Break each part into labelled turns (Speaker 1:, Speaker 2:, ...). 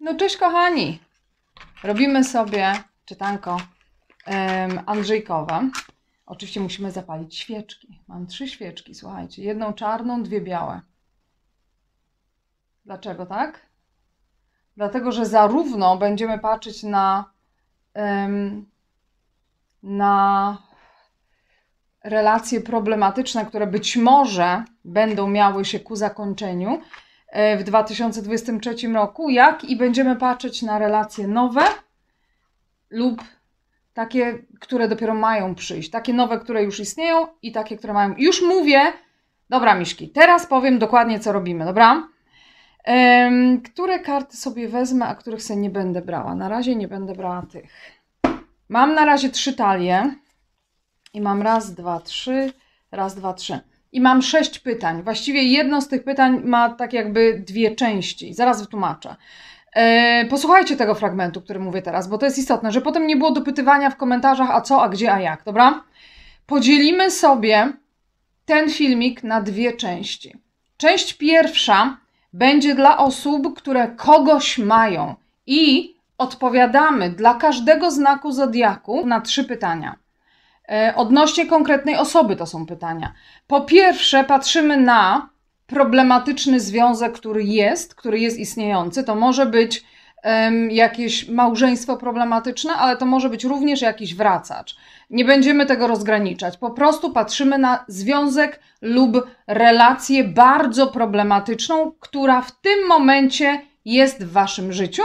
Speaker 1: No cześć kochani! Robimy sobie czytanko em, Andrzejkowe. Oczywiście musimy zapalić świeczki. Mam trzy świeczki, słuchajcie. Jedną czarną, dwie białe. Dlaczego tak? Dlatego, że zarówno będziemy patrzeć na, em, na relacje problematyczne, które być może będą miały się ku zakończeniu w 2023 roku, jak i będziemy patrzeć na relacje nowe lub takie, które dopiero mają przyjść, takie nowe, które już istnieją i takie, które mają. Już mówię, dobra, Miszki, teraz powiem dokładnie, co robimy, dobra? Które karty sobie wezmę, a których sobie nie będę brała? Na razie nie będę brała tych. Mam na razie trzy talie. I mam raz, dwa, trzy, raz, dwa, trzy. I mam sześć pytań. Właściwie jedno z tych pytań ma tak jakby dwie części. Zaraz wytłumaczę. E, posłuchajcie tego fragmentu, który mówię teraz, bo to jest istotne, że potem nie było dopytywania w komentarzach, a co, a gdzie, a jak, dobra? Podzielimy sobie ten filmik na dwie części. Część pierwsza będzie dla osób, które kogoś mają i odpowiadamy dla każdego znaku zodiaku na trzy pytania. E, Odnośnie konkretnej osoby to są pytania. Po pierwsze, patrzymy na problematyczny związek, który jest, który jest istniejący. To może być em, jakieś małżeństwo problematyczne, ale to może być również jakiś wracacz. Nie będziemy tego rozgraniczać. Po prostu patrzymy na związek lub relację bardzo problematyczną, która w tym momencie jest w waszym życiu.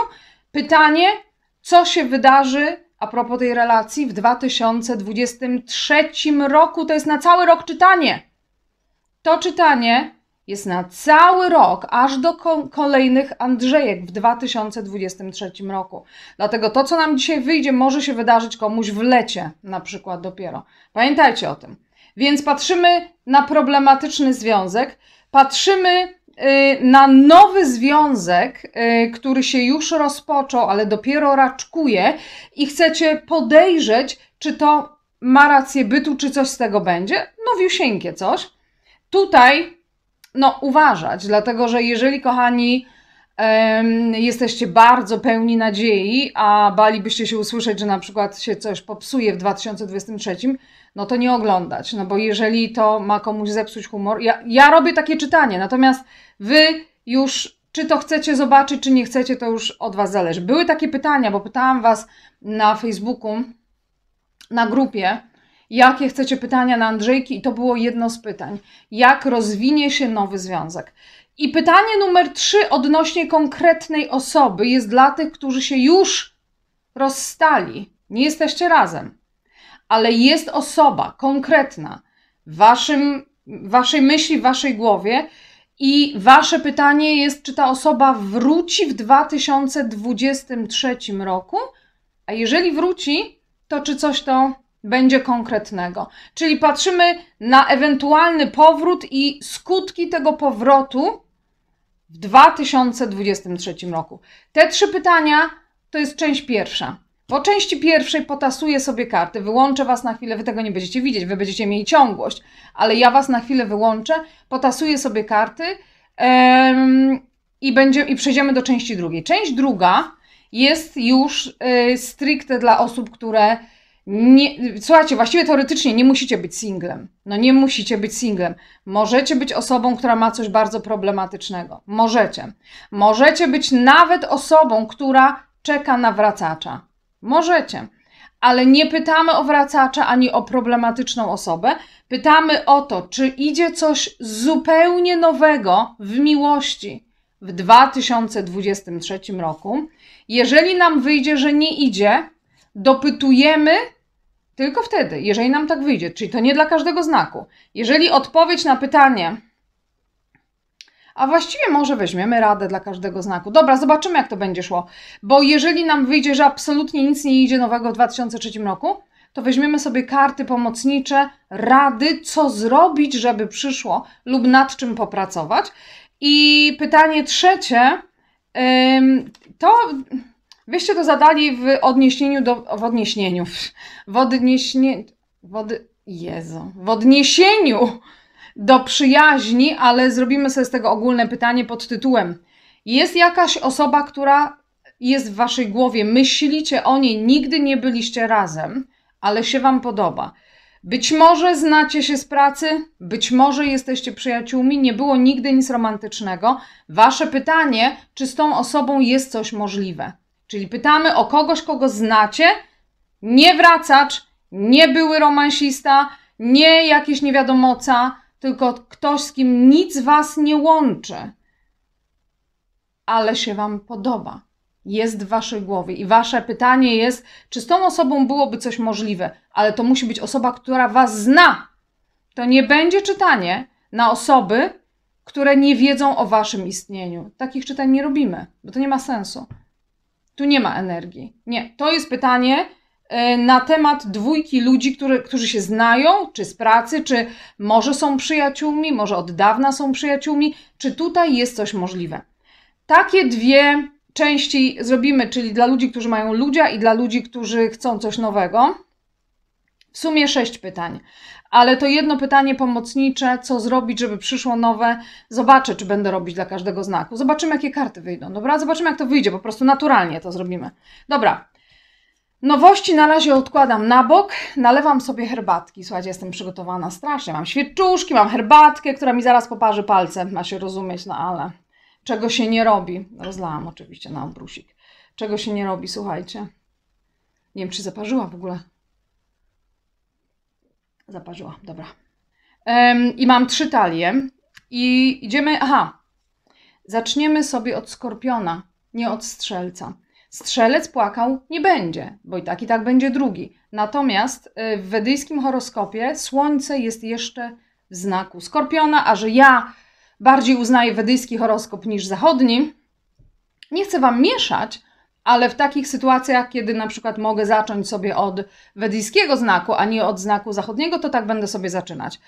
Speaker 1: Pytanie, co się wydarzy a propos tej relacji w 2023 roku? To jest na cały rok czytanie. To czytanie jest na cały rok, aż do ko- kolejnych Andrzejek w 2023 roku. Dlatego to, co nam dzisiaj wyjdzie, może się wydarzyć komuś w lecie, na przykład dopiero. Pamiętajcie o tym. Więc patrzymy na problematyczny związek, patrzymy na nowy związek, y, który się już rozpoczął, ale dopiero raczkuje i chcecie podejrzeć, czy to ma rację bytu, czy coś z tego będzie. Nowiusieńkie coś. Tutaj no, uważać, dlatego że jeżeli, kochani, jesteście bardzo pełni nadziei, a balibyście się usłyszeć, że na przykład się coś popsuje w 2023, no to nie oglądać, no bo jeżeli to ma komuś zepsuć humor, ja, ja robię takie czytanie, natomiast wy już, czy to chcecie zobaczyć, czy nie chcecie, to już od was zależy. Były takie pytania, bo pytałam was na Facebooku, na grupie, jakie chcecie pytania na Andrzejki i to było jedno z pytań. Jak rozwinie się nowy związek? I pytanie numer trzy odnośnie konkretnej osoby jest dla tych, którzy się już rozstali. Nie jesteście razem, ale jest osoba konkretna w waszym, waszej myśli, w waszej głowie i wasze pytanie jest, czy ta osoba wróci w 2023 roku, a jeżeli wróci, to czy coś to będzie konkretnego. Czyli patrzymy na ewentualny powrót i skutki tego powrotu w 2023 roku. Te trzy pytania to jest część pierwsza. Po części pierwszej potasuję sobie karty, wyłączę Was na chwilę, Wy tego nie będziecie widzieć, Wy będziecie mieli ciągłość, ale ja Was na chwilę wyłączę, potasuję sobie karty i, będzie, i przejdziemy do części drugiej. Część druga jest już y, stricte dla osób, które nie, słuchajcie, właściwie teoretycznie nie musicie być singlem. No nie musicie być singlem. Możecie być osobą, która ma coś bardzo problematycznego. Możecie. Możecie być nawet osobą, która czeka na wracacza. Możecie. Ale nie pytamy o wracacza ani o problematyczną osobę. Pytamy o to, czy idzie coś zupełnie nowego w miłości w 2023 roku. Jeżeli nam wyjdzie, że nie idzie, dopytujemy tylko wtedy, jeżeli nam tak wyjdzie, czyli to nie dla każdego znaku. Jeżeli odpowiedź na pytanie, a właściwie może weźmiemy radę dla każdego znaku. Dobra, zobaczymy, jak to będzie szło. Bo jeżeli nam wyjdzie, że absolutnie nic nie idzie nowego w 2003 roku, to weźmiemy sobie karty pomocnicze, rady, co zrobić, żeby przyszło, lub nad czym popracować. I pytanie trzecie, to Wyście to zadali w odniesieniu do. w odniesieniu. W odnieśnie. Wody. Jezu. W odniesieniu do przyjaźni, ale zrobimy sobie z tego ogólne pytanie pod tytułem: Jest jakaś osoba, która jest w waszej głowie, myślicie o niej, nigdy nie byliście razem, ale się wam podoba. Być może znacie się z pracy, być może jesteście przyjaciółmi, nie było nigdy nic romantycznego. Wasze pytanie, czy z tą osobą jest coś możliwe. Czyli pytamy o kogoś, kogo znacie, nie wracacz, nie były romansista, nie jakiś nie wiadomo co, tylko ktoś, z kim nic was nie łączy, ale się wam podoba. Jest w waszej głowie i wasze pytanie jest, czy z tą osobą byłoby coś możliwe, ale to musi być osoba, która was zna. To nie będzie czytanie na osoby, które nie wiedzą o waszym istnieniu. Takich czytań nie robimy, bo to nie ma sensu. Tu nie ma energii. Nie, to jest pytanie na temat dwójki ludzi, który, którzy się znają, czy z pracy, czy może są przyjaciółmi, może od dawna są przyjaciółmi, czy tutaj jest coś możliwe. Takie dwie części zrobimy, czyli dla ludzi, którzy mają ludzia i dla ludzi, którzy chcą coś nowego. W sumie sześć pytań, ale to jedno pytanie pomocnicze, co zrobić, żeby przyszło nowe. Zobaczę, czy będę robić dla każdego znaku. Zobaczymy, jakie karty wyjdą, dobra? Zobaczymy, jak to wyjdzie, po prostu naturalnie to zrobimy. Dobra. Nowości na razie odkładam na bok, nalewam sobie herbatki. Słuchajcie, jestem przygotowana strasznie. Mam świeczuszki, mam herbatkę, która mi zaraz poparzy palce, ma się rozumieć, no ale czego się nie robi. Rozlałam oczywiście na obrusik. Czego się nie robi, słuchajcie. Nie wiem, czy zaparzyła w ogóle. Zaparzyła, dobra. I mam trzy talie. I idziemy. Aha. Zaczniemy sobie od skorpiona, nie od strzelca. Strzelec płakał nie będzie, bo i tak i tak będzie drugi. Natomiast y, w wedyjskim horoskopie słońce jest jeszcze w znaku skorpiona, a że ja bardziej uznaję wedyjski horoskop niż zachodni, nie chcę Wam mieszać, ale w takich sytuacjach, kiedy na przykład mogę zacząć sobie od wedyjskiego znaku, a nie od znaku zachodniego, to tak będę sobie zaczynać.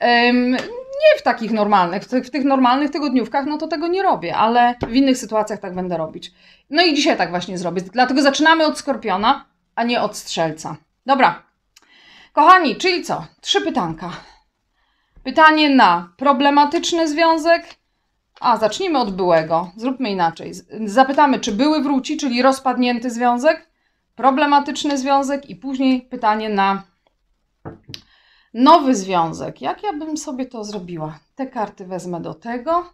Speaker 1: Um, nie w takich normalnych, w tych, w tych normalnych tygodniówkach, no to tego nie robię, ale w innych sytuacjach tak będę robić. No i dzisiaj tak właśnie zrobię. Dlatego zaczynamy od skorpiona, a nie od strzelca. Dobra. Kochani, czyli co? Trzy pytanka. Pytanie na problematyczny związek, a, zacznijmy od byłego. Zróbmy inaczej. Zapytamy, czy były wróci, czyli rozpadnięty związek, problematyczny związek i później pytanie na nowy związek. Jak ja bym sobie to zrobiła? Te karty wezmę do tego,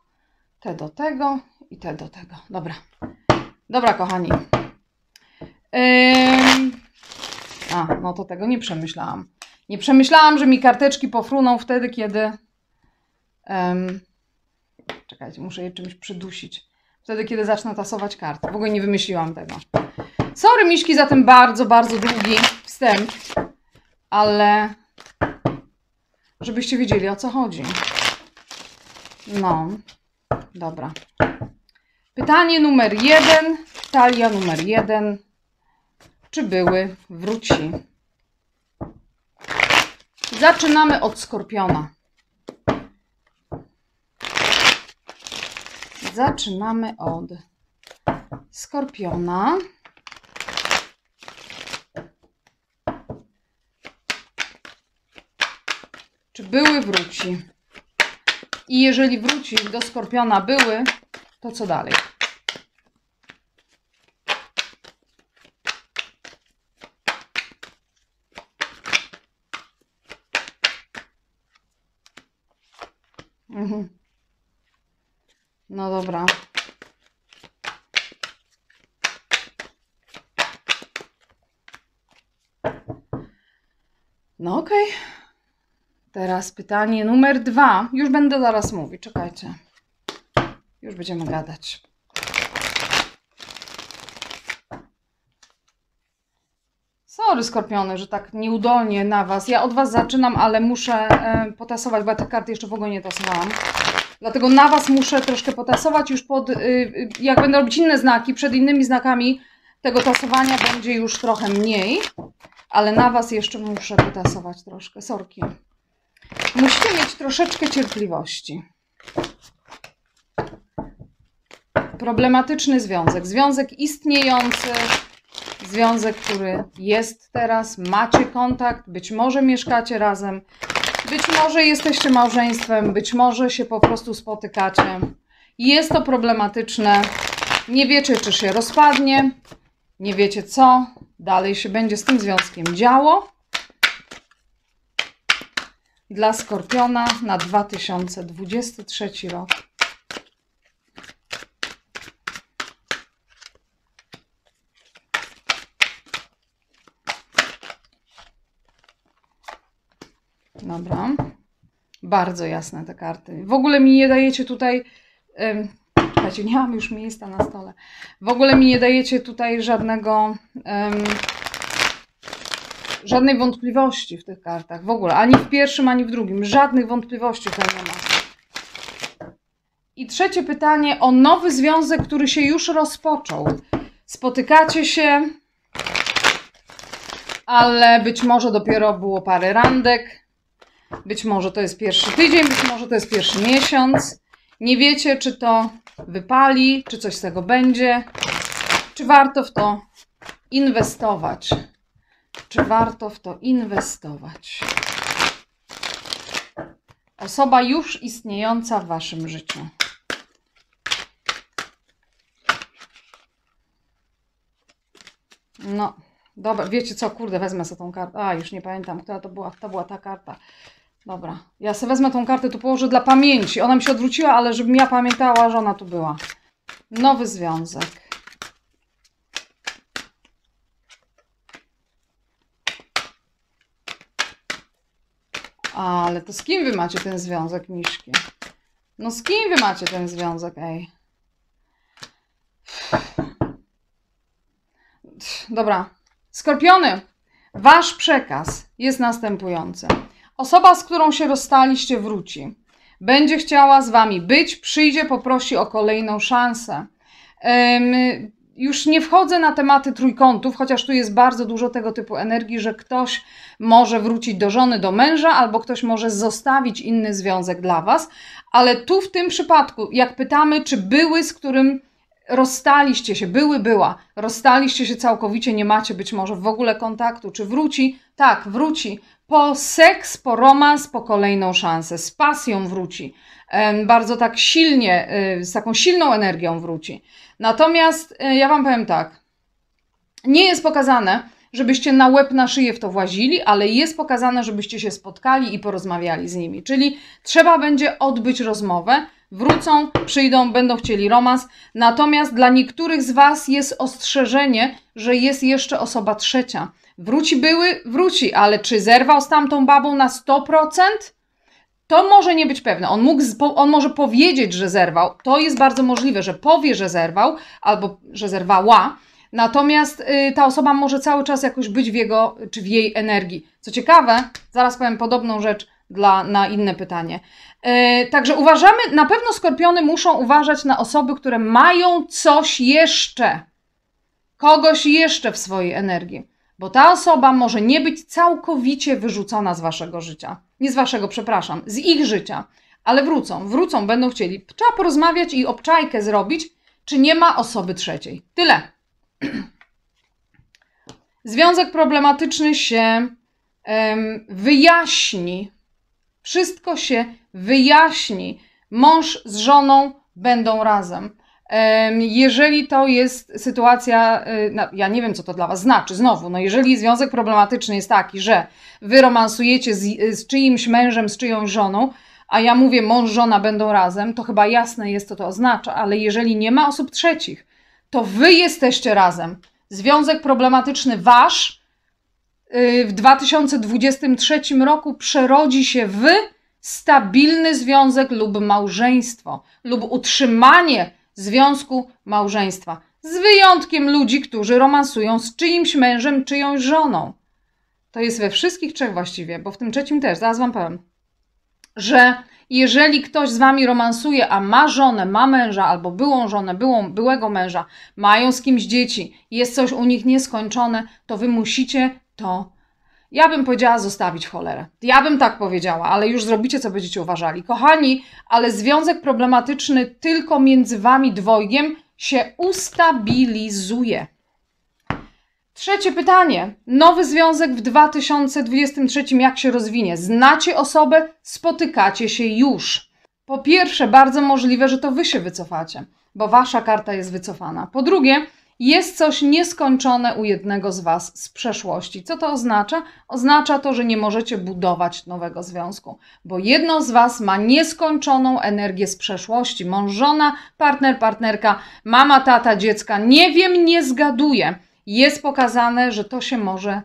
Speaker 1: te do tego i te do tego. Dobra. Dobra, kochani. Ym... A, no to tego nie przemyślałam. Nie przemyślałam, że mi karteczki pofruną wtedy, kiedy... Um, Czekajcie, muszę je czymś przydusić. Wtedy, kiedy zacznę tasować karty. W ogóle nie wymyśliłam tego. Sorry, Miśki, za ten bardzo, bardzo długi wstęp. Ale żebyście wiedzieli, o co chodzi. No, dobra. Pytanie numer jeden. Talia numer jeden. Czy były wróci? Zaczynamy od skorpiona. Zaczynamy od skorpiona. Czy były wróci? I jeżeli wróci do skorpiona były, to co dalej? Mhm. No dobra. No okej. Okay. Teraz pytanie numer dwa. Już będę zaraz mówić, czekajcie. Już będziemy gadać. Sorry, skorpiony, że tak nieudolnie na Was. Ja od Was zaczynam, ale muszę potasować, bo ja te karty jeszcze w ogóle nie tasowałam. Dlatego na Was muszę troszkę potasować. Już pod, y, y, jak będę robić inne znaki, przed innymi znakami tego tasowania będzie już trochę mniej, ale na Was jeszcze muszę potasować troszkę, sorki. Musicie mieć troszeczkę cierpliwości. Problematyczny związek, związek istniejący, związek, który jest teraz, macie kontakt, być może mieszkacie razem, być może jesteście małżeństwem, być może się po prostu spotykacie. Jest to problematyczne Nie wiecie, czy się rozpadnie, nie wiecie, co dalej się będzie z tym związkiem działo. Dla Skorpiona na 2023 rok. Dobra. Bardzo jasne te karty. W ogóle mi nie dajecie tutaj. Słuchajcie, nie mam już miejsca na stole. W ogóle mi nie dajecie tutaj żadnego. Żadnej wątpliwości w tych kartach. W ogóle. Ani w pierwszym, ani w drugim. Żadnych wątpliwości tutaj nie ma. I trzecie pytanie o nowy związek, który się już rozpoczął. Spotykacie się, ale być może dopiero było parę randek być może to jest pierwszy tydzień, być może to jest pierwszy miesiąc. Nie wiecie, czy to wypali, czy coś z tego będzie, czy warto w to inwestować. Czy warto w to inwestować? Osoba już istniejąca w waszym życiu. No, dobra, wiecie co, kurde, wezmę sobie tą kartę. A, już nie pamiętam, która to była. To była ta karta. Dobra, ja sobie wezmę tą kartę, tu położę dla pamięci. Ona mi się odwróciła, ale żebym ja pamiętała, że ona tu była. Nowy związek. Ale to z kim wy macie ten związek, Miszki? No z kim wy macie ten związek, ej? Dobra. Skorpiony, wasz przekaz jest następujący. Osoba, z którą się rozstaliście, wróci. Będzie chciała z wami być, przyjdzie, poprosi o kolejną szansę. Um, już nie wchodzę na tematy trójkątów, chociaż tu jest bardzo dużo tego typu energii, że ktoś może wrócić do żony, do męża, albo ktoś może zostawić inny związek dla was. Ale tu w tym przypadku, jak pytamy, czy były, z którym rozstaliście się, były, była, rozstaliście się całkowicie, nie macie być może w ogóle kontaktu, czy wróci? Tak, wróci. Po seks, po romans, po kolejną szansę. Z pasją wróci. Bardzo tak silnie, y, z taką silną energią wróci. Natomiast y, ja Wam powiem tak. Nie jest pokazane, żebyście na łeb na szyję w to włazili, ale jest pokazane, żebyście się spotkali i porozmawiali z nimi. Czyli trzeba będzie odbyć rozmowę, wrócą, przyjdą, będą chcieli romans. Natomiast dla niektórych z Was jest ostrzeżenie, że jest jeszcze osoba trzecia. Wróci były, wróci, ale czy zerwał z tamtą babą na 100%? To może nie być pewne. On, mógł, on może powiedzieć, że zerwał. To jest bardzo możliwe, że powie, że zerwał albo że zerwała. Natomiast y, ta osoba może cały czas jakoś być w jego czy w jej energii. Co ciekawe, zaraz powiem podobną rzecz dla, na inne pytanie. E, także uważamy, na pewno skorpiony muszą uważać na osoby, które mają coś jeszcze, kogoś jeszcze w swojej energii, bo ta osoba może nie być całkowicie wyrzucona z waszego życia. Nie z waszego, przepraszam, z ich życia, ale wrócą, wrócą, będą chcieli. Trzeba porozmawiać i obczajkę zrobić, czy nie ma osoby trzeciej. Tyle. Związek problematyczny się um, wyjaśni wszystko się wyjaśni. Mąż z żoną będą razem. Jeżeli to jest sytuacja, y, no, ja nie wiem, co to dla Was znaczy, znowu, no jeżeli związek problematyczny jest taki, że Wy romansujecie z, z czyimś mężem, z czyjąś żoną, a ja mówię, mąż, żona będą razem, to chyba jasne jest, co to oznacza, ale jeżeli nie ma osób trzecich, to Wy jesteście razem. Związek problematyczny Wasz Y, w 2023 roku przerodzi się w stabilny związek lub małżeństwo, lub utrzymanie związku małżeństwa. Z wyjątkiem ludzi, którzy romansują z czyimś mężem, czyjąś żoną. To jest we wszystkich trzech właściwie, bo w tym trzecim też, zaraz Wam powiem, że jeżeli ktoś z Wami romansuje, a ma żonę, ma męża albo byłą żonę, byłą, byłego męża, mają z kimś dzieci, jest coś u nich nieskończone, to Wy musicie to, ja bym powiedziała, zostawić cholerę. Ja bym tak powiedziała, ale już zrobicie, co będziecie uważali. Kochani, ale związek problematyczny tylko między wami dwojgiem się ustabilizuje. Trzecie pytanie. Nowy związek w 2023 jak się rozwinie? Znacie osobę, spotykacie się już. Po pierwsze, bardzo możliwe, że to wy się wycofacie. bo wasza karta jest wycofana. Po drugie, jest coś nieskończone u jednego z Was z przeszłości. Co to oznacza? Oznacza to, że nie możecie budować nowego związku, bo jedno z Was ma nieskończoną energię z przeszłości. Mąż, żona, partner, partnerka, mama, tata, dziecka. Nie wiem, nie zgaduję. Jest pokazane, że to się może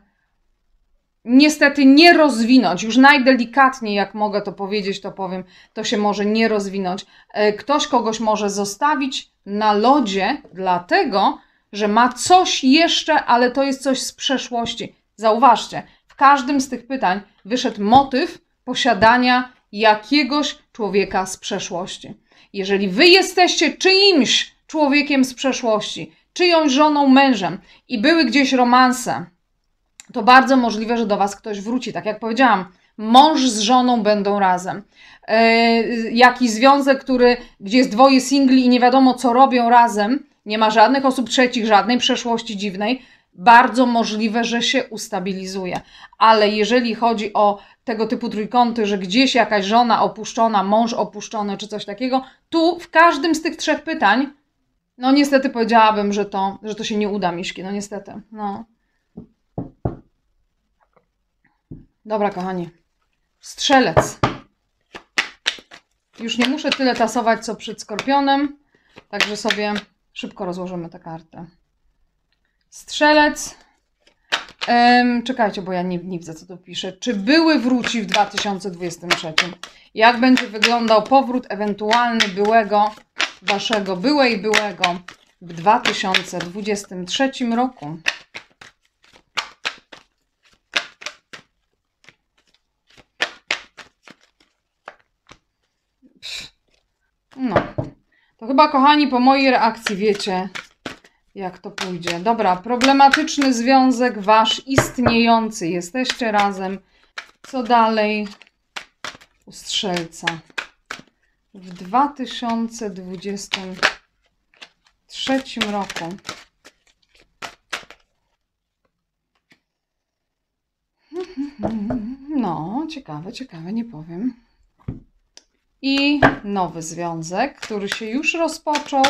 Speaker 1: niestety nie rozwinąć. Już najdelikatniej, jak mogę to powiedzieć, to powiem, to się może nie rozwinąć. E, ktoś kogoś może zostawić na lodzie, dlatego, że ma coś jeszcze, ale to jest coś z przeszłości. Zauważcie, w każdym z tych pytań wyszedł motyw posiadania jakiegoś człowieka z przeszłości. Jeżeli wy jesteście czyimś człowiekiem z przeszłości, czyjąś żoną, mężem i były gdzieś romanse, to bardzo możliwe, że do Was ktoś wróci. Tak jak powiedziałam, mąż z żoną będą razem. Yy, jakiś związek, który, gdzie jest dwoje singli i nie wiadomo, co robią razem, nie ma żadnych osób trzecich, żadnej przeszłości dziwnej, bardzo możliwe, że się ustabilizuje. Ale jeżeli chodzi o tego typu trójkąty, że gdzieś jakaś żona opuszczona, mąż opuszczony czy coś takiego, tu w każdym z tych trzech pytań, no niestety powiedziałabym, że to, że to się nie uda, Miszki, no niestety. No. Dobra, kochani. Strzelec. Już nie muszę tyle tasować, co przed skorpionem, także sobie szybko rozłożymy tę kartę. Strzelec. Czekajcie, bo ja nie, nie widzę, co tu pisze. Czy były wróci w 2023? Jak będzie wyglądał powrót ewentualny byłego, waszego byłej byłego w 2023 roku? No. Chyba, kochani, po mojej reakcji wiecie, jak to pójdzie. Dobra, problematyczny związek wasz istniejący. Jesteście razem. Co dalej? U strzelca. W 2023 roku. No, ciekawe, ciekawe, nie powiem i nowy związek, który się już rozpoczął.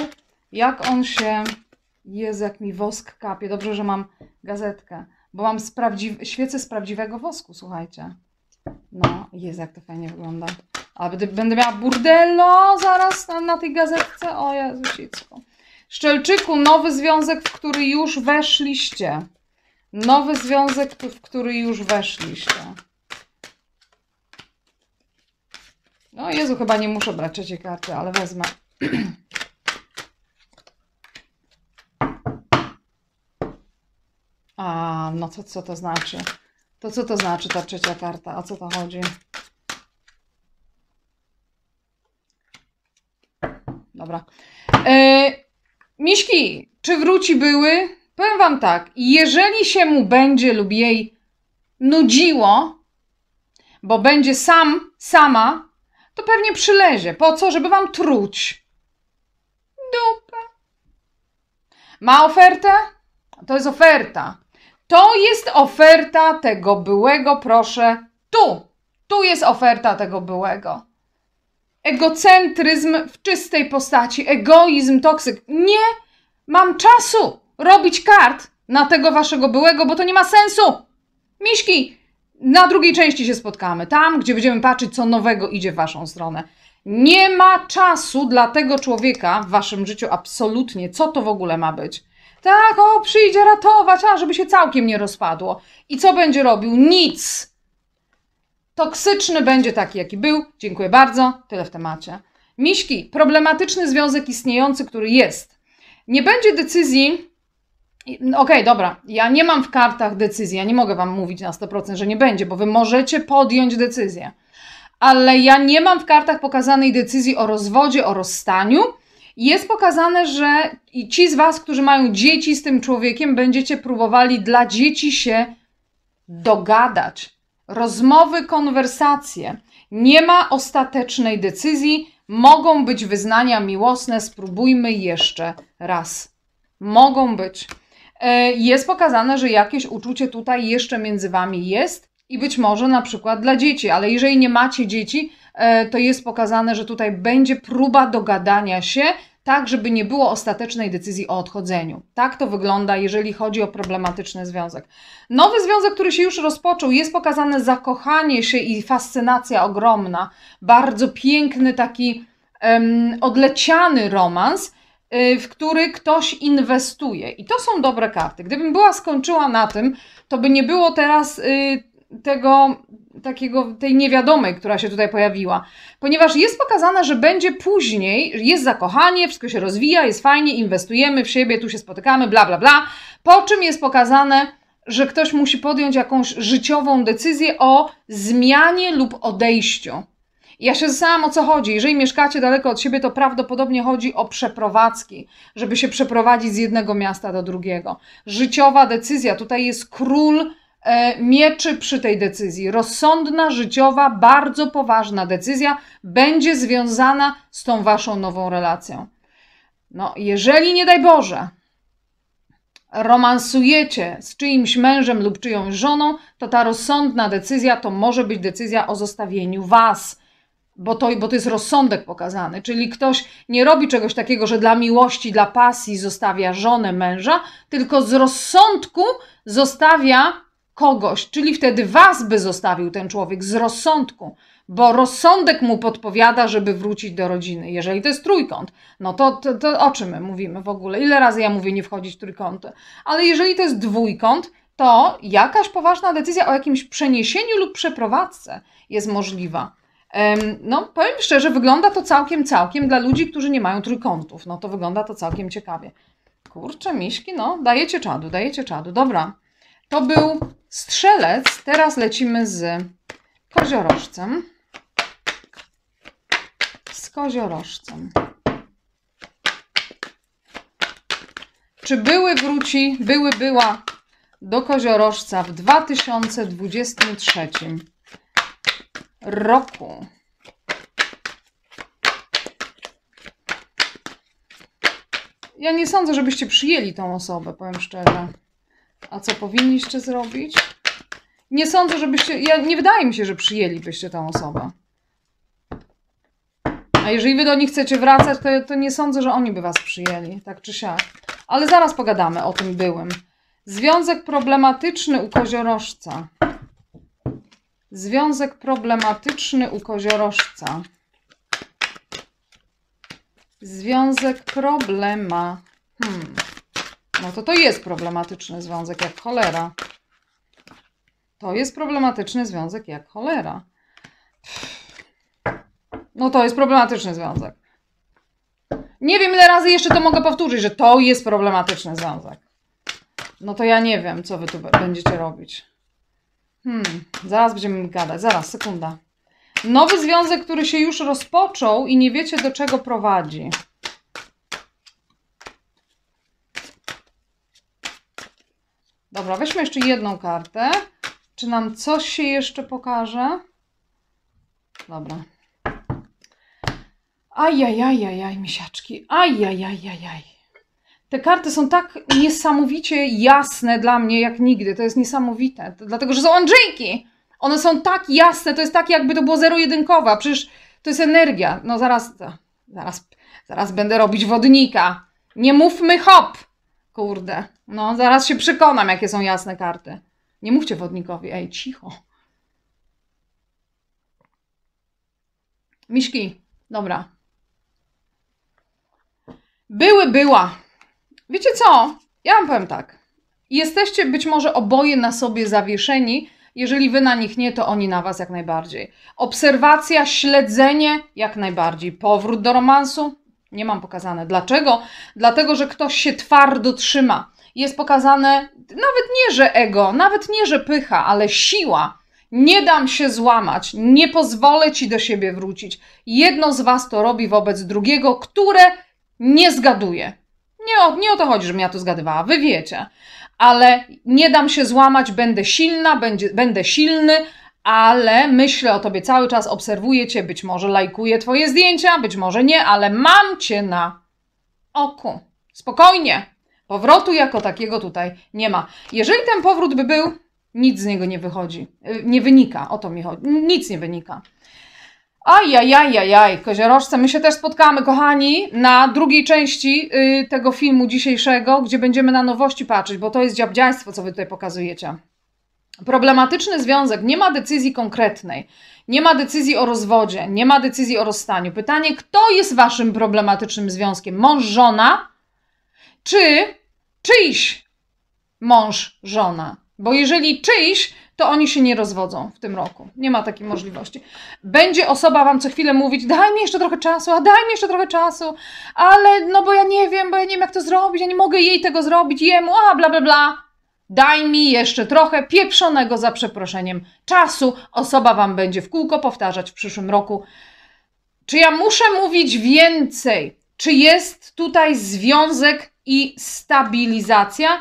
Speaker 1: Jak on się. Jezu, jak mi wosk kapie. Dobrze, że mam gazetkę, bo mam z świecę z prawdziwego wosku, słuchajcie. No, Jezu, jak to fajnie wygląda. A będę, miała burdello zaraz na, na tej gazetce. O Jezusicko. Szczelczyku, nowy związek, w który już weszliście. Nowy związek, w który już weszliście. No Jezu, chyba nie muszę brać trzeciej karty, ale wezmę. A, no to co to znaczy? To co to znaczy ta trzecia karta? O co to chodzi? Dobra. E, Miśki, czy wróci były? Powiem Wam tak, jeżeli się mu będzie lub jej nudziło, bo będzie sam, sama, to pewnie przylezie. Po co? Żeby wam truć. Dupę. Ma ofertę? To jest oferta. To jest oferta tego byłego, proszę. Tu. Tu jest oferta tego byłego. Egocentryzm w czystej postaci, egoizm, toksyk. Nie mam czasu robić kart na tego waszego byłego, bo to nie ma sensu. Miśki, na drugiej części się spotkamy, tam, gdzie będziemy patrzeć, co nowego idzie w Waszą stronę. Nie ma czasu dla tego człowieka w Waszym życiu absolutnie. Co to w ogóle ma być? Tak, o, przyjdzie ratować, a żeby się całkiem nie rozpadło. I co będzie robił? Nic. Toksyczny będzie taki, jaki był. Dziękuję bardzo. Tyle w temacie. Miśki, problematyczny związek istniejący, który jest. Nie będzie decyzji okej, okay, dobra. Ja nie mam w kartach decyzji. Ja nie mogę Wam mówić na 100%, że nie będzie, bo Wy możecie podjąć decyzję. Ale ja nie mam w kartach pokazanej decyzji o rozwodzie, o rozstaniu. Jest pokazane, że ci z Was, którzy mają dzieci z tym człowiekiem, będziecie próbowali dla dzieci się dogadać. Rozmowy, konwersacje. Nie ma ostatecznej decyzji. Mogą być wyznania miłosne. Spróbujmy jeszcze raz. Mogą być. E, jest pokazane, że jakieś uczucie tutaj jeszcze między wami jest i być może na przykład dla dzieci, ale jeżeli nie macie dzieci, e, to jest pokazane, że tutaj będzie próba dogadania się tak żeby nie było ostatecznej decyzji o odchodzeniu. Tak to wygląda, jeżeli chodzi o problematyczny związek. Nowy związek, który się już rozpoczął, jest pokazane zakochanie się i fascynacja ogromna. Bardzo piękny, taki um, odleciany romans, w który ktoś inwestuje. I to są dobre karty. Gdybym była skończyła na tym, to by nie było teraz y, tego takiego, tej niewiadomej, która się tutaj pojawiła. Ponieważ jest pokazane, że będzie później, jest zakochanie, wszystko się rozwija, jest fajnie, inwestujemy w siebie, tu się spotykamy, bla, bla, bla. Po czym jest pokazane, że ktoś musi podjąć jakąś życiową decyzję o zmianie lub odejściu. Ja się zastanawiam o co chodzi. Jeżeli mieszkacie daleko od siebie, to prawdopodobnie chodzi o przeprowadzki, żeby się przeprowadzić z jednego miasta do drugiego. Życiowa decyzja. Tutaj jest król E, mieczy przy tej decyzji. Rozsądna, życiowa, bardzo poważna decyzja będzie związana z tą waszą nową relacją. No, jeżeli nie daj Boże, romansujecie z czyimś mężem lub czyjąś żoną, to ta rozsądna decyzja to może być decyzja o zostawieniu was. Bo to, bo to jest rozsądek pokazany, czyli ktoś nie robi czegoś takiego, że dla miłości, dla pasji zostawia żonę męża, tylko z rozsądku zostawia kogoś, czyli wtedy was by zostawił ten człowiek z rozsądku, bo rozsądek mu podpowiada, żeby wrócić do rodziny. Jeżeli to jest trójkąt, no to, to, to o czym my mówimy w ogóle? Ile razy ja mówię nie wchodzić w trójkąty? Ale jeżeli to jest dwójkąt, to jakaś poważna decyzja o jakimś przeniesieniu lub przeprowadzce jest możliwa. No, powiem szczerze, wygląda to całkiem, całkiem dla ludzi, którzy nie mają trójkątów. No to wygląda to całkiem ciekawie. Kurczę, miśki, no, dajecie czadu, dajecie czadu. Dobra. To był strzelec. Teraz lecimy z koziorożcem. Z koziorożcem. Czy były wróci, były była do koziorożca w 2023 roku? Ja nie sądzę, żebyście przyjęli tą osobę, powiem szczerze. A co powinniście zrobić? Nie sądzę, żebyście. Ja, nie wydaje mi się, że przyjęlibyście tę osobę. A jeżeli wy do nich chcecie wracać, to, to nie sądzę, że oni by was przyjęli, tak czy siak. Ale zaraz pogadamy o tym byłym. Związek problematyczny u koziorożca. Związek problematyczny u koziorożca. Związek problema. Hmm. No to to jest problematyczny związek jak cholera. To jest problematyczny związek jak cholera. No to jest problematyczny związek. Nie wiem, ile razy jeszcze to mogę powtórzyć, że to jest problematyczny związek. No to ja nie wiem, co wy tu będziecie robić. Hmm, zaraz będziemy gadać. Zaraz, sekunda. Nowy związek, który się już rozpoczął i nie wiecie, do czego prowadzi. Dobra, weźmy jeszcze jedną kartę. Czy nam coś się jeszcze pokaże? Dobra. Ajajajajaj, misiaczki. Ajajajajaj. Te karty są tak niesamowicie jasne dla mnie jak nigdy. To jest niesamowite. To dlatego, że są Andrzejki. One są tak jasne, to jest tak jakby to było zero-jedynkowa. Przecież to jest energia. No zaraz, zaraz, zaraz będę robić wodnika. Nie mówmy hop. Kurde. No, zaraz się przekonam, jakie są jasne karty. Nie mówcie wodnikowi, ej, cicho. Miśki, dobra. Były, była. Wiecie co? Ja wam powiem tak. Jesteście być może oboje na sobie zawieszeni. Jeżeli wy na nich nie, to oni na was jak najbardziej. Obserwacja, śledzenie jak najbardziej. Powrót do romansu nie mam pokazane. Dlaczego? Dlatego, że ktoś się twardo trzyma. Jest pokazane nawet nie, że ego, nawet nie, że pycha, ale siła. Nie dam się złamać, nie pozwolę ci do siebie wrócić. Jedno z was to robi wobec drugiego, które nie zgaduje. Nie o, nie o to chodzi, żebym ja to zgadywała, wy wiecie. Ale nie dam się złamać, będę silna, będzie, będę silny, ale myślę o tobie cały czas, obserwuję cię, być może lajkuję twoje zdjęcia, być może nie, ale mam cię na oku. Spokojnie. Powrotu jako takiego tutaj nie ma. Jeżeli ten powrót by był, nic z niego nie wychodzi, y, nie wynika, o to mi chodzi, nic nie wynika. Ajajajajaj, koziorożce, my się też spotkamy, kochani, na drugiej części y, tego filmu dzisiejszego, gdzie będziemy na nowości patrzeć, bo to jest dziabdziajstwo, co wy tutaj pokazujecie. Problematyczny związek, nie ma decyzji konkretnej, nie ma decyzji o rozwodzie, nie ma decyzji o rozstaniu. Pytanie, kto jest waszym problematycznym związkiem? Mąż, żona, czy czyjś mąż, żona? Bo jeżeli czyjś, to oni się nie rozwodzą w tym roku. Nie ma takiej możliwości. Będzie osoba wam co chwilę mówić, daj mi jeszcze trochę czasu, a daj mi jeszcze trochę czasu, ale no bo ja nie wiem, bo ja nie wiem jak to zrobić, ja nie mogę jej tego zrobić, jemu, a bla bla bla. Daj mi jeszcze trochę pieprzonego za przeproszeniem czasu. Osoba wam będzie w kółko powtarzać w przyszłym roku. Czy ja muszę mówić więcej? Czy jest tutaj związek i stabilizacja?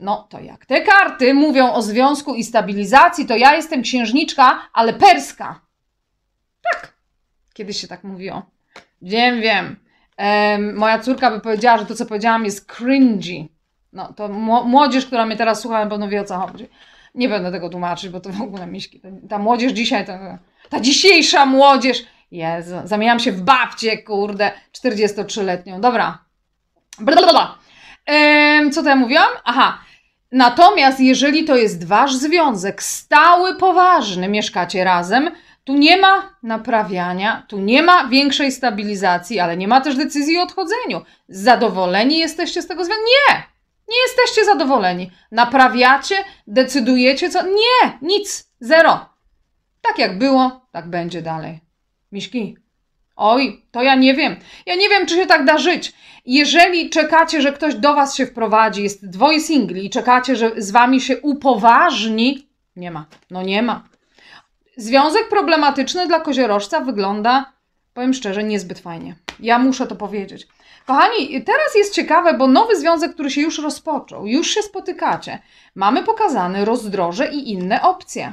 Speaker 1: No to jak te karty mówią o związku i stabilizacji, to ja jestem księżniczka, ale perska. Tak. Kiedyś się tak mówiło. Wiem, wiem. Em, moja córka by powiedziała, że to, co powiedziałam, jest cringy. No to młodzież, która mnie teraz słucha, na pewno wie o co chodzi. Nie będę tego tłumaczyć, bo to w ogóle miśki. Ta młodzież dzisiaj, ta, ta dzisiejsza młodzież. Jezu, zamieniam się w babcię, kurde, 43-letnią. Dobra. Blablabla. Ehm, co to ja mówiłam? Aha. Natomiast jeżeli to jest wasz związek stały, poważny, mieszkacie razem, tu nie ma naprawiania, tu nie ma większej stabilizacji, ale nie ma też decyzji o odchodzeniu. Zadowoleni jesteście z tego związku? Nie! Nie jesteście zadowoleni. Naprawiacie, decydujecie co? Nie! Nic! Zero. Tak jak było, tak będzie dalej. Miśki, Oj, to ja nie wiem. Ja nie wiem, czy się tak da żyć. Jeżeli czekacie, że ktoś do was się wprowadzi, jest dwoje singli i czekacie, że z wami się upoważni, nie ma. No nie ma. Związek problematyczny dla koziorożca wygląda, powiem szczerze, niezbyt fajnie. Ja muszę to powiedzieć. Kochani, teraz jest ciekawe, bo nowy związek, który się już rozpoczął, już się spotykacie. Mamy pokazane rozdroże i inne opcje.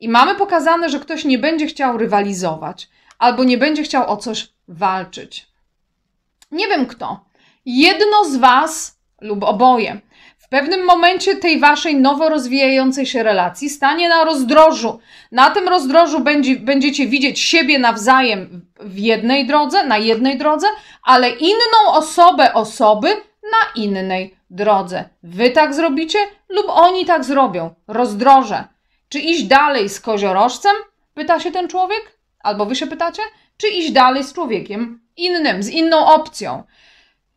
Speaker 1: I mamy pokazane, że ktoś nie będzie chciał rywalizować albo nie będzie chciał o coś walczyć. Nie wiem kto. Jedno z Was lub oboje w pewnym momencie tej Waszej nowo rozwijającej się relacji stanie na rozdrożu. Na tym rozdrożu będzie, będziecie widzieć siebie nawzajem w jednej drodze, na jednej drodze, ale inną osobę osoby na innej drodze. Wy tak zrobicie lub oni tak zrobią. Rozdroże. Czy iść dalej z koziorożcem? Pyta się ten człowiek. Albo wy się pytacie, czy iść dalej z człowiekiem innym, z inną opcją.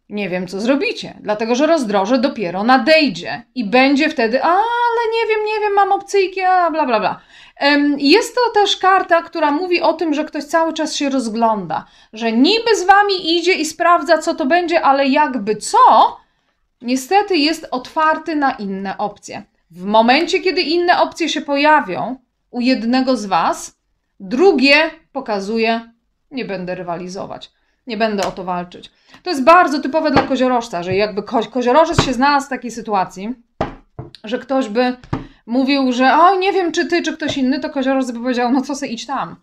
Speaker 1: Nie wiem, co zrobicie, dlatego że rozdroże dopiero nadejdzie i będzie wtedy, ale nie wiem, nie wiem, mam opcyjki, a bla, bla, bla. Jest to też karta, która mówi o tym, że ktoś cały czas się rozgląda, że niby z wami idzie i sprawdza, co to będzie, ale jakby co, niestety jest otwarty na inne opcje. W momencie, kiedy inne opcje się pojawią u jednego z was, Drugie pokazuje, nie będę rywalizować, nie będę o to walczyć. To jest bardzo typowe dla koziorożca, że jakby ko koziorożec się znalazł w takiej sytuacji, że ktoś by mówił, że oj, nie wiem czy ty, czy ktoś inny, to koziorożec by powiedział, no co se idź tam.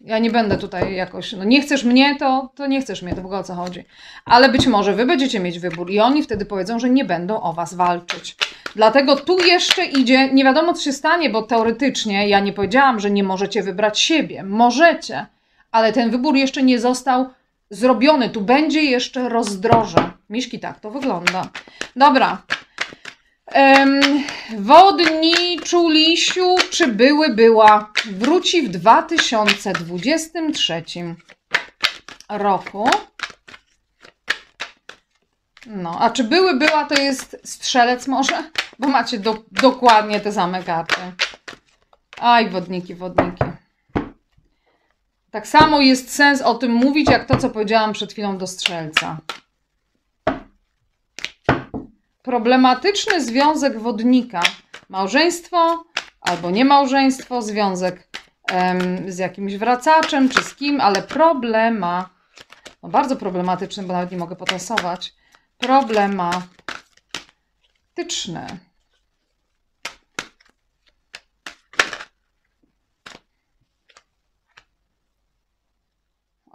Speaker 1: Ja nie będę tutaj jakoś, no nie chcesz mnie, to, to nie chcesz mnie, to w ogóle o co chodzi. Ale być może wy będziecie mieć wybór i oni wtedy powiedzą, że nie będą o was walczyć. Dlatego tu jeszcze idzie, nie wiadomo co się stanie, bo teoretycznie ja nie powiedziałam, że nie możecie wybrać siebie. Możecie, ale ten wybór jeszcze nie został zrobiony. Tu będzie jeszcze rozdroże. Miszki, tak to wygląda. Dobra. Um, wodniczu Lisiu, czy były, była, wróci w 2023 roku. No, a czy były, była, to jest strzelec może? Bo macie do, dokładnie te same karty. Aj, wodniki, wodniki. Tak samo jest sens o tym mówić, jak to, co powiedziałam przed chwilą do strzelca. Problematyczny związek wodnika. Małżeństwo albo niemałżeństwo, związek em, z jakimś wracaczem czy z kim, ale problema. No bardzo problematyczny, bo nawet nie mogę potasować problematyczne.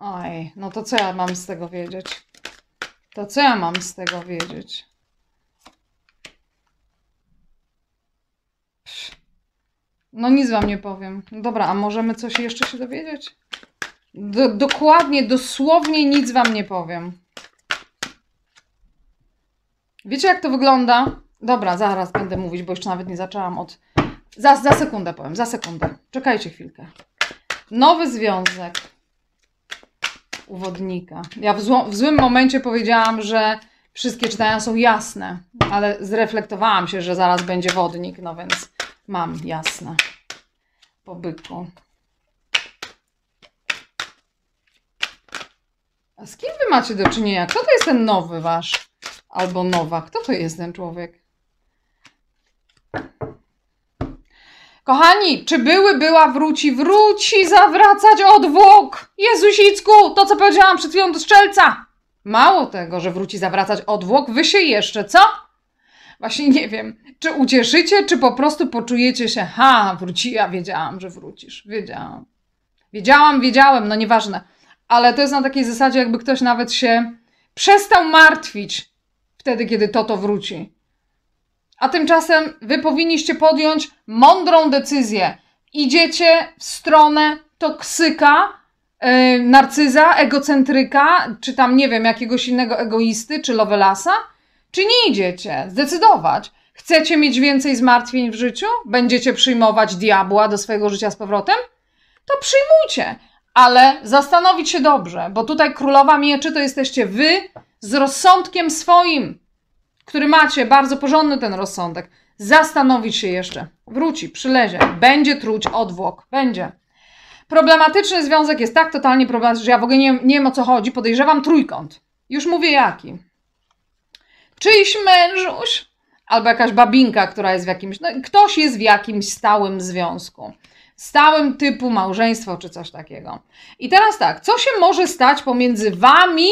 Speaker 1: Oj, no to co ja mam z tego wiedzieć? To co ja mam z tego wiedzieć? No nic wam nie powiem. Dobra, a możemy coś jeszcze się dowiedzieć? Do, dokładnie, dosłownie nic wam nie powiem. Wiecie, jak to wygląda? Dobra, zaraz będę mówić, bo jeszcze nawet nie zaczęłam od. Za, za sekundę powiem, za sekundę. Czekajcie chwilkę. Nowy związek uwodnika. Ja w, zło, w złym momencie powiedziałam, że wszystkie czytania są jasne, ale zreflektowałam się, że zaraz będzie wodnik, no więc mam jasne. Po byku. A z kim wy macie do czynienia? Kto to jest ten nowy wasz? Albo nowa? Kto to jest ten człowiek? Kochani, czy były, była, wróci, wróci zawracać odwłok? Jezusicku, to co powiedziałam przed chwilą do strzelca. Mało tego, że wróci zawracać odwłok, wy się jeszcze, co? Właśnie nie wiem, czy ucieszycie, czy po prostu poczujecie się, ha, wróci, ja wiedziałam, że wrócisz, wiedziałam. Wiedziałam, wiedziałem, no nieważne. Ale to jest na takiej zasadzie, jakby ktoś nawet się przestał martwić wtedy, kiedy to to wróci. A tymczasem wy powinniście podjąć mądrą decyzję. Idziecie w stronę toksyka, yy, narcyza, egocentryka, czy tam nie wiem, jakiegoś innego egoisty, czy lovelasa, czy nie idziecie? Zdecydować. Chcecie mieć więcej zmartwień w życiu? Będziecie przyjmować diabła do swojego życia z powrotem? To przyjmujcie, ale zastanowić się dobrze, bo tutaj królowa mieczy to jesteście wy z rozsądkiem swoim który macie, bardzo porządny ten rozsądek, zastanowić się jeszcze. Wróci, przylezie, będzie truć odwłok, będzie. Problematyczny związek jest tak totalnie problematyczny, że ja w ogóle nie, nie wiem o co chodzi. Podejrzewam trójkąt. Już mówię jaki. Czyjś mężuś, albo jakaś babinka, która jest w jakimś. No, ktoś jest w jakimś stałym związku. Stałym typu małżeństwo czy coś takiego. I teraz tak, co się może stać pomiędzy wami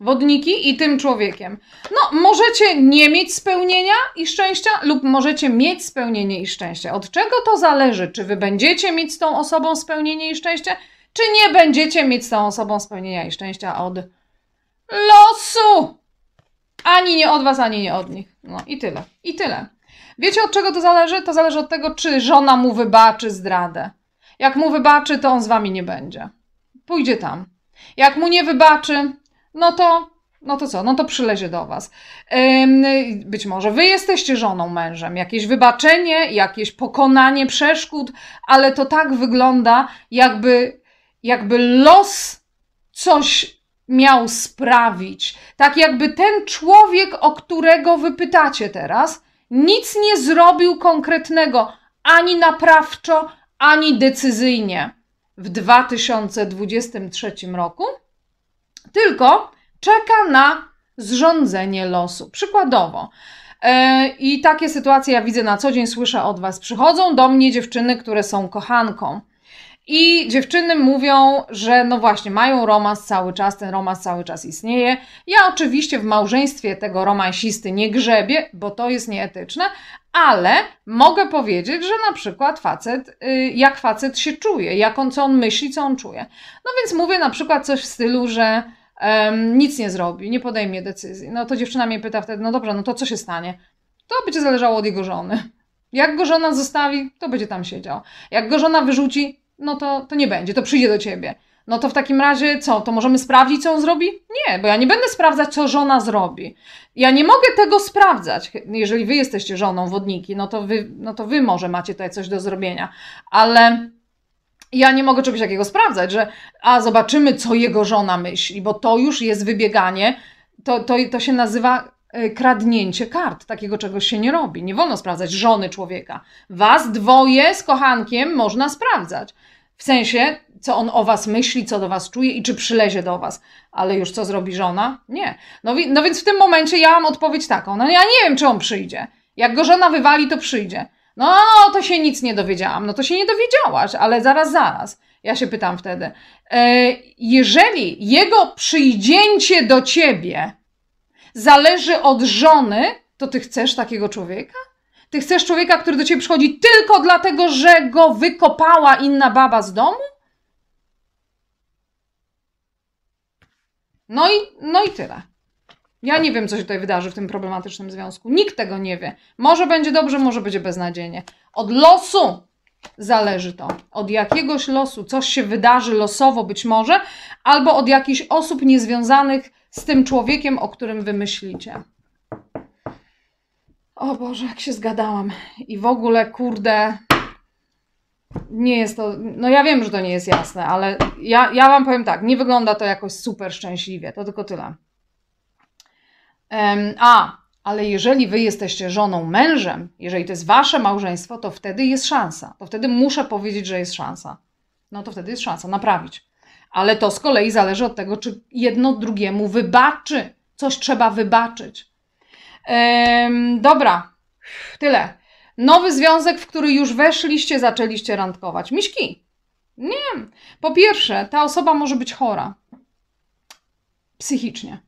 Speaker 1: wodniki i tym człowiekiem. No, możecie nie mieć spełnienia i szczęścia, lub możecie mieć spełnienie i szczęście. Od czego to zależy? Czy wy będziecie mieć z tą osobą spełnienie i szczęście, czy nie będziecie mieć z tą osobą spełnienia i szczęścia od losu? Ani nie od was, ani nie od nich. No i tyle. I tyle. Wiecie od czego to zależy? To zależy od tego, czy żona mu wybaczy zdradę. Jak mu wybaczy, to on z wami nie będzie. Pójdzie tam. Jak mu nie wybaczy, no to, no to co? No to przylezie do Was. Być może Wy jesteście żoną, mężem, jakieś wybaczenie, jakieś pokonanie przeszkód, ale to tak wygląda, jakby, jakby los coś miał sprawić. Tak jakby ten człowiek, o którego wy pytacie teraz, nic nie zrobił konkretnego, ani naprawczo, ani decyzyjnie w 2023 roku tylko czeka na zrządzenie losu. Przykładowo. Yy, I takie sytuacje ja widzę na co dzień, słyszę od Was. Przychodzą do mnie dziewczyny, które są kochanką. I dziewczyny mówią, że no właśnie, mają romans cały czas, ten romans cały czas istnieje. Ja oczywiście w małżeństwie tego romansisty nie grzebię, bo to jest nieetyczne, ale mogę powiedzieć, że na przykład facet, yy, jak facet się czuje, jak on, co on myśli, co on czuje. No więc mówię na przykład coś w stylu, że um, nic nie zrobi, nie podejmie decyzji. No to dziewczyna mnie pyta wtedy, no dobrze, no to co się stanie? To będzie zależało od jego żony. Jak go żona zostawi, to będzie tam siedział. Jak go żona wyrzuci, no to, to nie będzie, to przyjdzie do ciebie. No to w takim razie co? To możemy sprawdzić, co on zrobi? Nie, bo ja nie będę sprawdzać, co żona zrobi. Ja nie mogę tego sprawdzać. Jeżeli wy jesteście żoną wodniki, no to wy, no to wy może macie tutaj coś do zrobienia. Ale ja nie mogę czegoś takiego sprawdzać, że a zobaczymy, co jego żona myśli, bo to już jest wybieganie, to, to, to się nazywa e, kradnięcie kart. Takiego czegoś się nie robi. Nie wolno sprawdzać żony człowieka. Was dwoje z kochankiem można sprawdzać. W sensie, co on o was myśli, co do was czuje i czy przylezie do was. Ale już co zrobi żona? Nie. No, no więc w tym momencie ja mam odpowiedź taką. No ja nie wiem, czy on przyjdzie. Jak go żona wywali, to przyjdzie. No, to się nic nie dowiedziałam. No to się nie dowiedziałaś, ale zaraz, zaraz. Ja się pytam wtedy. E, jeżeli jego przyjdzięcie do ciebie zależy od żony, to ty chcesz takiego człowieka? Ty chcesz człowieka, który do ciebie przychodzi tylko dlatego, że go wykopała inna baba z domu? No i, no i tyle. Ja nie wiem, co się tutaj wydarzy w tym problematycznym związku. Nikt tego nie wie. Może będzie dobrze, może będzie beznadziejnie. Od losu zależy to. Od jakiegoś losu coś się wydarzy losowo być może, albo od jakichś osób niezwiązanych z tym człowiekiem, o którym wy myślicie. O Boże, jak się zgadałam. I w ogóle, kurde, nie jest to. No ja wiem, że to nie jest jasne, ale ja, ja Wam powiem tak, nie wygląda to jakoś super szczęśliwie. To tylko tyle. Um, a, ale jeżeli Wy jesteście żoną, mężem, jeżeli to jest Wasze małżeństwo, to wtedy jest szansa. To wtedy muszę powiedzieć, że jest szansa. No to wtedy jest szansa naprawić. Ale to z kolei zależy od tego, czy jedno drugiemu wybaczy. Coś trzeba wybaczyć. Um, dobra, tyle. Nowy związek, w który już weszliście, zaczęliście randkować. Miśki. Nie. Po pierwsze, ta osoba może być chora. Psychicznie.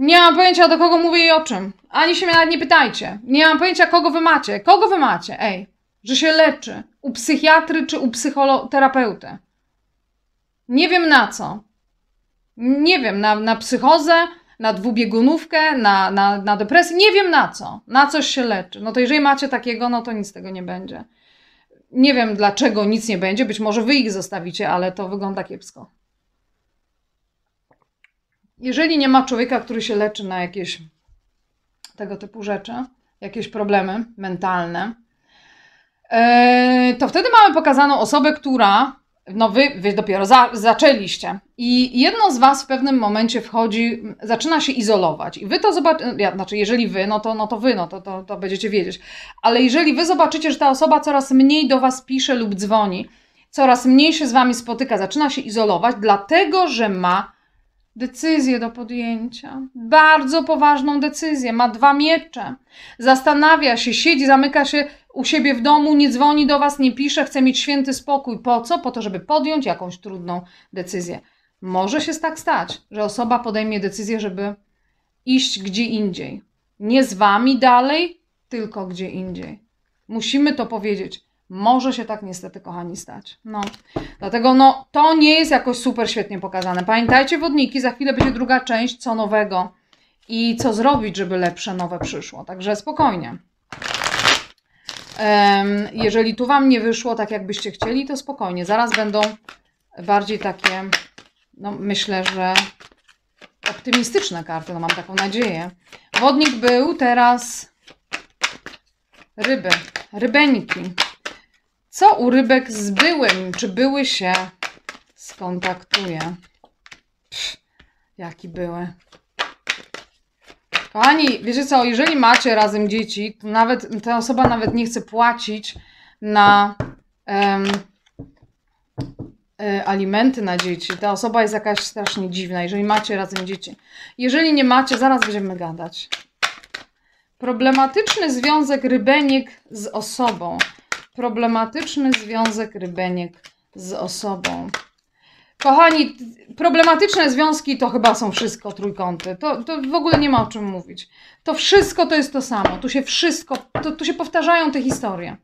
Speaker 1: Nie mam pojęcia, do kogo mówię i o czym. Ani się mnie nawet nie pytajcie. Nie mam pojęcia, kogo wy macie. Kogo wy macie? Ej, że się leczy. U psychiatry czy u psychoterapeuty. Nie wiem na co. Nie wiem, na, na psychozę, na dwubiegunówkę, na, na, na depresję, nie wiem na co. Na coś się leczy. No to jeżeli macie takiego, no to nic z tego nie będzie. Nie wiem dlaczego nic nie będzie, być może wy ich zostawicie, ale to wygląda kiepsko. Jeżeli nie ma człowieka, który się leczy na jakieś tego typu rzeczy, jakieś problemy mentalne, e, to wtedy mamy pokazaną osobę, która no wy, wy dopiero za, zaczęliście. I jedno z was w pewnym momencie wchodzi, zaczyna się izolować. I wy to zobaczycie, ja, znaczy jeżeli wy, no to, no to wy, no to, to, to będziecie wiedzieć. Ale jeżeli wy zobaczycie, że ta osoba coraz mniej do was pisze lub dzwoni, coraz mniej się z wami spotyka, zaczyna się izolować, dlatego że ma decyzję do podjęcia. Bardzo poważną decyzję. Ma dwa miecze. Zastanawia się, siedzi, zamyka się u siebie w domu, nie dzwoni do was, nie pisze, chce mieć święty spokój. Po co? Po to, żeby podjąć jakąś trudną decyzję. Może się tak stać, że osoba podejmie decyzję, żeby iść gdzie indziej. Nie z wami dalej, tylko gdzie indziej. Musimy to powiedzieć. Może się tak niestety, kochani, stać. No. Dlatego no, to nie jest jakoś super świetnie pokazane. Pamiętajcie, wodniki, za chwilę będzie druga część, co nowego i co zrobić, żeby lepsze nowe przyszło. Także spokojnie. Um, jeżeli tu Wam nie wyszło tak, jakbyście chcieli, to spokojnie. Zaraz będą bardziej takie, no myślę, że optymistyczne karty, no mam taką nadzieję. Wodnik był, teraz ryby, rybeńki. Co u rybek z byłym? Czy były się skontaktuje? Pff, jaki były? Kochani, wiecie co, jeżeli macie razem dzieci, to nawet ta osoba nawet nie chce płacić na um, alimenty na dzieci. Ta osoba jest jakaś strasznie dziwna, jeżeli macie razem dzieci. Jeżeli nie macie, zaraz będziemy gadać. Problematyczny związek rybeniek z osobą problematyczny związek rybeniek z osobą. Kochani, problematyczne związki to chyba są wszystko trójkąty. To, to w ogóle nie ma o czym mówić. To wszystko to jest to samo. Tu się wszystko, to, tu się powtarzają te historie.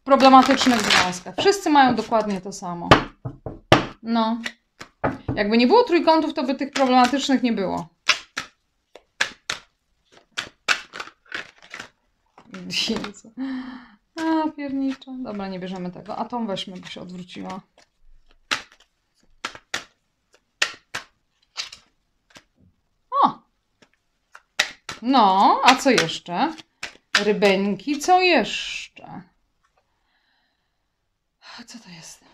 Speaker 1: W problematycznych związkach. Wszyscy mają dokładnie to samo. No. Jakby nie było trójkątów, to by tych problematycznych nie było. Jezu. A, pierniczo. Dobra, nie bierzemy tego. A tą weźmy, bo się odwróciła. O! No, a co jeszcze? Rybeńki, co jeszcze? Co to jest?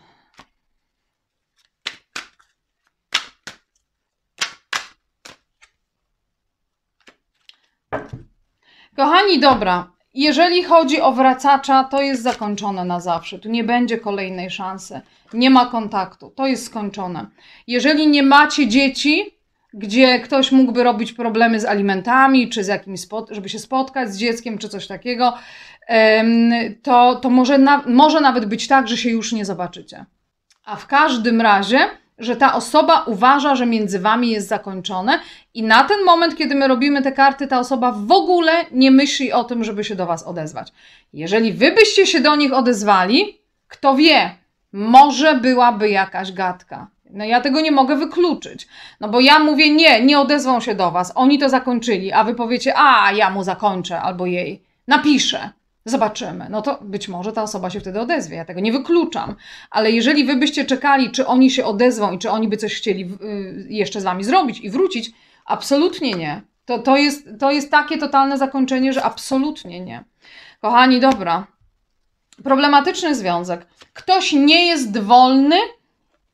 Speaker 1: Kochani, dobra. Jeżeli chodzi o wracacza, to jest zakończone na zawsze. Tu nie będzie kolejnej szansy. Nie ma kontaktu. To jest skończone. Jeżeli nie macie dzieci, gdzie ktoś mógłby robić problemy z alimentami, czy z jakimś, żeby się spotkać z dzieckiem, czy coś takiego, to, to może, na, może nawet być tak, że się już nie zobaczycie. A w każdym razie że ta osoba uważa, że między wami jest zakończone i na ten moment, kiedy my robimy te karty, ta osoba w ogóle nie myśli o tym, żeby się do was odezwać. Jeżeli wy byście się do nich odezwali, kto wie, może byłaby jakaś gadka. No ja tego nie mogę wykluczyć. No bo ja mówię nie, nie odezwą się do was. Oni to zakończyli, a wy powiecie, a ja mu zakończę albo jej. Napiszę. Zobaczymy. No to być może ta osoba się wtedy odezwie. Ja tego nie wykluczam. Ale jeżeli wy byście czekali, czy oni się odezwą i czy oni by coś chcieli y, jeszcze z wami zrobić i wrócić, absolutnie nie. To, to, jest, to jest takie totalne zakończenie, że absolutnie nie. Kochani, dobra. Problematyczny związek. Ktoś nie jest wolny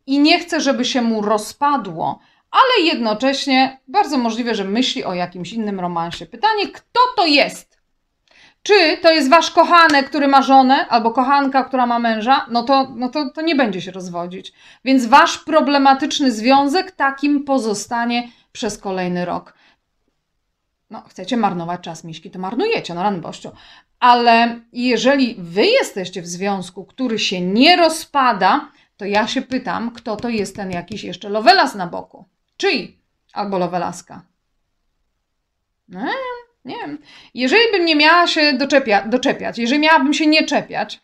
Speaker 1: i nie chce, żeby się mu rozpadło, ale jednocześnie bardzo możliwe, że myśli o jakimś innym romansie. Pytanie, kto to jest? Czy to jest wasz kochanek, który ma żonę, albo kochanka, która ma męża? No to, no to, to nie będzie się rozwodzić. Więc wasz problematyczny związek takim pozostanie przez kolejny rok. No, chcecie marnować czas, miśki, to marnujecie, no rany bościu. Ale jeżeli wy jesteście w związku, który się nie rozpada, to ja się pytam, kto to jest ten jakiś jeszcze lovelas na boku. Czyj? Albo lowelaska. No, nie wiem. Jeżeli bym nie miała się doczepia, doczepiać, jeżeli miałabym się nie czepiać,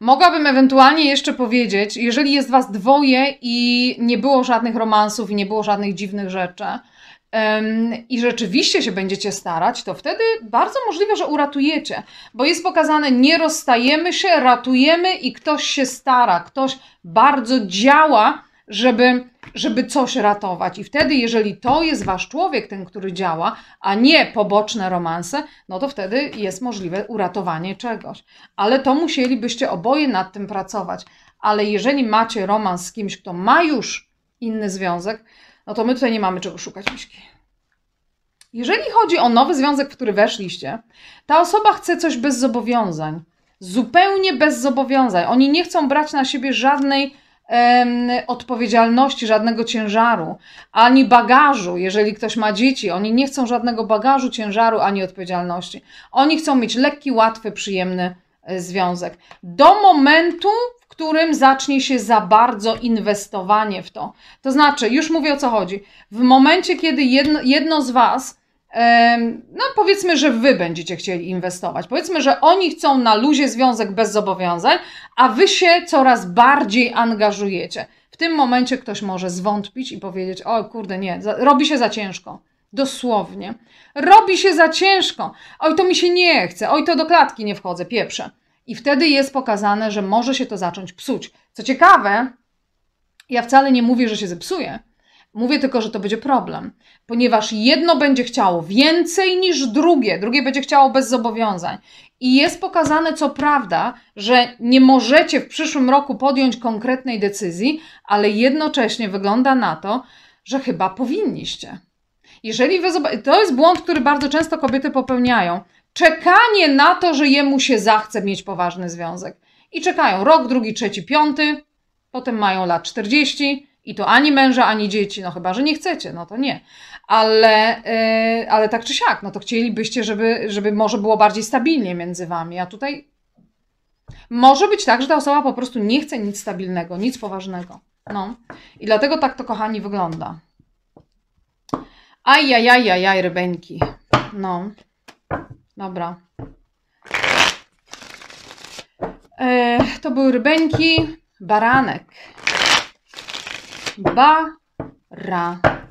Speaker 1: mogłabym ewentualnie jeszcze powiedzieć, jeżeli jest was dwoje i nie było żadnych romansów i nie było żadnych dziwnych rzeczy, i rzeczywiście się będziecie starać, to wtedy bardzo możliwe, że uratujecie, bo jest pokazane, nie rozstajemy się, ratujemy i ktoś się stara, ktoś bardzo działa, żeby, żeby coś ratować. I wtedy, jeżeli to jest wasz człowiek, ten, który działa, a nie poboczne romanse, no to wtedy jest możliwe uratowanie czegoś. Ale to musielibyście oboje nad tym pracować. Ale jeżeli macie romans z kimś, kto ma już inny związek, no to my tutaj nie mamy czego szukać, miśki. Jeżeli chodzi o nowy związek, w który weszliście, ta osoba chce coś bez zobowiązań. Zupełnie bez zobowiązań. Oni nie chcą brać na siebie żadnej odpowiedzialności, żadnego ciężaru, ani bagażu. Jeżeli ktoś ma dzieci, oni nie chcą żadnego bagażu, ciężaru, ani odpowiedzialności. Oni chcą mieć lekki, łatwy, przyjemny e, związek. Do momentu, którym zacznie się za bardzo inwestowanie w to. To znaczy, już mówię o co chodzi. W momencie, kiedy jedno, jedno z Was, no powiedzmy, że Wy będziecie chcieli inwestować, powiedzmy, że oni chcą na luzie związek bez zobowiązań, a Wy się coraz bardziej angażujecie. W tym momencie ktoś może zwątpić i powiedzieć: O kurde, nie, robi się za ciężko. Dosłownie. Robi się za ciężko. Oj, to mi się nie chce. Oj, to do klatki nie wchodzę, pieprze. I wtedy jest pokazane, że może się to zacząć psuć. Co ciekawe, ja wcale nie mówię, że się zepsuje. Mówię tylko, że to będzie problem, ponieważ jedno będzie chciało więcej niż drugie, drugie będzie chciało bez zobowiązań. I jest pokazane, co prawda, że nie możecie w przyszłym roku podjąć konkretnej decyzji, ale jednocześnie wygląda na to, że chyba powinniście. Jeżeli wy to jest błąd, który bardzo często kobiety popełniają czekanie na to, że jemu się zachce mieć poważny związek. I czekają rok, drugi, trzeci, piąty, potem mają lat 40 i to ani męża, ani dzieci, no chyba, że nie chcecie, no to nie. Ale, yy, ale tak czy siak, no to chcielibyście, żeby, żeby może było bardziej stabilnie między wami, a tutaj może być tak, że ta osoba po prostu nie chce nic stabilnego, nic poważnego. No. I dlatego tak to, kochani, wygląda. Ajajajajaj, rybeńki. No. Dobra. E, to były rybeńki, baranek. Baraneczek.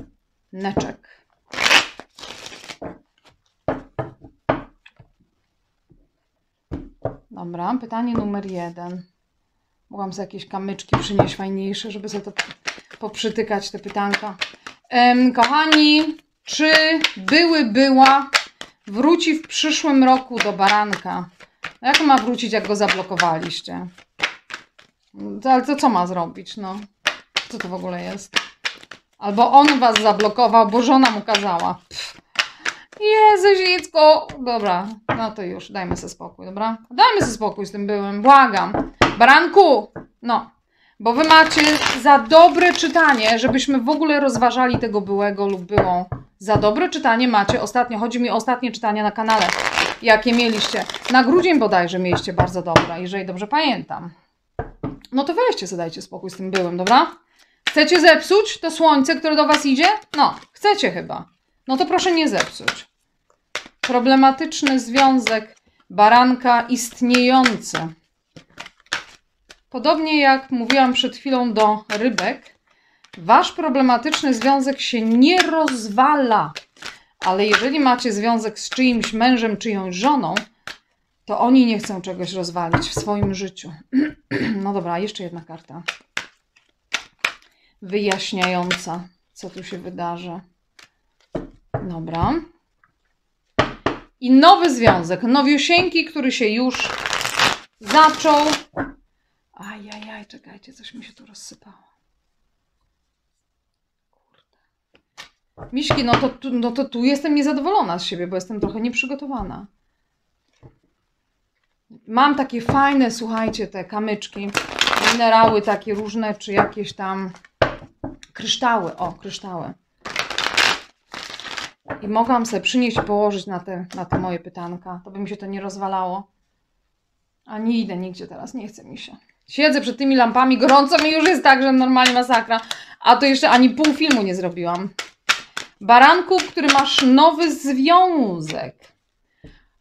Speaker 1: Dobra, pytanie numer jeden. Mogłam sobie jakieś kamyczki przynieść fajniejsze, żeby sobie to poprzytykać, te pytanka. Kochani, czy były, była wróci w przyszłym roku do baranka. Jak ma wrócić, jak go zablokowaliście? Ale to co ma zrobić, no? Co to w ogóle jest? Albo on was zablokował, bo żona mu kazała. Pff. Jezu, dziecko! Dobra, no to już, dajmy sobie spokój, dobra? Dajmy sobie spokój z tym byłym, błagam. Baranku! No, bo wy macie za dobre czytanie, żebyśmy w ogóle rozważali tego byłego lub byłą. Za dobre czytanie macie ostatnio, chodzi mi o ostatnie czytania na kanale, jakie mieliście. Na grudzień bodajże mieliście bardzo dobre, jeżeli dobrze pamiętam. No to weźcie dajcie spokój z tym byłym, dobra? Chcecie zepsuć to słońce, które do was idzie? No, chcecie chyba. No to proszę nie zepsuć. Problematyczny związek baranka istniejący. Podobnie jak mówiłam przed chwilą do rybek, wasz problematyczny związek się nie rozwala. Ale jeżeli macie związek z czyimś mężem, czyjąś żoną, to oni nie chcą czegoś rozwalić w swoim życiu. No dobra, jeszcze jedna karta. Wyjaśniająca, co tu się wydarzy. Dobra. I nowy związek, nowiusieńki, który się już zaczął. Ajajaj, czekajcie, coś mi się tu rozsypało. Kurde. Miśki, no to, no to tu jestem niezadowolona z siebie, bo jestem trochę nieprzygotowana. Mam takie fajne, słuchajcie, te kamyczki, minerały takie różne, czy jakieś tam kryształy. O, kryształy. I mogłam sobie przynieść i położyć na te, na te moje pytanka. To by mi się to nie rozwalało. A nie idę nigdzie teraz, nie chce mi się. Siedzę przed tymi lampami, gorąco mi już jest tak, że normalnie masakra. A to jeszcze ani pół filmu nie zrobiłam. Baranku, który masz nowy związek.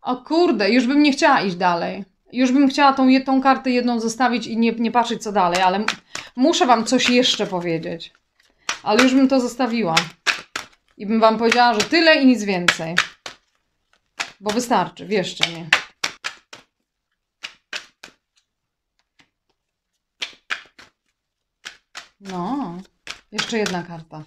Speaker 1: O kurde, już bym nie chciała iść dalej. Już bym chciała tą, tą kartę jedną zostawić i nie, nie patrzeć co dalej, ale muszę wam coś jeszcze powiedzieć. Ale już bym to zostawiła. I bym wam powiedziała, że tyle i nic więcej. Bo wystarczy, wierzcie mi. No, jeszcze jedna karta.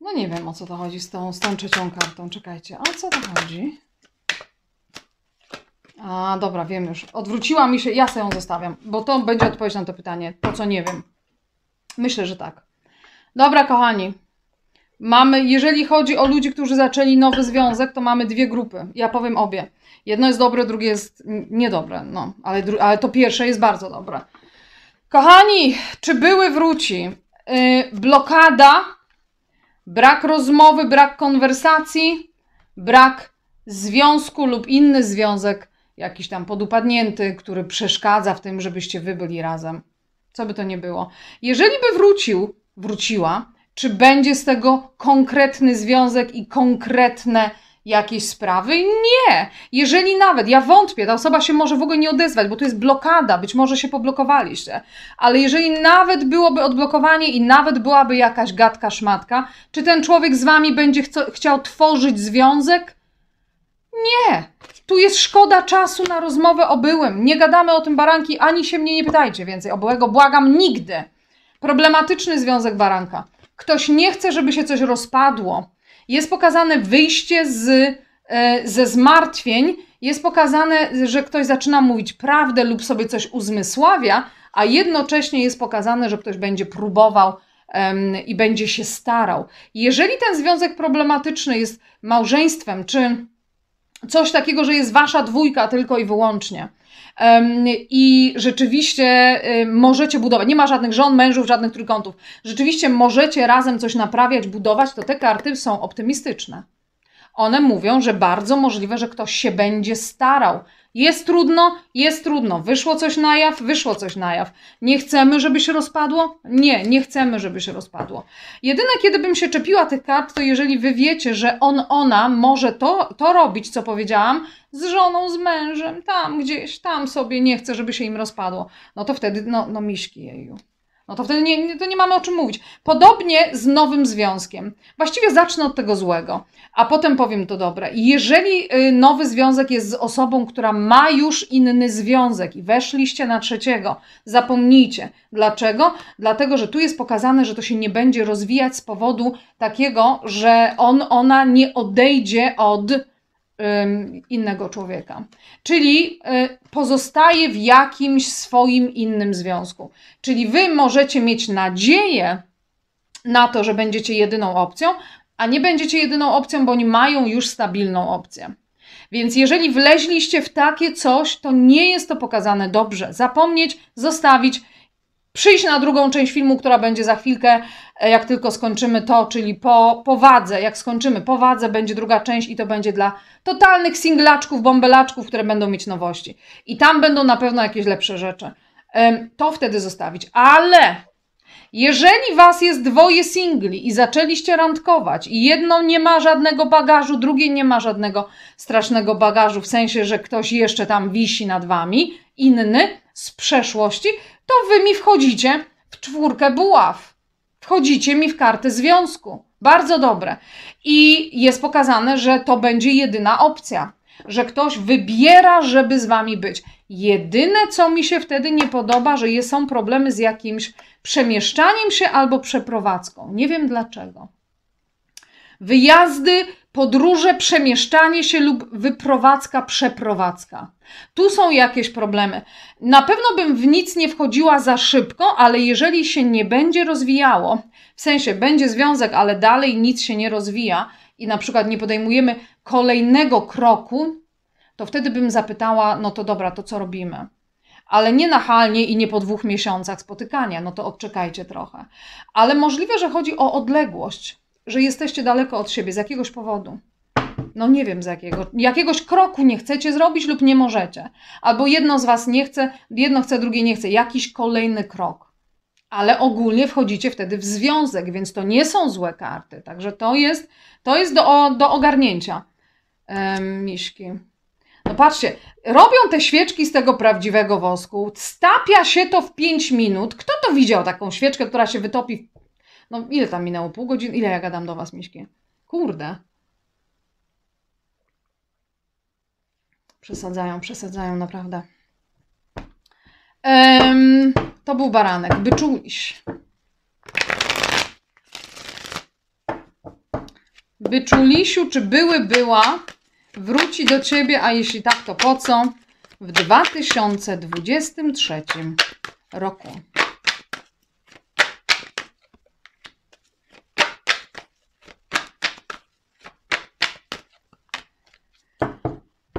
Speaker 1: No nie wiem o co to chodzi z tą, z tą trzecią kartą. Czekajcie, o co to chodzi? A, dobra, wiem już. Odwróciła mi się, ja sobie ją zostawiam, bo to będzie odpowiedź na to pytanie. To, co nie wiem. Myślę, że tak. Dobra, kochani. Mamy, jeżeli chodzi o ludzi, którzy zaczęli nowy związek, to mamy dwie grupy. Ja powiem obie. Jedno jest dobre, drugie jest niedobre, no, ale, ale to pierwsze jest bardzo dobre. Kochani, czy były wróci? Yy, blokada, brak rozmowy, brak konwersacji, brak związku lub inny związek, jakiś tam podupadnięty, który przeszkadza w tym, żebyście wy byli razem. Co by to nie było. Jeżeli by wrócił, wróciła, czy będzie z tego konkretny związek i konkretne jakieś sprawy? Nie. Jeżeli nawet, ja wątpię, ta osoba się może w ogóle nie odezwać, bo to jest blokada, być może się poblokowaliście, ale jeżeli nawet byłoby odblokowanie i nawet byłaby jakaś gadka, szmatka, czy ten człowiek z wami będzie chciał tworzyć związek? Nie. Tu jest szkoda czasu na rozmowę o byłym. Nie gadamy o tym baranki, ani się mnie nie pytajcie więcej o byłego. Błagam, nigdy. Problematyczny związek baranka. Ktoś nie chce, żeby się coś rozpadło. Jest pokazane wyjście z, e, ze zmartwień. Jest pokazane, że ktoś zaczyna mówić prawdę lub sobie coś uzmysławia, a jednocześnie jest pokazane, że ktoś będzie próbował i będzie się starał. Jeżeli ten związek problematyczny jest małżeństwem, czy coś takiego, że jest wasza dwójka tylko i wyłącznie. I rzeczywiście możecie budować. Nie ma żadnych żon, mężów, żadnych trójkątów. Rzeczywiście możecie razem coś naprawiać, budować, to te karty są optymistyczne. One mówią, że bardzo możliwe, że ktoś się będzie starał. Jest trudno, jest trudno. Wyszło coś na jaw, wyszło coś na jaw. Nie chcemy, żeby się rozpadło? Nie, nie chcemy, żeby się rozpadło. Jedyne, kiedy bym się czepiła tych kart, to jeżeli wy wiecie, że on, ona może to, to robić, co powiedziałam, z żoną, z mężem, tam gdzieś, tam sobie nie chce, żeby się im rozpadło, no to wtedy, no, no miśki jeju. No to wtedy nie, nie, to nie mamy o czym mówić. Podobnie z nowym związkiem. Właściwie zacznę od tego złego, a potem powiem to dobre. Jeżeli y, nowy związek jest z osobą, która ma już inny związek i weszliście na trzeciego, zapomnijcie. Dlaczego? Dlatego, że tu jest pokazane, że to się nie będzie rozwijać z powodu takiego, że on, ona nie odejdzie od innego człowieka. Czyli y, pozostaje w jakimś swoim innym związku. Czyli wy możecie mieć nadzieję na to, że będziecie jedyną opcją, a nie będziecie jedyną opcją, bo oni mają już stabilną opcję. Więc jeżeli wleźliście w takie coś, to nie jest to pokazane dobrze. Zapomnieć, zostawić, przyjść na drugą część filmu, która będzie za chwilkę, e, jak tylko skończymy to, czyli po powadze. Jak skończymy powadze, będzie druga część i to będzie dla totalnych singlaczków, bąbelaczków, które będą mieć nowości. I tam będą na pewno jakieś lepsze rzeczy. To wtedy zostawić. Ale jeżeli was jest dwoje singli i zaczęliście randkować i jedno nie ma żadnego bagażu, drugie nie ma żadnego strasznego bagażu, w sensie, że ktoś jeszcze tam wisi nad wami, inny z przeszłości, to wy mi wchodzicie w czwórkę buław. Wchodzicie mi w kartę związku. Bardzo dobre. I jest pokazane, że to będzie jedyna opcja, że ktoś wybiera, żeby z wami być. Jedyne, co mi się wtedy nie podoba, że są problemy z jakimś przemieszczaniem się albo przeprowadzką. Nie wiem dlaczego. Wyjazdy, podróże, przemieszczanie się lub wyprowadzka, przeprowadzka. Tu są jakieś problemy. Na pewno bym w nic nie wchodziła za szybko, ale jeżeli się nie będzie rozwijało, w sensie będzie związek, ale dalej nic się nie rozwija i na przykład nie podejmujemy kolejnego kroku, to wtedy bym zapytała: No to dobra, to co robimy? Ale nie nachalnie i nie po dwóch miesiącach spotykania, no to odczekajcie trochę. Ale możliwe, że chodzi o odległość, że jesteście daleko od siebie z jakiegoś powodu. No nie wiem z jakiego. Jakiegoś kroku nie chcecie zrobić lub nie możecie. Albo jedno z was nie chce, jedno chce, drugie nie chce. Jakiś kolejny krok. Ale ogólnie wchodzicie wtedy w związek, więc to nie są złe karty. Także to jest, to jest do, do ogarnięcia. Um, miśki. No patrzcie, robią te świeczki z tego prawdziwego wosku, stapia się to w 5 minut. Kto to widział taką świeczkę, która się wytopi? No ile tam minęło? Pół godziny? Ile ja gadam do was, miśki? Kurde. Przesadzają, przesadzają naprawdę. Um, to był baranek, byczuliś. Byczulisiu, czy były, była, wróci do ciebie, a jeśli tak, to po co? W 2023 roku.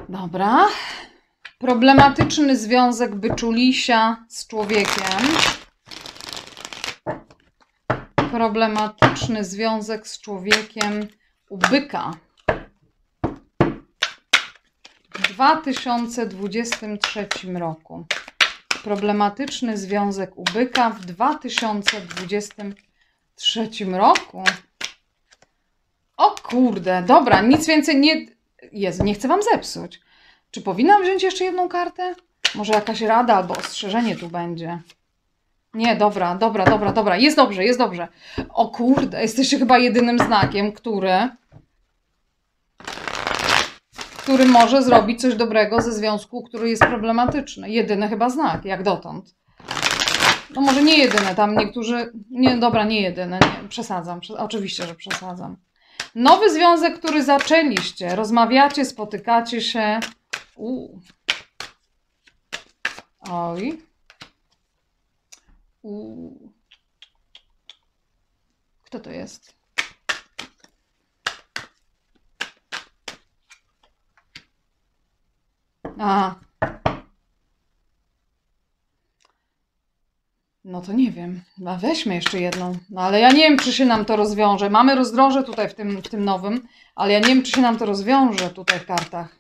Speaker 1: Dobra. Problematyczny związek byczulisia z człowiekiem. Problematyczny związek z człowiekiem u byka. W 2023 roku. Problematyczny związek u byka w 2023 roku. O kurde, dobra, nic więcej nie. Jezu, nie chcę Wam zepsuć. Czy powinnam wziąć jeszcze jedną kartę? Może jakaś rada albo ostrzeżenie tu będzie. Nie, dobra, dobra, dobra, dobra. Jest dobrze, jest dobrze. O kurde, jesteście chyba jedynym znakiem, który który może zrobić coś dobrego ze związku, który jest problematyczny. Jedyny chyba znak, jak dotąd. No może nie jedyny, tam niektórzy... Nie, dobra, nie jedyny, nie, przesadzam. Oczywiście, że przesadzam. Nowy związek, który zaczęliście. Rozmawiacie, spotykacie się. Uuu. Oj. Uuu. Kto to jest? A. No to nie wiem. A weźmy jeszcze jedną. No ale ja nie wiem, czy się nam to rozwiąże. Mamy rozdroże tutaj w tym, w tym nowym, ale ja nie wiem, czy się nam to rozwiąże tutaj w kartach.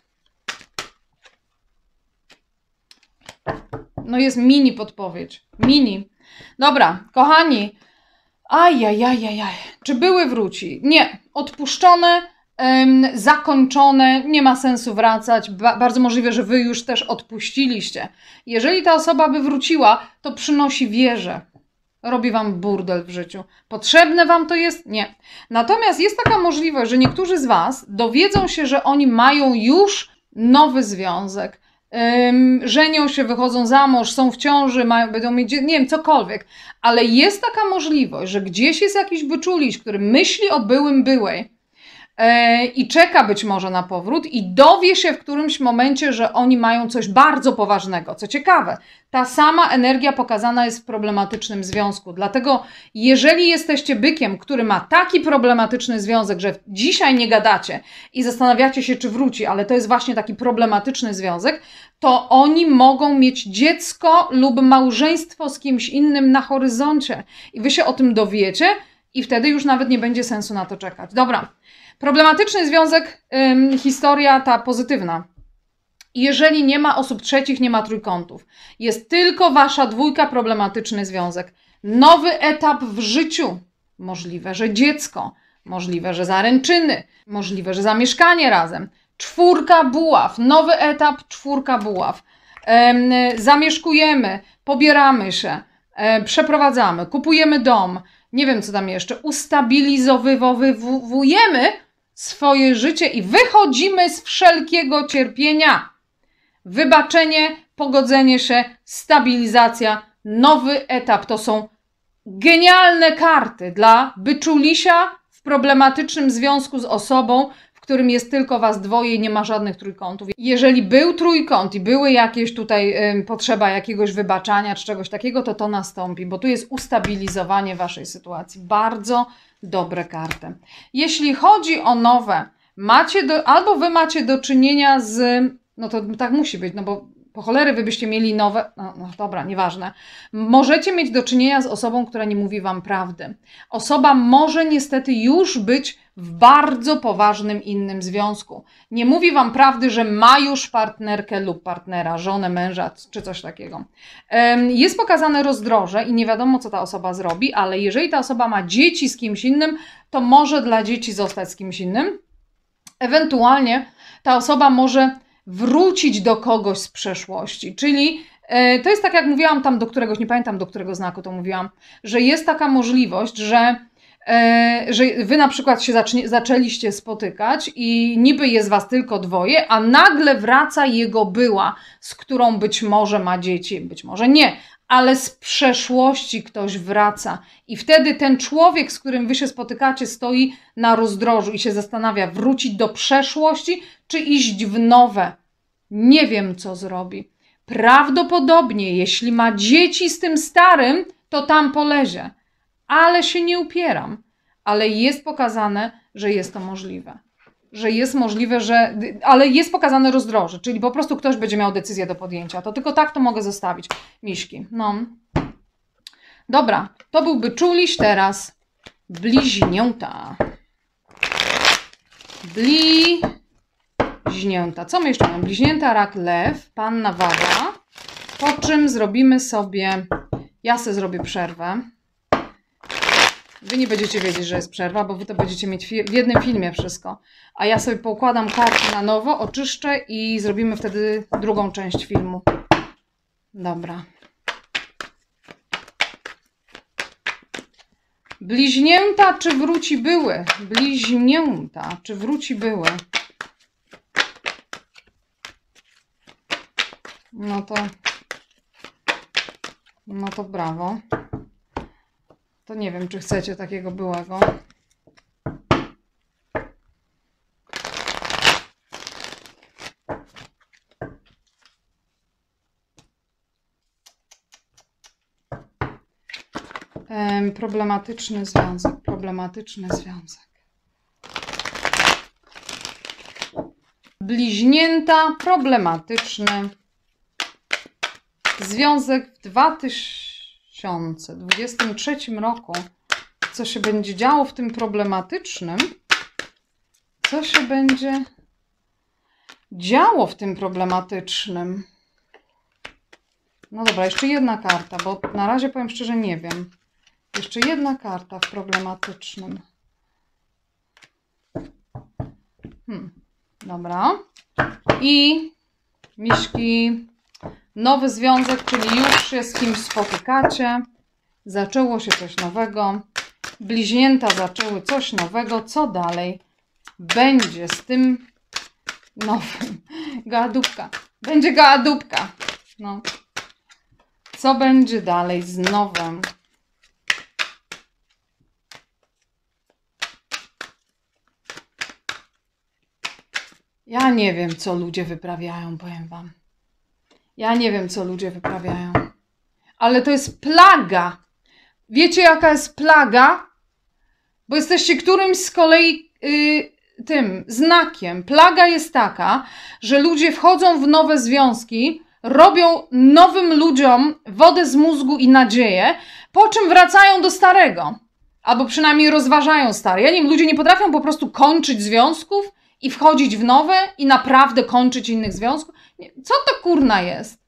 Speaker 1: No jest mini podpowiedź. Mini. Dobra, kochani. Ajajajajaj. Czy były wróci? Nie. Odpuszczone, zakończone. Nie ma sensu wracać. Ba bardzo możliwe, że wy już też odpuściliście. Jeżeli ta osoba by wróciła, to przynosi wieżę. Robi wam burdel w życiu. Potrzebne wam to jest? Nie. Natomiast jest taka możliwość, że niektórzy z was dowiedzą się, że oni mają już nowy związek żenią się, wychodzą za mąż, są w ciąży, mają, będą mieć, nie wiem, cokolwiek. Ale jest taka możliwość, że gdzieś jest jakiś wyczuliś, który myśli o byłym, byłej i czeka być może na powrót i dowie się w którymś momencie, że oni mają coś bardzo poważnego. Co ciekawe, ta sama energia pokazana jest w problematycznym związku. Dlatego, jeżeli jesteście bykiem, który ma taki problematyczny związek, że dzisiaj nie gadacie i zastanawiacie się, czy wróci, ale to jest właśnie taki problematyczny związek, to oni mogą mieć dziecko lub małżeństwo z kimś innym na horyzoncie. I wy się o tym dowiecie, i wtedy już nawet nie będzie sensu na to czekać. Dobra. Problematyczny związek, ym, historia ta pozytywna. Jeżeli nie ma osób trzecich, nie ma trójkątów. Jest tylko wasza dwójka, problematyczny związek. Nowy etap w życiu. Możliwe, że dziecko. Możliwe, że zaręczyny. Możliwe, że zamieszkanie razem. Czwórka buław. Nowy etap, czwórka buław. zamieszkujemy, pobieramy się, e, przeprowadzamy, kupujemy dom, nie wiem co tam jeszcze, ustabilizowywujemy swoje życie i wychodzimy z wszelkiego cierpienia. Wybaczenie, pogodzenie się, stabilizacja, nowy etap to są genialne karty dla byczulisia w problematycznym związku z osobą, w którym jest tylko was dwoje i nie ma żadnych trójkątów. Jeżeli był trójkąt i były jakieś tutaj y, potrzeba jakiegoś wybaczania czy czegoś takiego, to to nastąpi, bo tu jest ustabilizowanie waszej sytuacji. Bardzo dobre karty. Jeśli chodzi o nowe, macie do, albo wy macie do czynienia z, no to tak musi być, no bo po cholery wy byście mieli nowe, no, no dobra, nieważne. Możecie mieć do czynienia z osobą, która nie mówi wam prawdy. Osoba może niestety już być w bardzo poważnym innym związku. Nie mówi wam prawdy, że ma już partnerkę lub partnera, żonę, męża czy coś takiego. Jest pokazane rozdroże i nie wiadomo, co ta osoba zrobi, ale jeżeli ta osoba ma dzieci z kimś innym, to może dla dzieci zostać z kimś innym. Ewentualnie ta osoba może wrócić do kogoś z przeszłości. Czyli e, to jest tak, jak mówiłam tam do któregoś, nie pamiętam do którego znaku to mówiłam, że jest taka możliwość, że, że wy na przykład się zacznie, zaczęliście spotykać i niby jest was tylko dwoje, a nagle wraca jego była, z którą być może ma dzieci, być może nie, ale z przeszłości ktoś wraca. I wtedy ten człowiek, z którym wy się spotykacie, stoi na rozdrożu i się zastanawia, wrócić do przeszłości, czy iść w nowe. Nie wiem, co zrobi. Prawdopodobnie, jeśli ma dzieci z tym starym, to tam polezie. Ale się nie upieram. Ale jest pokazane, że jest to możliwe. Że jest możliwe, że. Ale jest pokazane rozdroże, czyli po prostu ktoś będzie miał decyzję do podjęcia. To tylko tak to mogę zostawić. Miśki. No. Dobra, to byłby czuliś teraz. Bliźnięta. Bli bliźnięta. Co my jeszcze mamy? Bliźnięta, rak, lew, panna, waga. Po czym zrobimy sobie, ja sobie zrobię przerwę. Wy nie będziecie wiedzieć, że jest przerwa, bo wy to będziecie mieć w jednym filmie wszystko. A ja sobie poukładam karty na nowo, oczyszczę i zrobimy wtedy drugą część filmu. Dobra. Bliźnięta czy wróci były? Bliźnięta czy wróci były? No to. No to brawo. To nie wiem, czy chcecie takiego byłego. problematyczny związek, problematyczny związek. Bliźnięta, problematyczny związek w 2023 roku. Co się będzie działo w tym problematycznym? Co się będzie działo w tym problematycznym? No dobra, jeszcze jedna karta, bo na razie powiem szczerze, nie wiem. Jeszcze jedna karta w problematycznym. Hmm, dobra. I miśki Nowy związek, czyli już się z kimś spotykacie. Zaczęło się coś nowego. Bliźnięta zaczęły coś nowego. Co dalej będzie z tym nowym? Gadówka. Będzie gadówka. No. Co będzie dalej z nowym? Ja nie wiem, co ludzie wyprawiają, powiem Wam. Ja nie wiem, co ludzie wyprawiają. Ale to jest plaga. Wiecie, jaka jest plaga? Bo jesteście którymś z kolei yy, tym znakiem. Plaga jest taka, że ludzie wchodzą w nowe związki, robią nowym ludziom wodę z mózgu i nadzieję, po czym wracają do starego. Albo przynajmniej rozważają stare. Ja nie ludzie nie potrafią po prostu kończyć związków i wchodzić w nowe i naprawdę kończyć innych związków. Co to kurna jest?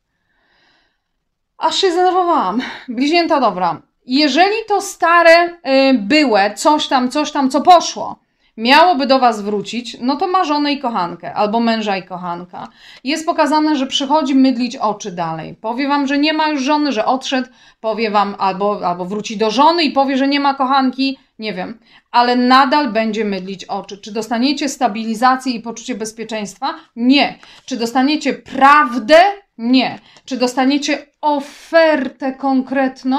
Speaker 1: Aż się zdenerwowałam. Bliźnięta dobra. Jeżeli to stare, y, byłe, coś tam, coś tam, co poszło, miałoby do Was wrócić, no to ma żonę i kochankę, albo męża i kochanka. Jest pokazane, że przychodzi mydlić oczy dalej. Powie Wam, że nie ma już żony, że odszedł, powie Wam, albo, albo wróci do żony i powie, że nie ma kochanki, nie wiem, ale nadal będzie mydlić oczy. Czy dostaniecie stabilizację i poczucie bezpieczeństwa? Nie. Czy dostaniecie prawdę? Nie. Czy dostaniecie ofertę konkretną?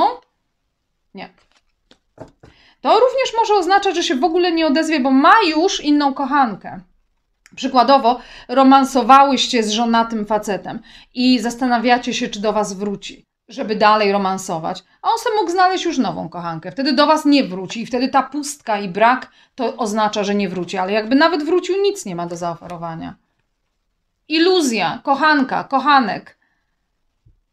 Speaker 1: To również może oznaczać, że się w ogóle nie odezwie, bo ma już inną kochankę. Przykładowo, romansowałyście z żonatym facetem i zastanawiacie się, czy do was wróci, żeby dalej romansować, a on sobie mógł znaleźć już nową kochankę. Wtedy do was nie wróci i wtedy ta pustka i brak to oznacza, że nie wróci, ale jakby nawet wrócił, nic nie ma do zaoferowania. Iluzja, kochanka, kochanek.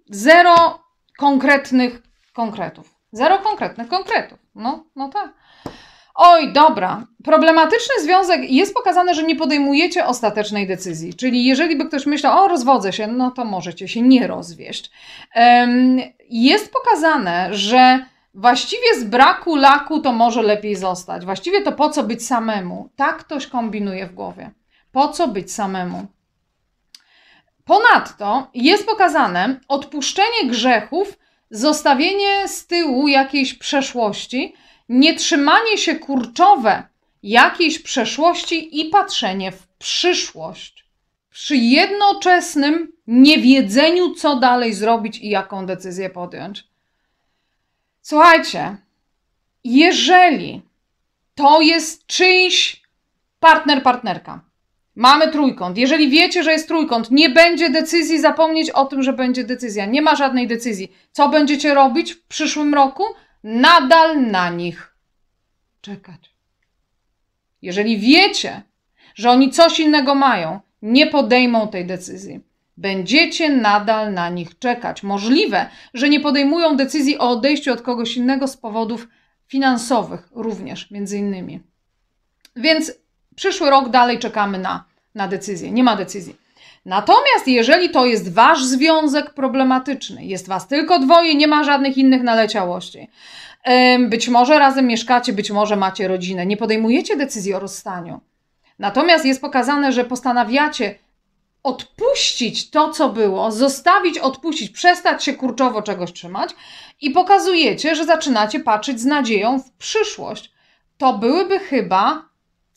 Speaker 1: Zero konkretnych konkretów. Zero konkretnych konkretów. No, no tak. Oj, dobra. Problematyczny związek jest pokazane, że nie podejmujecie ostatecznej decyzji. Czyli jeżeli by ktoś myślał, o rozwodzę się, no to możecie się nie rozwieść. Jest pokazane, że właściwie z braku laku to może lepiej zostać. Właściwie to po co być samemu? Tak ktoś kombinuje w głowie. Po co być samemu? Ponadto jest pokazane odpuszczenie grzechów zostawienie z tyłu jakiejś przeszłości, nietrzymanie się kurczowe jakiejś przeszłości i patrzenie w przyszłość. Przy jednoczesnym niewiedzeniu, co dalej zrobić i jaką decyzję podjąć. Słuchajcie, jeżeli to jest czyjś partner, partnerka, Mamy trójkąt. Jeżeli wiecie, że jest trójkąt, nie będzie decyzji, zapomnieć o tym, że będzie decyzja. Nie ma żadnej decyzji. Co będziecie robić w przyszłym roku? Nadal na nich czekać. Jeżeli wiecie, że oni coś innego mają, nie podejmą tej decyzji. Będziecie nadal na nich czekać. Możliwe, że nie podejmują decyzji o odejściu od kogoś innego z powodów finansowych, również między innymi. Więc przyszły rok dalej czekamy na na decyzję. Nie ma decyzji. Natomiast jeżeli to jest wasz związek problematyczny, jest was tylko dwoje, nie ma żadnych innych naleciałości, być może razem mieszkacie, być może macie rodzinę, nie podejmujecie decyzji o rozstaniu. Natomiast jest pokazane, że postanawiacie odpuścić to, co było, zostawić, odpuścić, przestać się kurczowo czegoś trzymać i pokazujecie, że zaczynacie patrzeć z nadzieją w przyszłość. To byłyby chyba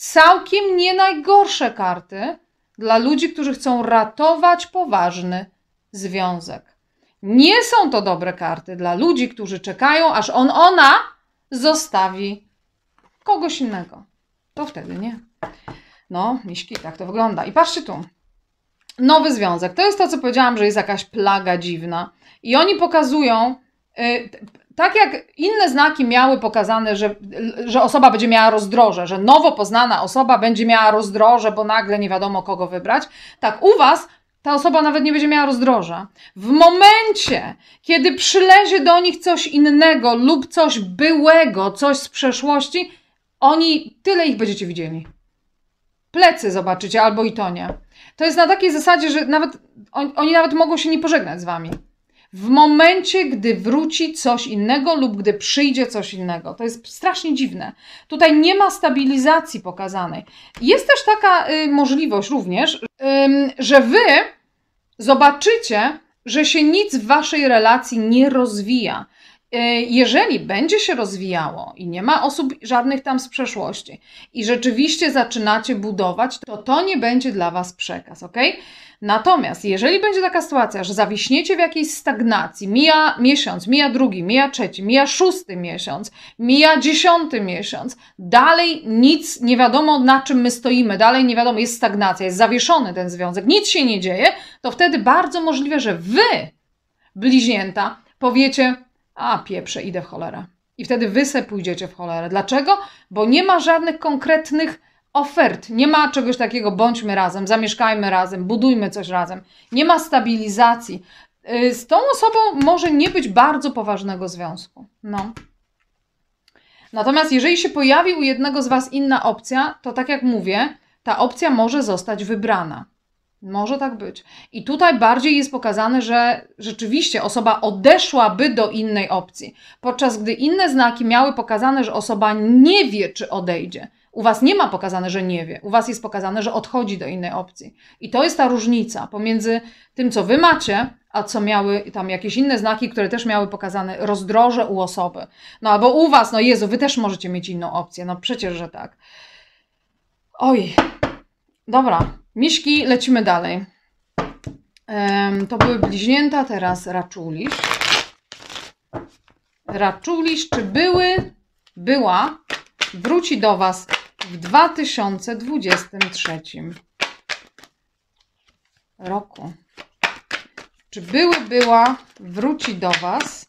Speaker 1: całkiem nie najgorsze karty dla ludzi, którzy chcą ratować poważny związek. Nie są to dobre karty dla ludzi, którzy czekają, aż on, ona zostawi kogoś innego. To wtedy nie. No, miśki, tak to wygląda. I patrzcie tu. Nowy związek. To jest to, co powiedziałam, że jest jakaś plaga dziwna. I oni pokazują, y, tak jak inne znaki miały pokazane, że, że osoba będzie miała rozdroże, że nowo poznana osoba będzie miała rozdroże, bo nagle nie wiadomo kogo wybrać, tak u Was ta osoba nawet nie będzie miała rozdroża. W momencie, kiedy przylezie do nich coś innego lub coś byłego, coś z przeszłości, oni tyle ich będziecie widzieli. Plecy zobaczycie, albo i to nie. To jest na takiej zasadzie, że nawet oni nawet mogą się nie pożegnać z wami w momencie, gdy wróci coś innego lub gdy przyjdzie coś innego. To jest strasznie dziwne. Tutaj nie ma stabilizacji pokazanej. Jest też taka y, możliwość również, y, że wy zobaczycie, że się nic w waszej relacji nie rozwija. Y, jeżeli będzie się rozwijało i nie ma osób żadnych tam z przeszłości i rzeczywiście zaczynacie budować, to to nie będzie dla was przekaz, ok? Natomiast jeżeli będzie taka sytuacja, że zawiśniecie w jakiejś stagnacji, mija miesiąc, mija drugi, mija trzeci, mija szósty miesiąc, mija dziesiąty miesiąc, dalej nic, nie wiadomo na czym my stoimy, dalej nie wiadomo, jest stagnacja, jest zawieszony ten związek, nic się nie dzieje, to wtedy bardzo możliwe, że wy, bliźnięta, powiecie, a pieprze, idę w cholerę. I wtedy wy se pójdziecie w cholerę. Dlaczego? Bo nie ma żadnych konkretnych ofert. Nie ma czegoś takiego, bądźmy razem, zamieszkajmy razem, budujmy coś razem. Nie ma stabilizacji. Y, z tą osobą może nie być bardzo poważnego związku. No. Natomiast jeżeli się pojawi u jednego z Was inna opcja, to tak jak mówię, ta opcja może zostać wybrana. Może tak być. I tutaj bardziej jest pokazane, że rzeczywiście osoba odeszłaby do innej opcji, podczas gdy inne znaki miały pokazane, że osoba nie wie, czy odejdzie U Was nie ma pokazane, że nie wie. U Was jest pokazane, że odchodzi do innej opcji. I to jest ta różnica pomiędzy tym, co Wy macie, a co miały tam jakieś inne znaki, które też miały pokazane rozdroże u osoby. No albo u Was, no Jezu, Wy też możecie mieć inną opcję. No przecież, że tak. Oj. Dobra, miśki, lecimy dalej. To były bliźnięta, teraz raczulisz. Raczulisz, czy były, była, wróci do Was w 2023 roku. Czy były, była, wróci do Was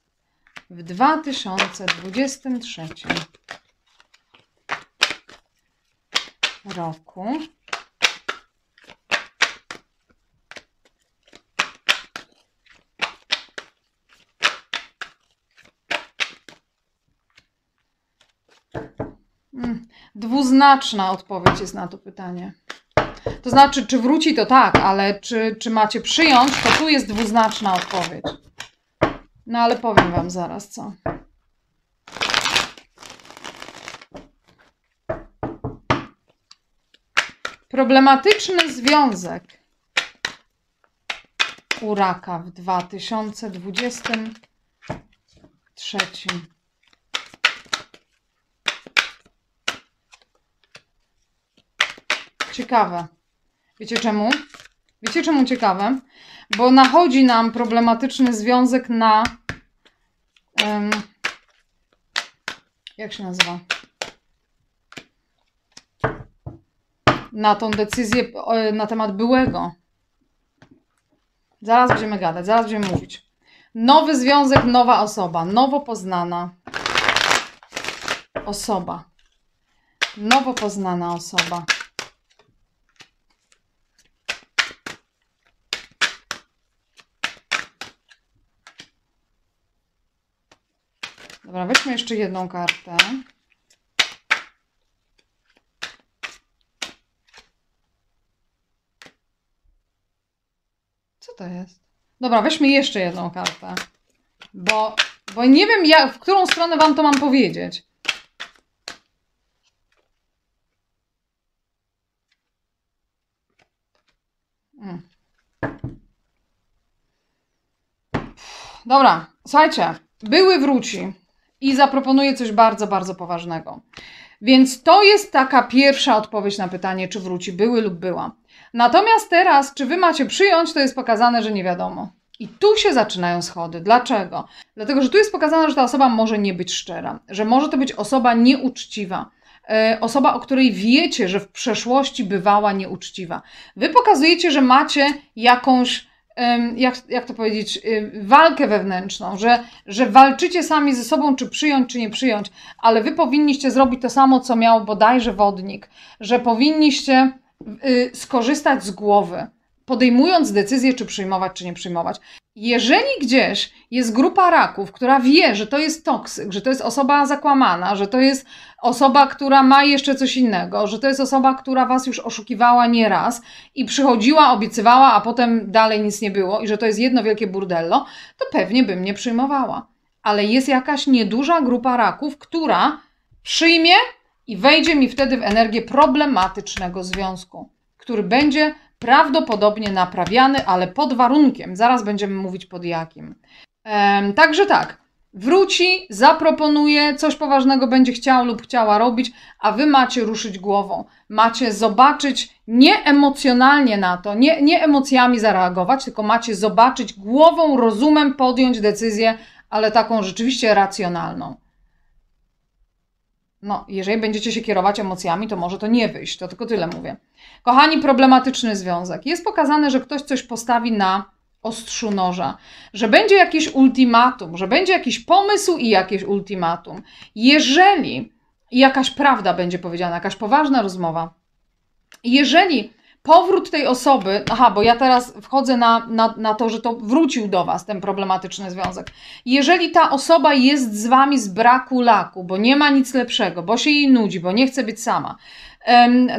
Speaker 1: w 2023 roku. Dwuznaczna odpowiedź jest na to pytanie. To znaczy, czy wróci, to tak, ale czy, czy macie przyjąć, to tu jest dwuznaczna odpowiedź. No ale powiem Wam zaraz co. Problematyczny związek u raka w 2023. Ciekawe. Wiecie czemu? Wiecie czemu ciekawe? Bo nachodzi nam problematyczny związek na. em, jak się nazywa? Na tą decyzję e, na temat byłego. Zaraz będziemy gadać, zaraz będziemy mówić. Nowy związek, nowa osoba, nowo poznana osoba. Nowo poznana osoba. Dobra, weźmy jeszcze jedną kartę. Co to jest? Dobra, weźmy jeszcze jedną kartę. Bo, bo nie wiem, jak, w którą stronę Wam to mam powiedzieć. Mm. Dobra, słuchajcie, były wróci i zaproponuje coś bardzo, bardzo poważnego. Więc to jest taka pierwsza odpowiedź na pytanie, czy wróci były lub była. Natomiast teraz, czy wy macie przyjąć, to jest pokazane, że nie wiadomo. I tu się zaczynają schody. Dlaczego? Dlatego, że tu jest pokazane, że ta osoba może nie być szczera, że może to być osoba nieuczciwa. e, Osoba, o której wiecie, że w przeszłości bywała nieuczciwa. Wy pokazujecie, że macie jakąś, jak, jak to powiedzieć, y, walkę wewnętrzną, że, że walczycie sami ze sobą, czy przyjąć, czy nie przyjąć, ale wy powinniście zrobić to samo, co miał bodajże wodnik, że powinniście y, skorzystać z głowy, podejmując decyzję, czy przyjmować, czy nie przyjmować. Jeżeli gdzieś jest grupa raków, która wie, że to jest toksyk, że to jest osoba zakłamana, że to jest osoba, która ma jeszcze coś innego, że to jest osoba, która was już oszukiwała nieraz i przychodziła, obiecywała, a potem dalej nic nie było i że to jest jedno wielkie burdello, to pewnie bym nie przyjmowała. Ale jest jakaś nieduża grupa raków, która przyjmie i wejdzie mi wtedy w energię problematycznego związku, który będzie prawdopodobnie naprawiany, ale pod warunkiem. Zaraz będziemy mówić pod jakim. Em, także tak, wróci, zaproponuje, coś poważnego będzie chciał lub chciała robić, a wy macie ruszyć głową. Macie zobaczyć nie emocjonalnie na to, nie, nie emocjami zareagować, tylko macie zobaczyć głową, rozumem, podjąć decyzję, ale taką rzeczywiście racjonalną. No, jeżeli będziecie się kierować emocjami, to może to nie wyjść. To tylko tyle mówię. Kochani, problematyczny związek. Jest pokazane, że ktoś coś postawi na ostrzu noża, że będzie jakiś ultimatum, że będzie jakiś pomysł i jakieś ultimatum. Jeżeli jakaś prawda będzie powiedziana, jakaś poważna rozmowa, jeżeli powrót tej osoby, aha, bo ja teraz wchodzę na, na, na to, że to wrócił do Was ten problematyczny związek. Jeżeli ta osoba jest z Wami z braku laku, bo nie ma nic lepszego, bo się jej nudzi, bo nie chce być sama,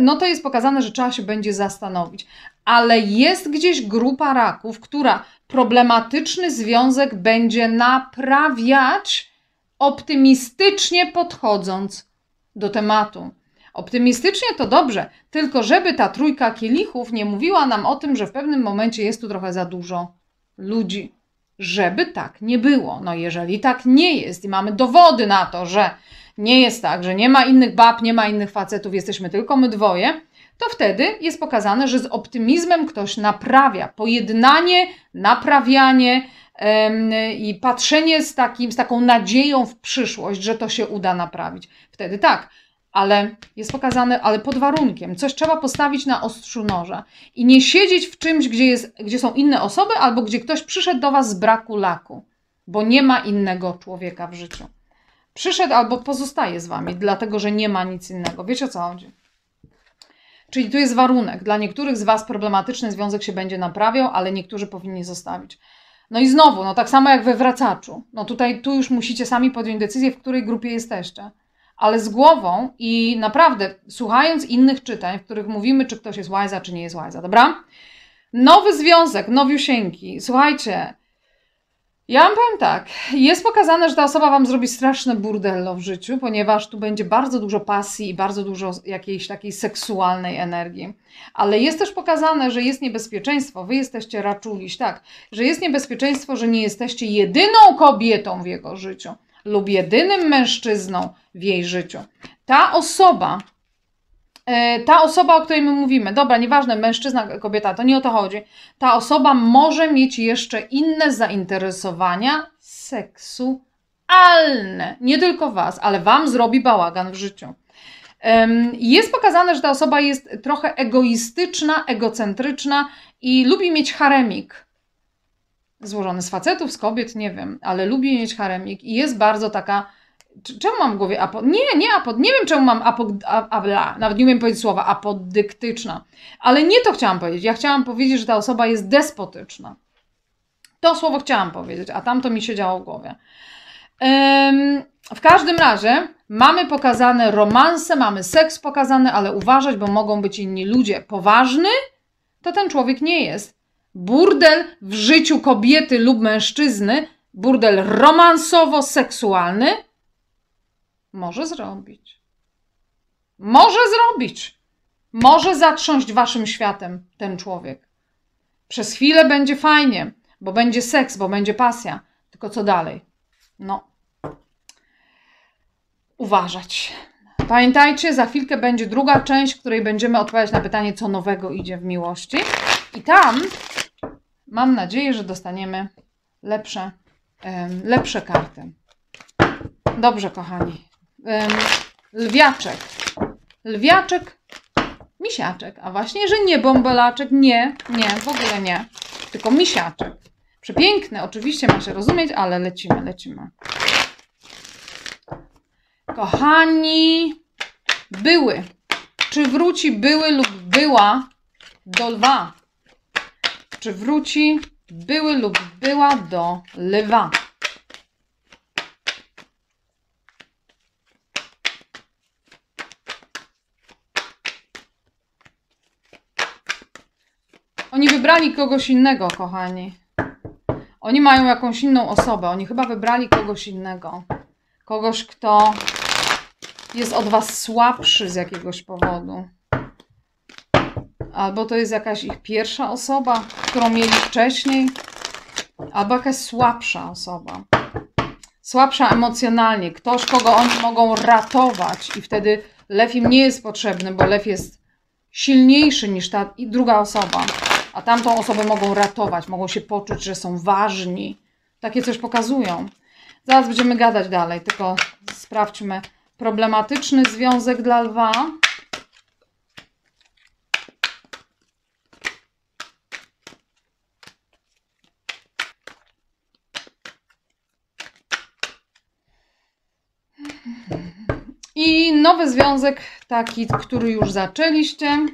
Speaker 1: no to jest pokazane, że trzeba się będzie zastanowić. Ale jest gdzieś grupa raków, która problematyczny związek będzie naprawiać optymistycznie podchodząc do tematu. Optymistycznie to dobrze, tylko żeby ta trójka kielichów nie mówiła nam o tym, że w pewnym momencie jest tu trochę za dużo ludzi. Żeby tak nie było. No jeżeli tak nie jest i mamy dowody na to, że nie jest tak, że nie ma innych bab, nie ma innych facetów, jesteśmy tylko my dwoje, to wtedy jest pokazane, że z optymizmem ktoś naprawia. Pojednanie, naprawianie i patrzenie z, takim, z taką nadzieją w przyszłość, że to się uda naprawić. Wtedy tak, ale jest pokazane, ale pod warunkiem. Coś trzeba postawić na ostrzu noża i nie siedzieć w czymś, gdzie, jest, gdzie są inne osoby albo gdzie ktoś przyszedł do Was z braku laku, bo nie ma innego człowieka w życiu. Przyszedł albo pozostaje z Wami, dlatego że nie ma nic innego. Wiecie o co chodzi? Czyli tu jest warunek. Dla niektórych z Was problematyczny związek się będzie naprawiał, ale niektórzy powinni zostawić. No i znowu, no tak samo jak we wracaczu. No tutaj, tu już musicie sami podjąć decyzję, w której grupie jesteście. Ale z głową i naprawdę słuchając innych czytań, w których mówimy, czy ktoś jest łajza, czy nie jest łajza, dobra? Nowy związek, nowiusieńki. Słuchajcie, ja wam powiem tak, jest pokazane, że ta osoba wam zrobi straszne burdello w życiu, ponieważ tu będzie bardzo dużo pasji i bardzo dużo jakiejś takiej seksualnej energii. Ale jest też pokazane, że jest niebezpieczeństwo, wy jesteście raczuliś, tak, że jest niebezpieczeństwo, że nie jesteście jedyną kobietą w jego życiu lub jedynym mężczyzną w jej życiu. Ta osoba, e, ta osoba, o której my mówimy, dobra, nieważne, mężczyzna, kobieta, to nie o to chodzi. Ta osoba może mieć jeszcze inne zainteresowania seksualne. Nie tylko was, ale wam zrobi bałagan w życiu. Jest pokazane, że ta osoba jest trochę egoistyczna, egocentryczna i lubi mieć haremik. Złożony z facetów, z kobiet, nie wiem, ale lubi mieć haremik i jest bardzo taka. Czemu mam w głowie apo? Nie, nie apo. Nie wiem, czemu mam apo. A, a, nawet nie umiem powiedzieć słowa apodyktyczna. Ale nie to chciałam powiedzieć. Ja chciałam powiedzieć, że ta osoba jest despotyczna. To słowo chciałam powiedzieć, a tamto mi się działo w głowie. W każdym razie mamy pokazane romanse, mamy seks pokazany, ale uważać, bo mogą być inni ludzie. Poważny to ten człowiek nie jest. Burdel w życiu kobiety lub mężczyzny, burdel romansowo-seksualny może zrobić. Może zrobić. Może zatrząść waszym światem ten człowiek. Przez chwilę będzie fajnie, bo będzie seks, bo będzie pasja. Tylko co dalej? No. Uważać. Pamiętajcie, za chwilkę będzie druga część, w której będziemy odpowiadać na pytanie, co nowego idzie w miłości. I tam mam nadzieję, że dostaniemy lepsze, lepsze karty. Dobrze, kochani. Lwiaczek. Lwiaczek, misiaczek. A właśnie, że nie bąbelaczek. Nie, nie, w ogóle nie. Tylko misiaczek. Przepiękny, oczywiście ma się rozumieć, ale lecimy, lecimy. Kochani, były. Czy wróci były lub była do lwa? Czy wróci były lub była do lwa? Oni wybrali kogoś innego, kochani. Oni mają jakąś inną osobę. Oni chyba wybrali kogoś innego. Kogoś, kto jest od was słabszy z jakiegoś powodu. Albo to jest jakaś ich pierwsza osoba, którą mieli wcześniej, albo jakaś słabsza osoba. Słabsza emocjonalnie, ktoś, kogo oni mogą ratować, i wtedy lew im nie jest potrzebny, bo lew jest silniejszy niż ta i druga osoba. A tamtą osobę mogą ratować, mogą się poczuć, że są ważni. Takie coś pokazują. Zaraz będziemy gadać dalej, tylko sprawdźmy. Problematyczny związek dla lwa. I nowy związek, taki, który już zaczęliście.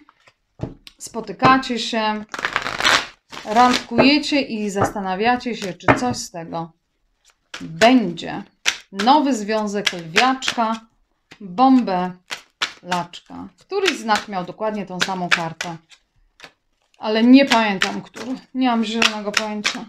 Speaker 1: Spotykacie się, randkujecie i zastanawiacie się, czy coś z tego będzie. Nowy związek lwiaczka, bombę laczka. Któryś znak miał dokładnie tą samą kartę. Ale nie pamiętam, który. Nie mam zielonego pojęcia.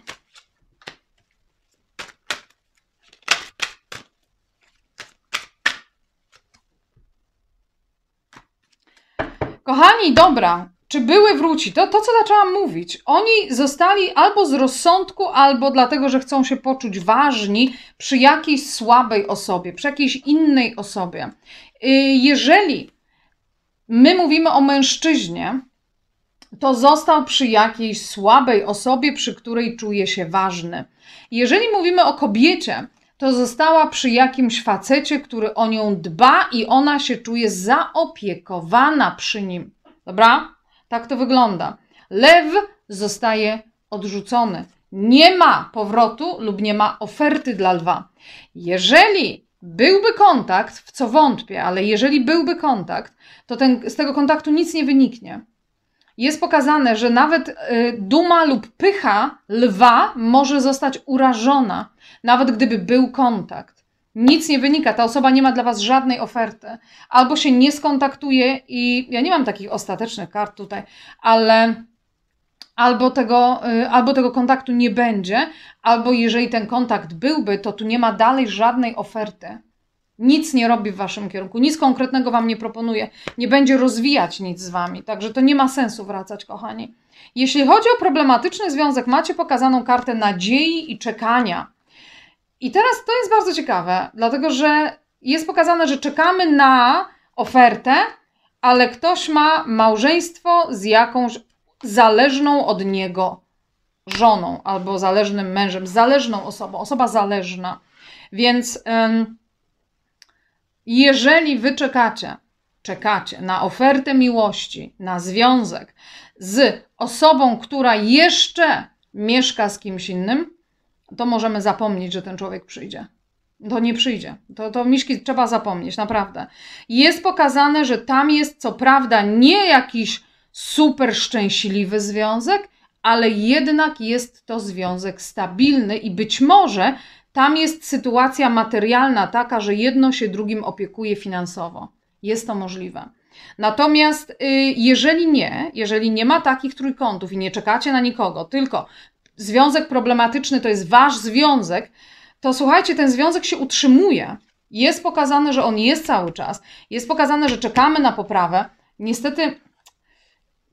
Speaker 1: Kochani, dobra, czy były wróci? To, to, co zaczęłam mówić. Oni zostali albo z rozsądku, albo dlatego, że chcą się poczuć ważni przy jakiejś słabej osobie, przy jakiejś innej osobie. Y, jeżeli my mówimy o mężczyźnie, to został przy jakiejś słabej osobie, przy której czuje się ważny. Jeżeli mówimy o kobiecie, to została przy jakimś facecie, który o nią dba i ona się czuje zaopiekowana przy nim. Dobra? Tak to wygląda. Lew zostaje odrzucony. Nie ma powrotu lub nie ma oferty dla lwa. Jeżeli byłby kontakt, w co wątpię, ale jeżeli byłby kontakt, to ten, z tego kontaktu nic nie wyniknie. Jest pokazane, że nawet y, duma lub pycha lwa może zostać urażona, nawet gdyby był kontakt. Nic nie wynika, ta osoba nie ma dla Was żadnej oferty. Albo się nie skontaktuje i ja nie mam takich ostatecznych kart tutaj, ale albo tego, y, albo tego kontaktu nie będzie, albo jeżeli ten kontakt byłby, to tu nie ma dalej żadnej oferty. Nic nie robi w waszym kierunku, nic konkretnego wam nie proponuje, nie będzie rozwijać nic z wami, także to nie ma sensu wracać, kochani. Jeśli chodzi o problematyczny związek, macie pokazaną kartę nadziei i czekania. I teraz to jest bardzo ciekawe, dlatego że jest pokazane, że czekamy na ofertę, ale ktoś ma małżeństwo z jakąś zależną od niego żoną albo zależnym mężem, zależną osobą, osoba zależna. Więc jeżeli wy czekacie, czekacie na ofertę miłości, na związek z osobą, która jeszcze mieszka z kimś innym, to możemy zapomnieć, że ten człowiek przyjdzie. To nie przyjdzie. To, to miszki trzeba zapomnieć, naprawdę. Jest pokazane, że tam jest co prawda nie jakiś super szczęśliwy związek, ale jednak jest to związek stabilny i być może tam jest sytuacja materialna taka, że jedno się drugim opiekuje finansowo. Jest to możliwe. Natomiast y, jeżeli nie, jeżeli nie ma takich trójkątów i nie czekacie na nikogo, tylko związek problematyczny to jest wasz związek, to słuchajcie, ten związek się utrzymuje. Jest pokazane, że on jest cały czas. Jest pokazane, że czekamy na poprawę. Niestety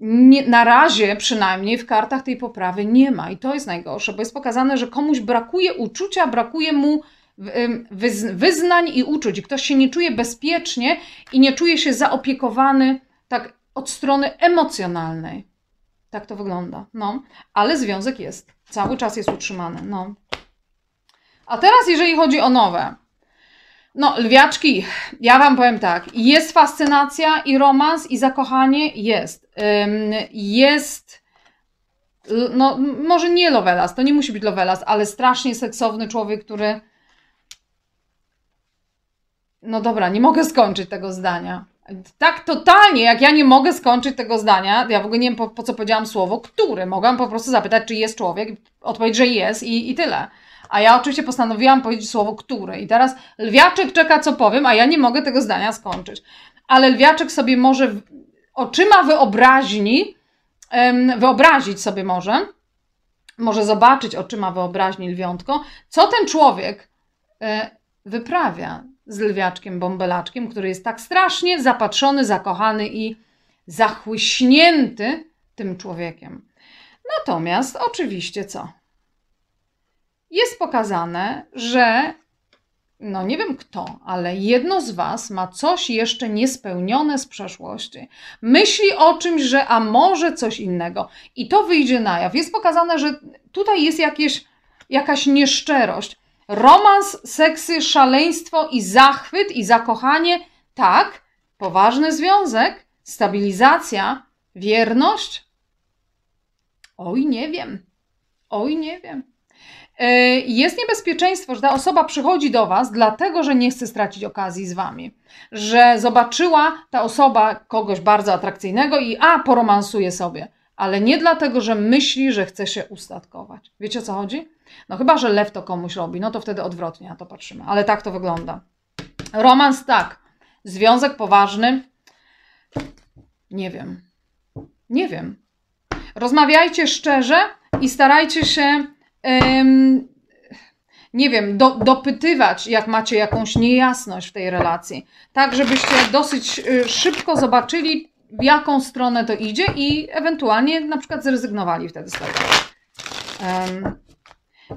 Speaker 1: nie, na razie przynajmniej w kartach tej poprawy nie ma. I to jest najgorsze, bo jest pokazane, że komuś brakuje uczucia, brakuje mu wyznań i uczuć. I ktoś się nie czuje bezpiecznie i nie czuje się zaopiekowany tak od strony emocjonalnej. Tak to wygląda. No, ale związek jest. Cały czas jest utrzymany. No. A teraz, jeżeli chodzi o nowe. No, lwiaczki, ja Wam powiem tak. Jest fascynacja i romans i zakochanie? Jest. Jest. No, może nie Lovelas, to nie musi być Lovelas, ale strasznie seksowny człowiek, który. No dobra, nie mogę skończyć tego zdania. Tak totalnie, jak ja nie mogę skończyć tego zdania, ja w ogóle nie wiem po, po co powiedziałam słowo, który. Mogłam po prostu zapytać, czy jest człowiek, odpowiedzieć, że jest i, i tyle. A ja oczywiście postanowiłam powiedzieć słowo który. I teraz lwiaczek czeka, co powiem, a ja nie mogę tego zdania skończyć. Ale lwiaczek sobie może oczyma wyobraźni, wyobrazić sobie może, może zobaczyć oczyma wyobraźni lwiątko, co ten człowiek e, wyprawia z lwiaczkiem bąbelaczkiem, który jest tak strasznie zapatrzony, zakochany i zachłyśnięty tym człowiekiem. Natomiast oczywiście co? Jest pokazane, że no nie wiem kto, ale jedno z Was ma coś jeszcze niespełnione z przeszłości. Myśli o czymś, że a może coś innego. I to wyjdzie na jaw. Jest pokazane, że tutaj jest jakieś, jakaś nieszczerość. Romans, seksy, szaleństwo i zachwyt i zakochanie. Tak, poważny związek, stabilizacja, wierność. Oj, nie wiem. Oj, nie wiem. E, jest niebezpieczeństwo, że ta osoba przychodzi do Was, dlatego że nie chce stracić okazji z Wami. Że zobaczyła ta osoba kogoś bardzo atrakcyjnego i a, poromansuje sobie. Ale nie dlatego, że myśli, że chce się ustatkować. Wiecie o co chodzi? No chyba, że lew to komuś robi, no to wtedy odwrotnie na to patrzymy. Ale tak to wygląda. Romans tak. Związek poważny. Nie wiem. Nie wiem. Rozmawiajcie szczerze i starajcie się nie wiem, do, dopytywać, jak macie jakąś niejasność w tej relacji, tak żebyście dosyć y, szybko zobaczyli, w jaką stronę to idzie i ewentualnie na przykład zrezygnowali wtedy z tego. Um,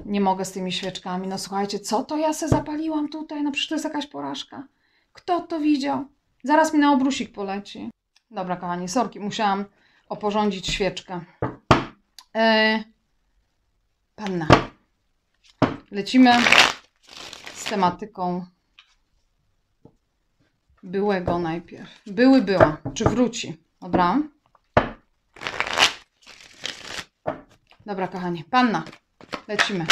Speaker 1: nie mogę z tymi świeczkami. No słuchajcie, co to ja se zapaliłam tutaj? No przecież to jest jakaś porażka. Kto to widział? Zaraz mi na obrusik poleci. Dobra, kochani, sorki, musiałam oporządzić świeczkę. E, panna. Lecimy z tematyką byłego najpierw. Były, była. Czy wróci? Dobra. Dobra, kochani. Panna. Lecimy.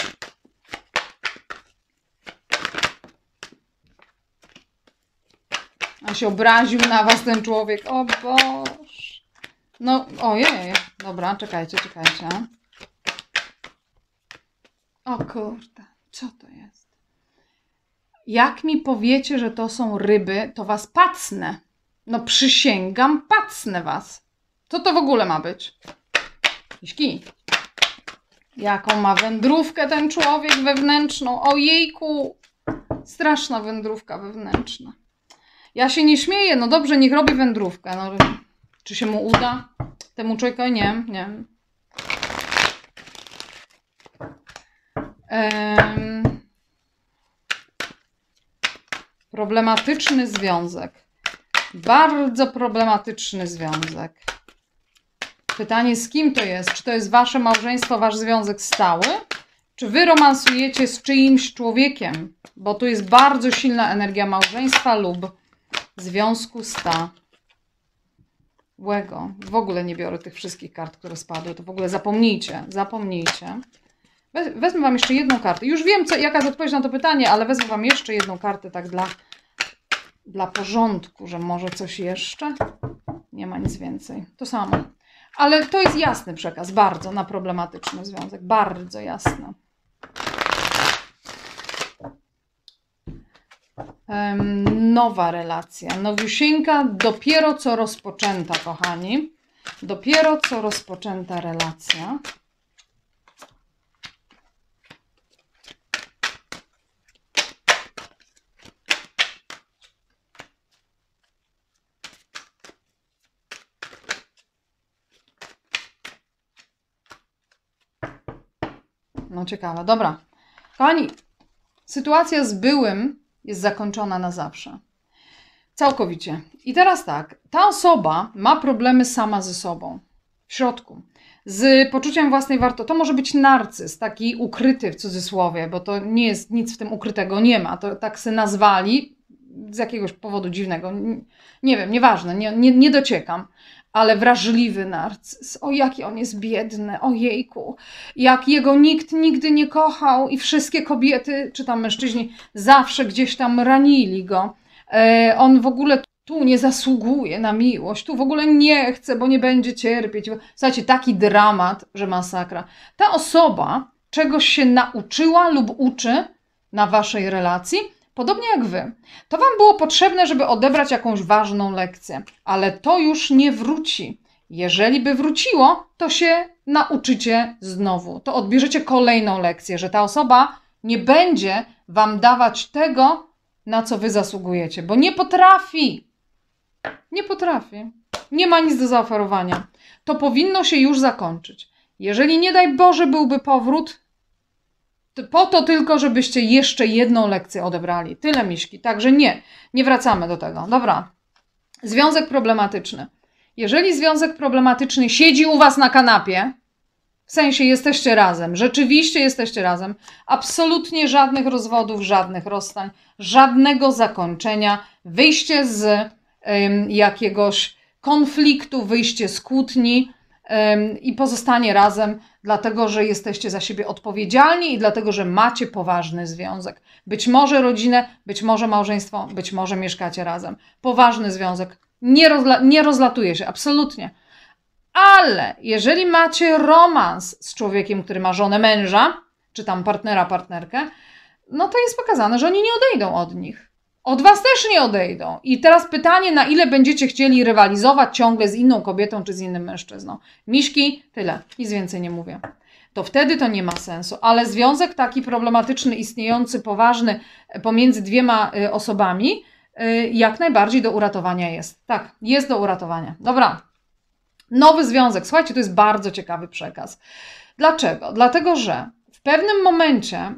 Speaker 1: A się obraził na was ten człowiek. O Boż. No, ojej. Dobra, czekajcie, czekajcie. O kurde, co to jest? Jak mi powiecie, że to są ryby, to was pacnę. No przysięgam, pacnę was. Co to w ogóle ma być? Miśki. Jaką ma wędrówkę ten człowiek wewnętrzną. Ojejku. Straszna wędrówka wewnętrzna. Ja się nie śmieję. No dobrze, niech robi wędrówkę. No, czy się mu uda? Temu człowiekowi? Nie, nie. Um, problematyczny związek. Bardzo problematyczny związek. Pytanie, z kim to jest? Czy to jest wasze małżeństwo, wasz związek stały? Czy wy romansujecie z czyimś człowiekiem? Bo tu jest bardzo silna energia małżeństwa lub związku stałego. W ogóle nie biorę tych wszystkich kart, które spadły. To w ogóle zapomnijcie, zapomnijcie. Wezmę Wam jeszcze jedną kartę. Już wiem, co, jaka jest odpowiedź na to pytanie, ale wezmę Wam jeszcze jedną kartę, tak dla, dla porządku, że może coś jeszcze. Nie ma nic więcej. To samo. Ale to jest jasny przekaz, bardzo na problematyczny związek. Bardzo jasny. Nowa relacja. Nowiusieńka dopiero co rozpoczęta, kochani. Dopiero co rozpoczęta relacja. No ciekawe, dobra. Kochani, sytuacja z byłym jest zakończona na zawsze. Całkowicie. I teraz tak, ta osoba ma problemy sama ze sobą, w środku, z poczuciem własnej wartości. To może być narcyz, taki ukryty w cudzysłowie, bo to nie jest nic w tym ukrytego, nie ma. To tak se nazwali z jakiegoś powodu dziwnego. Nie wiem, nieważne, nie, nie, nie dociekam ale wrażliwy narcyz. O, jaki on jest biedny, o jejku. Jak jego nikt nigdy nie kochał i wszystkie kobiety, czy tam mężczyźni, zawsze gdzieś tam ranili go. E, on w ogóle tu nie zasługuje na miłość, tu w ogóle nie chce, bo nie będzie cierpieć. Słuchajcie, taki dramat, że masakra. Ta osoba czegoś się nauczyła lub uczy na waszej relacji, Podobnie jak wy. To wam było potrzebne, żeby odebrać jakąś ważną lekcję, ale to już nie wróci. Jeżeli by wróciło, to się nauczycie znowu. To odbierzecie kolejną lekcję, że ta osoba nie będzie wam dawać tego, na co wy zasługujecie, bo nie potrafi. Nie potrafi. Nie ma nic do zaoferowania. To powinno się już zakończyć. Jeżeli nie daj Boże byłby powrót, po to tylko, żebyście jeszcze jedną lekcję odebrali. Tyle miśki. Także nie, nie wracamy do tego. Dobra. Związek problematyczny. Jeżeli związek problematyczny siedzi u was na kanapie, w sensie jesteście razem, rzeczywiście jesteście razem, absolutnie żadnych rozwodów, żadnych rozstań, żadnego zakończenia, wyjście z jakiegoś konfliktu, wyjście z kłótni i pozostanie razem dlatego że jesteście za siebie odpowiedzialni i dlatego, że macie poważny związek. Być może rodzinę, być może małżeństwo, być może mieszkacie razem. Poważny związek. Nie, rozla nie rozlatuje się, absolutnie. Ale jeżeli macie romans z człowiekiem, który ma żonę męża, czy tam partnera, partnerkę, no to jest pokazane, że oni nie odejdą od nich. Od was też nie odejdą. I teraz pytanie, na ile będziecie chcieli rywalizować ciągle z inną kobietą czy z innym mężczyzną. Miszki, tyle. Nic więcej nie mówię. To wtedy to nie ma sensu. Ale związek taki problematyczny, istniejący, poważny pomiędzy dwiema y, osobami, y, jak najbardziej do uratowania jest. Tak, jest do uratowania. Dobra. Nowy związek. Słuchajcie, to jest bardzo ciekawy przekaz. Dlaczego? Dlatego, że w pewnym momencie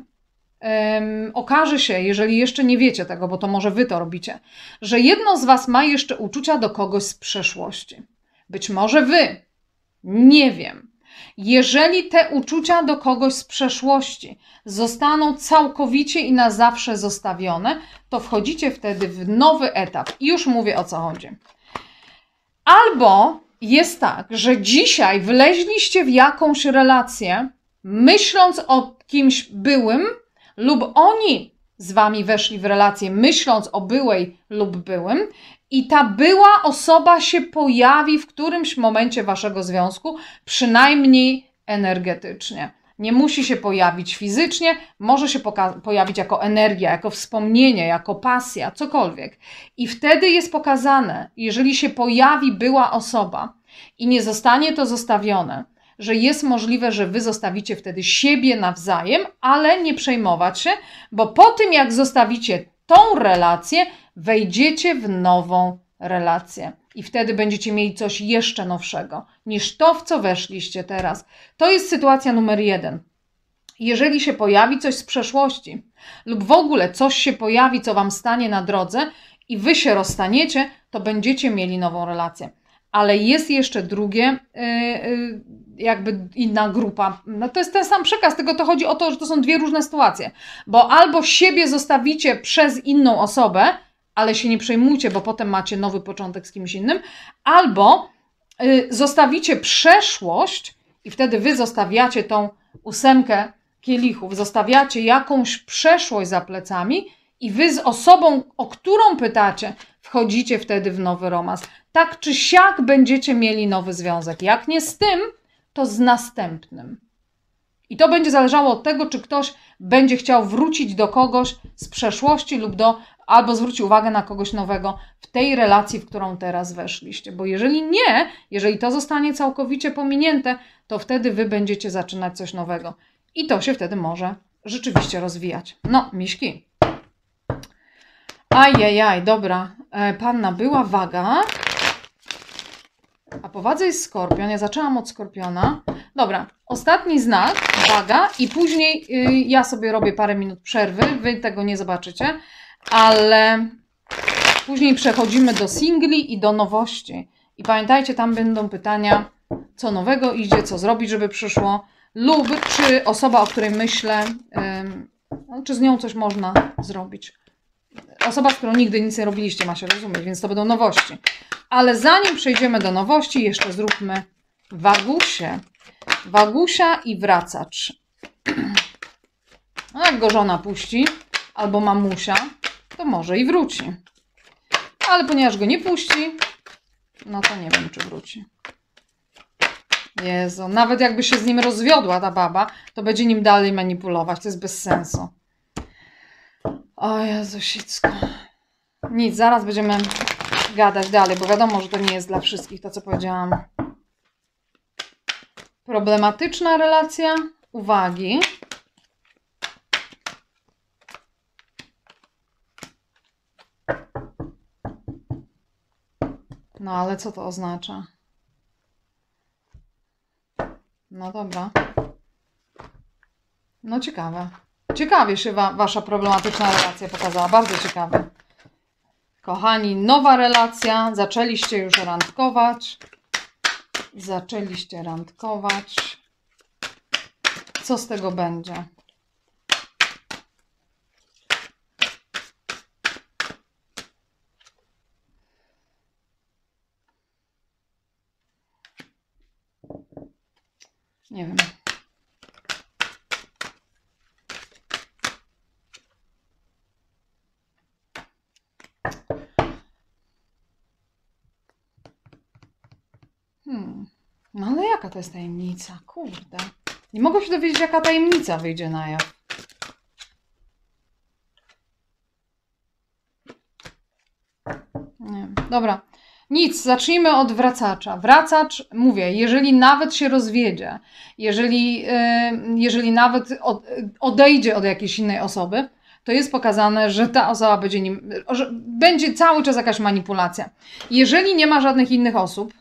Speaker 1: okaże się, jeżeli jeszcze nie wiecie tego, bo to może wy to robicie, że jedno z was ma jeszcze uczucia do kogoś z przeszłości. Być może wy. Nie wiem. Jeżeli te uczucia do kogoś z przeszłości zostaną całkowicie i na zawsze zostawione, to wchodzicie wtedy w nowy etap. I już mówię o co chodzi. Albo jest tak, że dzisiaj wleźliście w jakąś relację, myśląc o kimś byłym, lub oni z wami weszli w relację, myśląc o byłej lub byłym, i ta była osoba się pojawi w którymś momencie waszego związku, przynajmniej energetycznie. Nie musi się pojawić fizycznie, może się pojawić jako energia, jako wspomnienie, jako pasja, cokolwiek. I wtedy jest pokazane, jeżeli się pojawi była osoba i nie zostanie to zostawione, że jest możliwe, że wy zostawicie wtedy siebie nawzajem, ale nie przejmować się, bo po tym jak zostawicie tą relację, wejdziecie w nową relację. I wtedy będziecie mieli coś jeszcze nowszego niż to, w co weszliście teraz. To jest sytuacja numer jeden. Jeżeli się pojawi coś z przeszłości, lub w ogóle coś się pojawi, co wam stanie na drodze, i wy się rozstaniecie, to będziecie mieli nową relację. Ale jest jeszcze drugie, yy, jakby inna grupa. No to jest ten sam przekaz, tylko to chodzi o to, że to są dwie różne sytuacje. Bo albo siebie zostawicie przez inną osobę, ale się nie przejmujcie, bo potem macie nowy początek z kimś innym, albo y, zostawicie przeszłość i wtedy wy zostawiacie tą ósemkę kielichów, zostawiacie jakąś przeszłość za plecami i wy z osobą, o którą pytacie, wchodzicie wtedy w nowy romans. Tak czy siak będziecie mieli nowy związek. Jak nie z tym, to z następnym. I to będzie zależało od tego, czy ktoś będzie chciał wrócić do kogoś z przeszłości lub do albo zwróci uwagę na kogoś nowego w tej relacji, w którą teraz weszliście. Bo jeżeli nie, jeżeli to zostanie całkowicie pominięte, to wtedy wy będziecie zaczynać coś nowego. I to się wtedy może rzeczywiście rozwijać. No, miśki. Ajajaj, dobra. E, panna była waga. A po wadze jest skorpion. Ja zaczęłam od skorpiona. Dobra, ostatni znak, waga, i później y, ja sobie robię parę minut przerwy. Wy tego nie zobaczycie ale później przechodzimy do singli i do nowości. I pamiętajcie, tam będą pytania, co nowego idzie, co zrobić, żeby przyszło, lub czy osoba, o której myślę, no, czy z nią coś można zrobić. Osoba, z którą nigdy nic nie robiliście, ma się rozumieć, więc to będą nowości. Ale zanim przejdziemy do nowości, jeszcze zróbmy wagusie. Wagusia i wracacz. No jak go żona puści, albo mamusia, to może i wróci. Ale ponieważ go nie puści, no to nie wiem, czy wróci. Jezu, nawet jakby się z nim rozwiodła ta baba, to będzie nim dalej manipulować. To jest bez sensu. O Jezusicko. Nic, zaraz będziemy gadać dalej, bo wiadomo, że to nie jest dla wszystkich to, co powiedziałam. Problematyczna relacja. Uwagi. No ale co to oznacza? No dobra. No ciekawe. Ciekawie się wa wasza problematyczna relacja pokazała. Bardzo ciekawe. Kochani, nowa relacja. Zaczęliście już randkować. Zaczęliście randkować. Co z tego będzie? Nie wiem. Hmm. No ale jaka to jest tajemnica? Kurde. Nie mogę się dowiedzieć, jaka tajemnica wyjdzie na jaw. Nie. Dobra. Nic, zacznijmy od wracacza. Wracacz, mówię, jeżeli nawet się rozwiedzie, jeżeli, jeżeli nawet odejdzie od jakiejś innej osoby, to jest pokazane, że ta osoba będzie nim, będzie cały czas jakaś manipulacja. Jeżeli nie ma żadnych innych osób,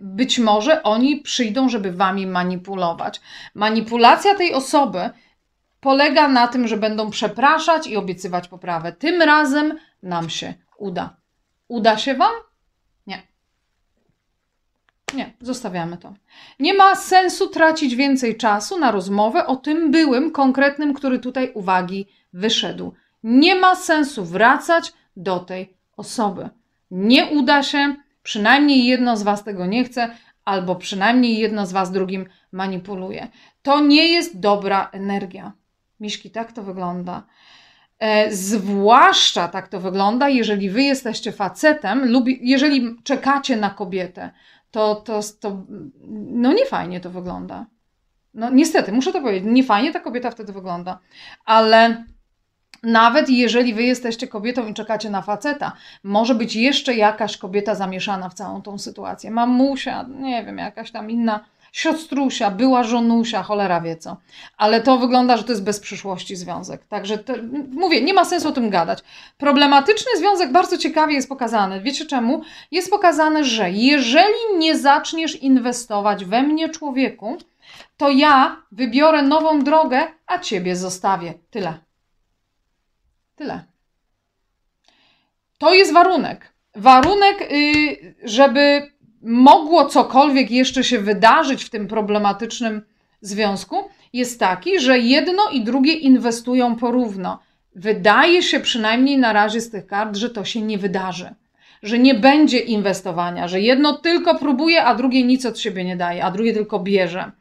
Speaker 1: być może oni przyjdą, żeby wami manipulować. Manipulacja tej osoby polega na tym, że będą przepraszać i obiecywać poprawę. Tym razem nam się uda. Uda się Wam? Nie. Nie, zostawiamy to. Nie ma sensu tracić więcej czasu na rozmowę o tym byłym, konkretnym, który tutaj uwagi wyszedł. Nie ma sensu wracać do tej osoby. Nie uda się, przynajmniej jedno z Was tego nie chce, albo przynajmniej jedno z Was drugim manipuluje. To nie jest dobra energia. Miszki, tak to wygląda. E, zwłaszcza tak to wygląda, jeżeli wy jesteście facetem lub jeżeli czekacie na kobietę, to, to, to no nie fajnie to wygląda. No niestety, muszę to powiedzieć, nie fajnie ta kobieta wtedy wygląda, ale nawet jeżeli wy jesteście kobietą i czekacie na faceta, może być jeszcze jakaś kobieta zamieszana w całą tą sytuację. Mamusia, nie wiem, jakaś tam inna siostrusia, była żonusia, cholera wie co. Ale to wygląda, że to jest bez przyszłości związek. Także mówię, nie ma sensu o tym gadać. Problematyczny związek bardzo ciekawie jest pokazany. Wiecie czemu? Jest pokazane, że jeżeli nie zaczniesz inwestować we mnie, człowieku, to ja wybiorę nową drogę, a ciebie zostawię. Tyle. Tyle. To jest warunek. Warunek, yy, żeby mogło cokolwiek jeszcze się wydarzyć w tym problematycznym związku, jest taki, że jedno i drugie inwestują porówno. Wydaje się przynajmniej na razie z tych kart, że to się nie wydarzy. Że nie będzie inwestowania, że jedno tylko próbuje, a drugie nic od siebie nie daje, a drugie tylko bierze.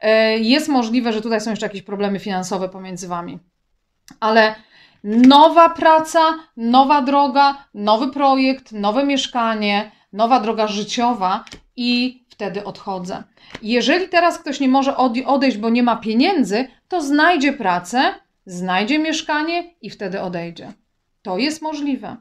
Speaker 1: E, jest możliwe, że tutaj są jeszcze jakieś problemy finansowe pomiędzy wami. Ale nowa praca, nowa droga, nowy projekt, nowe mieszkanie, nowa droga życiowa i wtedy odchodzę. Jeżeli teraz ktoś nie może odejść, bo nie ma pieniędzy, to znajdzie pracę, znajdzie mieszkanie i wtedy odejdzie. To jest możliwe.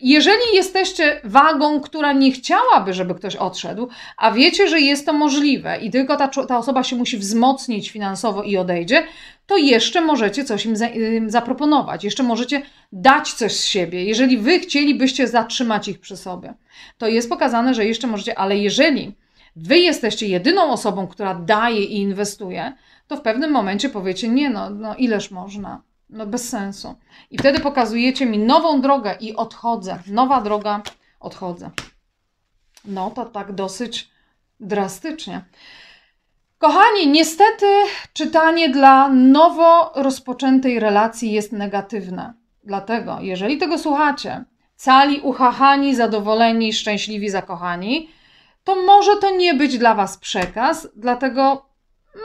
Speaker 1: jeżeli jesteście wagą, która nie chciałaby, żeby ktoś odszedł, a wiecie, że jest to możliwe i tylko ta, ta osoba się musi wzmocnić finansowo i odejdzie, to jeszcze możecie coś im, za, im zaproponować, jeszcze możecie dać coś z siebie. Jeżeli wy chcielibyście zatrzymać ich przy sobie, to jest pokazane, że jeszcze możecie, ale jeżeli wy jesteście jedyną osobą, która daje i inwestuje, to w pewnym momencie powiecie: Nie, no, no ileż można. No bez sensu. I wtedy pokazujecie mi nową drogę i odchodzę. Nowa droga, odchodzę. No to tak dosyć drastycznie. Kochani, niestety czytanie dla nowo rozpoczętej relacji jest negatywne. Dlatego, jeżeli tego słuchacie, cali uchachani, zadowoleni, szczęśliwi, zakochani, to może to nie być dla Was przekaz, dlatego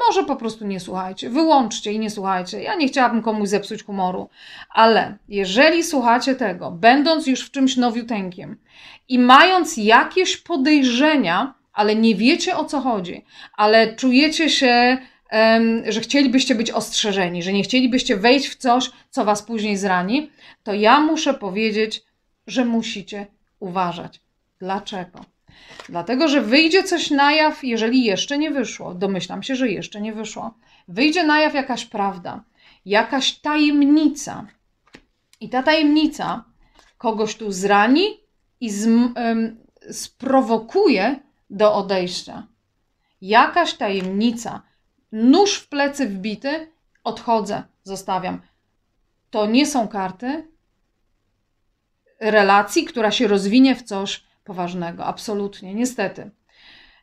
Speaker 1: może po prostu nie słuchajcie. Wyłączcie i nie słuchajcie. Ja nie chciałabym komuś zepsuć humoru, ale jeżeli słuchacie tego, będąc już w czymś nowiuteńkiem i mając jakieś podejrzenia, ale nie wiecie o co chodzi, ale czujecie się, um, że chcielibyście być ostrzeżeni, że nie chcielibyście wejść w coś, co was później zrani, to ja muszę powiedzieć, że musicie uważać. Dlaczego? Dlatego, że wyjdzie coś na jaw, jeżeli jeszcze nie wyszło. Domyślam się, że jeszcze nie wyszło. Wyjdzie na jaw jakaś prawda, jakaś tajemnica. I ta tajemnica kogoś tu zrani i z, um, sprowokuje do odejścia. Jakaś tajemnica, nóż w plecy wbity, odchodzę, zostawiam. To nie są karty relacji, która się rozwinie w coś poważnego. Absolutnie, niestety.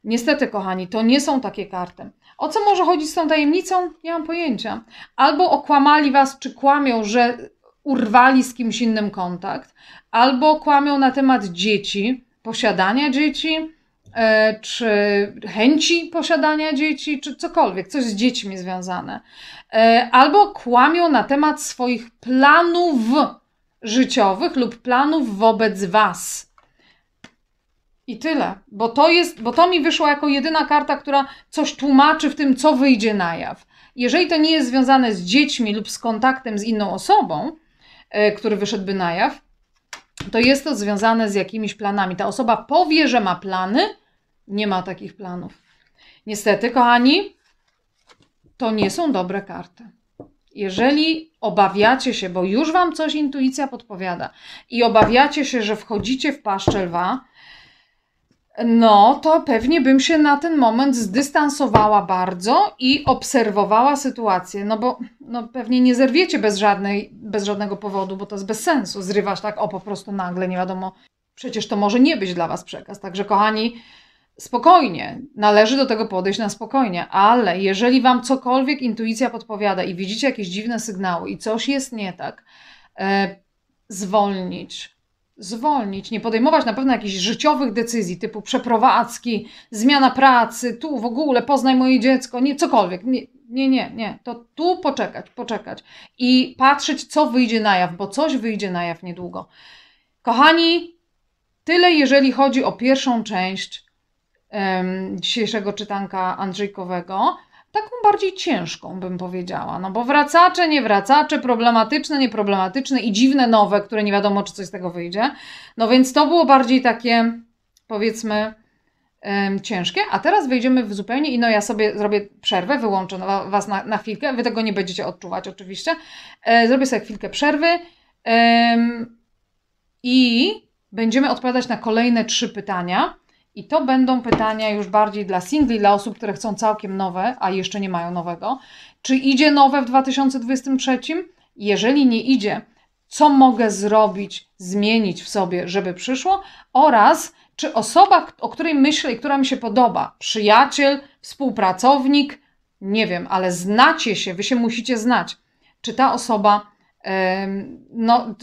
Speaker 1: Niestety, kochani, to nie są takie karty. O co może chodzić z tą tajemnicą? Nie mam pojęcia. Albo okłamali was, czy kłamią, że urwali z kimś innym kontakt, albo kłamią na temat dzieci, posiadania dzieci, E, czy chęci posiadania dzieci, czy cokolwiek, coś z dziećmi związane. E, albo kłamią na temat swoich planów życiowych lub planów wobec Was. I tyle, bo to jest, bo to mi wyszło jako jedyna karta, która coś tłumaczy w tym, co wyjdzie na jaw. Jeżeli to nie jest związane z dziećmi lub z kontaktem z inną osobą, e, który wyszedłby na jaw, to jest to związane z jakimiś planami. Ta osoba powie, że ma plany, nie ma takich planów. Niestety, kochani, to nie są dobre karty. Jeżeli obawiacie się, bo już wam coś intuicja podpowiada i obawiacie się, że wchodzicie w paszczę lwa, no to pewnie bym się na ten moment zdystansowała bardzo i obserwowała sytuację, no bo no pewnie nie zerwiecie bez, żadnej, bez żadnego powodu, bo to jest bez sensu. Zrywać tak o po prostu nagle, nie wiadomo, przecież to może nie być dla was przekaz. Także kochani, spokojnie, należy do tego podejść na spokojnie, ale jeżeli wam cokolwiek intuicja podpowiada i widzicie jakieś dziwne sygnały i coś jest nie tak, e, zwolnić, zwolnić, nie podejmować na pewno jakichś życiowych decyzji typu przeprowadzki, zmiana pracy, tu w ogóle poznaj moje dziecko, nie cokolwiek. Nie, nie, nie, nie. To tu poczekać, poczekać i patrzeć, co wyjdzie na jaw, bo coś wyjdzie na jaw niedługo. Kochani, tyle jeżeli chodzi o pierwszą część um, dzisiejszego czytanka Andrzejkowego taką bardziej ciężką, bym powiedziała. No bo wracacze, nie wracacze, problematyczne, nieproblematyczne i dziwne nowe, które nie wiadomo, czy coś z tego wyjdzie. No więc to było bardziej takie, powiedzmy, ciężkie. A teraz wejdziemy w zupełnie inną. Ja sobie zrobię przerwę, wyłączę Was na, na chwilkę. Wy tego nie będziecie odczuwać, oczywiście. E, zrobię sobie chwilkę przerwy. I będziemy odpowiadać na kolejne trzy pytania. I to będą pytania już bardziej dla singli, dla osób, które chcą całkiem nowe, a jeszcze nie mają nowego. Czy idzie nowe w 2023? Jeżeli nie idzie, co mogę zrobić, zmienić w sobie, żeby przyszło? Oraz czy osoba, o której myślę i która mi się podoba, przyjaciel, współpracownik, nie wiem, ale znacie się, wy się musicie znać, czy ta osoba no,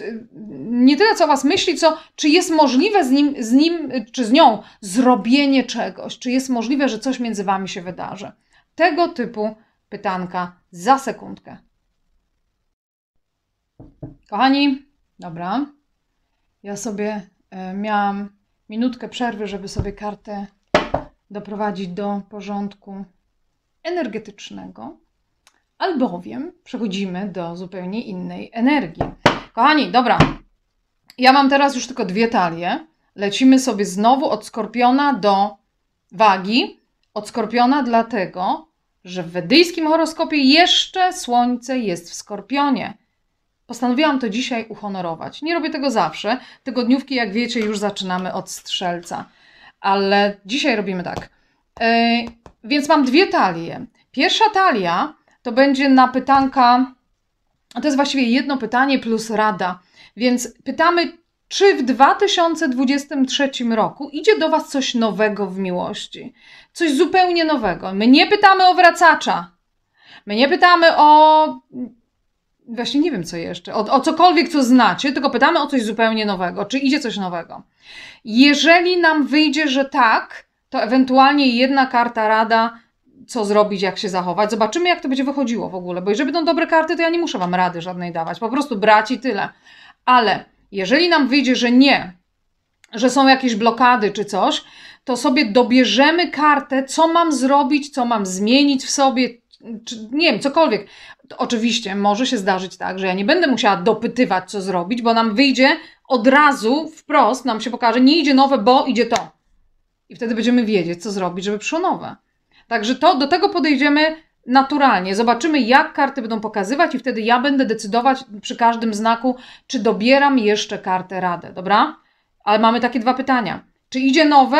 Speaker 1: nie tyle co was myśli, co czy jest możliwe z nim, z nim czy z nią zrobienie czegoś, czy jest możliwe, że coś między wami się wydarzy. Tego typu pytanka za sekundkę. Kochani, dobra. Ja sobie e, miałam minutkę przerwy, żeby sobie kartę doprowadzić do porządku energetycznego albowiem przechodzimy do zupełnie innej energii. Kochani, dobra, ja mam teraz już tylko dwie talie. Lecimy sobie znowu od skorpiona do wagi. Od skorpiona dlatego, że w wedyjskim horoskopie jeszcze słońce jest w skorpionie. Postanowiłam to dzisiaj uhonorować. Nie robię tego zawsze. Tygodniówki, jak wiecie, już zaczynamy od strzelca. Ale dzisiaj robimy tak. Yy, więc mam dwie talie. Pierwsza talia to będzie na pytanka, to jest właściwie jedno pytanie plus rada. Więc pytamy, czy w 2023 roku idzie do Was coś nowego w miłości? Coś zupełnie nowego. My nie pytamy o wracacza. My nie pytamy o. Właśnie nie wiem co jeszcze. O, o cokolwiek, co znacie, tylko pytamy o coś zupełnie nowego. Czy idzie coś nowego? Jeżeli nam wyjdzie, że tak, to ewentualnie jedna karta rada co zrobić, jak się zachować. Zobaczymy, jak to będzie wychodziło w ogóle, bo jeżeli będą dobre karty, to ja nie muszę Wam rady żadnej dawać, po prostu brać i tyle. Ale jeżeli nam wyjdzie, że nie, że są jakieś blokady czy coś, to sobie dobierzemy kartę, co mam zrobić, co mam zmienić w sobie, czy nie wiem, cokolwiek. Oczywiście może się zdarzyć tak, że ja nie będę musiała dopytywać, co zrobić, bo nam wyjdzie od razu wprost, nam się pokaże, nie idzie nowe, bo idzie to. I wtedy będziemy wiedzieć, co zrobić, żeby przyszło nowe. Także to, do tego podejdziemy naturalnie. Zobaczymy, jak karty będą pokazywać, i wtedy ja będę decydować przy każdym znaku, czy dobieram jeszcze kartę radę, dobra? Ale mamy takie dwa pytania. Czy idzie nowe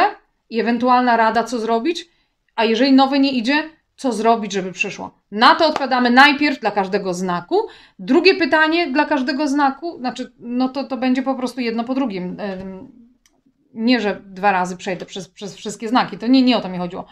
Speaker 1: i ewentualna rada, co zrobić? A jeżeli nowe nie idzie, co zrobić, żeby przyszło? Na to odpowiadamy najpierw dla każdego znaku. Drugie pytanie dla każdego znaku, znaczy, no to, to będzie po prostu jedno po drugim. Nie, że dwa razy przejdę przez, przez wszystkie znaki, to nie, nie o to mi chodziło.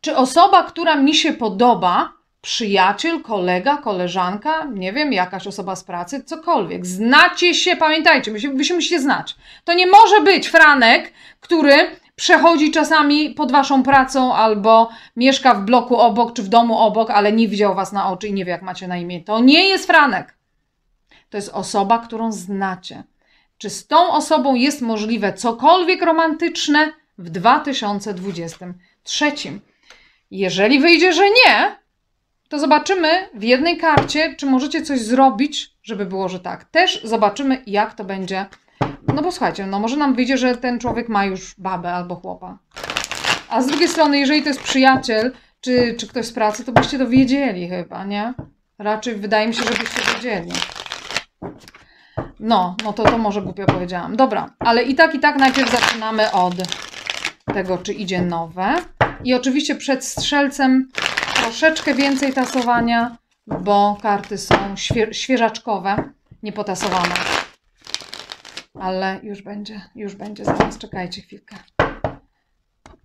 Speaker 1: Czy osoba, która mi się podoba, przyjaciel, kolega, koleżanka, nie wiem, jakaś osoba z pracy, cokolwiek. Znacie się, pamiętajcie, wy się, wy się musicie znać. To nie może być Franek, który przechodzi czasami pod waszą pracą albo mieszka w bloku obok czy w domu obok, ale nie widział was na oczy i nie wie, jak macie na imię. To nie jest Franek. To jest osoba, którą znacie. Czy z tą osobą jest możliwe cokolwiek romantyczne? W 2023. Jeżeli wyjdzie, że nie, to zobaczymy w jednej karcie, czy możecie coś zrobić, żeby było, że tak. Też zobaczymy, jak to będzie. No bo słuchajcie, no może nam wyjdzie, że ten człowiek ma już babę albo chłopa. A z drugiej strony, jeżeli to jest przyjaciel, czy, czy ktoś z pracy, to byście to wiedzieli chyba, nie? Raczej wydaje mi się, że byście wiedzieli. No, no to to może głupio powiedziałam. Dobra, ale i tak, i tak najpierw zaczynamy od tego, czy idzie nowe. I oczywiście przed strzelcem troszeczkę więcej tasowania, bo karty są świe świeżaczkowe, niepotasowane. Ale już będzie, już będzie, zaraz czekajcie chwilkę.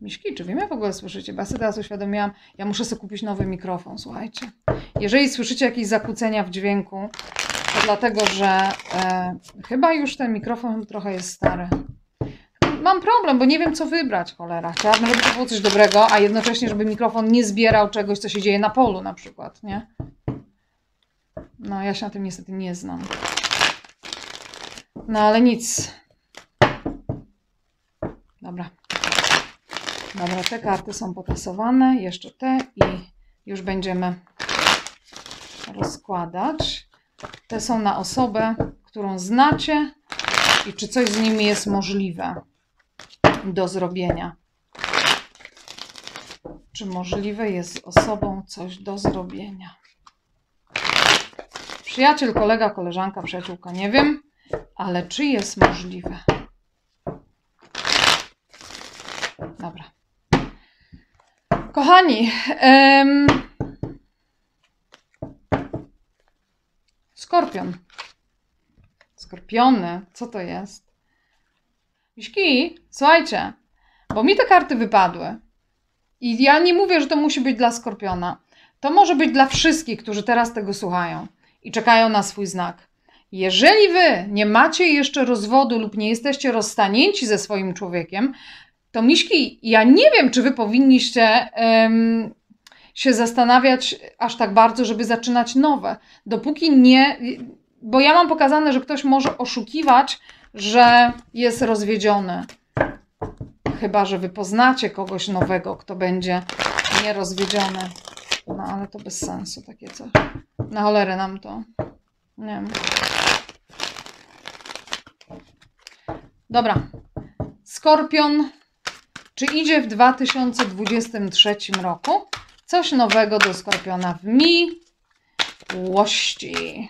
Speaker 1: Miśki, czy mnie w ogóle słyszycie? Bo teraz uświadomiłam, ja muszę sobie kupić nowy mikrofon, słuchajcie. Jeżeli słyszycie jakieś zakłócenia w dźwięku, to dlatego, że e, chyba już ten mikrofon trochę jest stary. Mam problem, bo nie wiem, co wybrać, cholera. Chciałabym, żeby to było coś dobrego, a jednocześnie, żeby mikrofon nie zbierał czegoś, co się dzieje na polu na przykład, nie? No, ja się na tym niestety nie znam. No, ale nic. Dobra. Dobra, te karty są potasowane, jeszcze te i już będziemy rozkładać. Te są na osobę, którą znacie i czy coś z nimi jest możliwe do zrobienia. Czy możliwe jest z osobą coś do zrobienia? Przyjaciel, kolega, koleżanka, przyjaciółka, nie wiem, ale czy jest możliwe? Dobra. Kochani, em, skorpion. Skorpiony, co to jest? Miśki, słuchajcie, bo mi te karty wypadły. I ja nie mówię, że to musi być dla skorpiona. To może być dla wszystkich, którzy teraz tego słuchają i czekają na swój znak. Jeżeli wy nie macie jeszcze rozwodu lub nie jesteście rozstanięci ze swoim człowiekiem, to Miśki, ja nie wiem, czy wy powinniście um, się zastanawiać aż tak bardzo, żeby zaczynać nowe. Dopóki nie. Bo ja mam pokazane, że ktoś może oszukiwać, że jest rozwiedziony. Chyba, że wy poznacie kogoś nowego, kto będzie nierozwiedziony. No ale to bez sensu takie coś. Na cholerę nam to. Nie wiem. Dobra. Skorpion. Czy idzie w 2023 roku coś nowego do Skorpiona w miłości?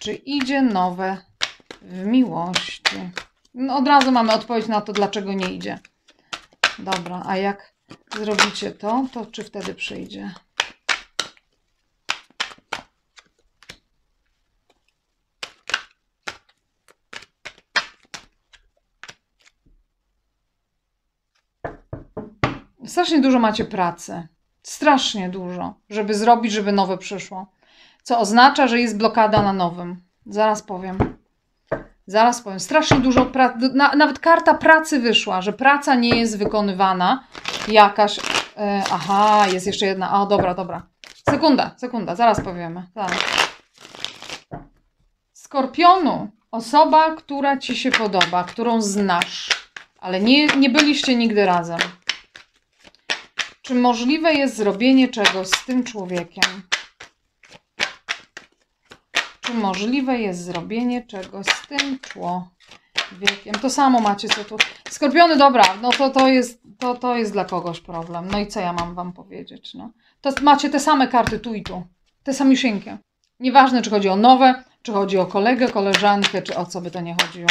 Speaker 1: Czy idzie nowe w miłości? No od razu mamy odpowiedź na to, dlaczego nie idzie. Dobra, a jak zrobicie to, to czy wtedy przyjdzie? Strasznie dużo macie pracy. Strasznie dużo, żeby zrobić, żeby nowe przyszło. Co oznacza, że jest blokada na nowym. Zaraz powiem. Zaraz powiem. Strasznie dużo pracy. Na, nawet karta pracy wyszła, że praca nie jest wykonywana. Jakaś. E, aha, jest jeszcze jedna. O, dobra, dobra. Sekunda, sekunda, zaraz powiemy. Tak. Skorpionu. Osoba, która ci się podoba, którą znasz, ale nie, nie byliście nigdy razem. Czy możliwe jest zrobienie czegoś z tym człowiekiem? Czy możliwe jest zrobienie czegoś z tym człowiekiem? To samo macie co tu. Skorpiony, dobra, no to, to, jest, to, to jest dla kogoś problem. No i co ja mam wam powiedzieć? No? To macie te same karty tu i tu. Te samiusieńkie. Nieważne, czy chodzi o nowe, czy chodzi o kolegę, koleżankę, czy o co by to nie chodziło.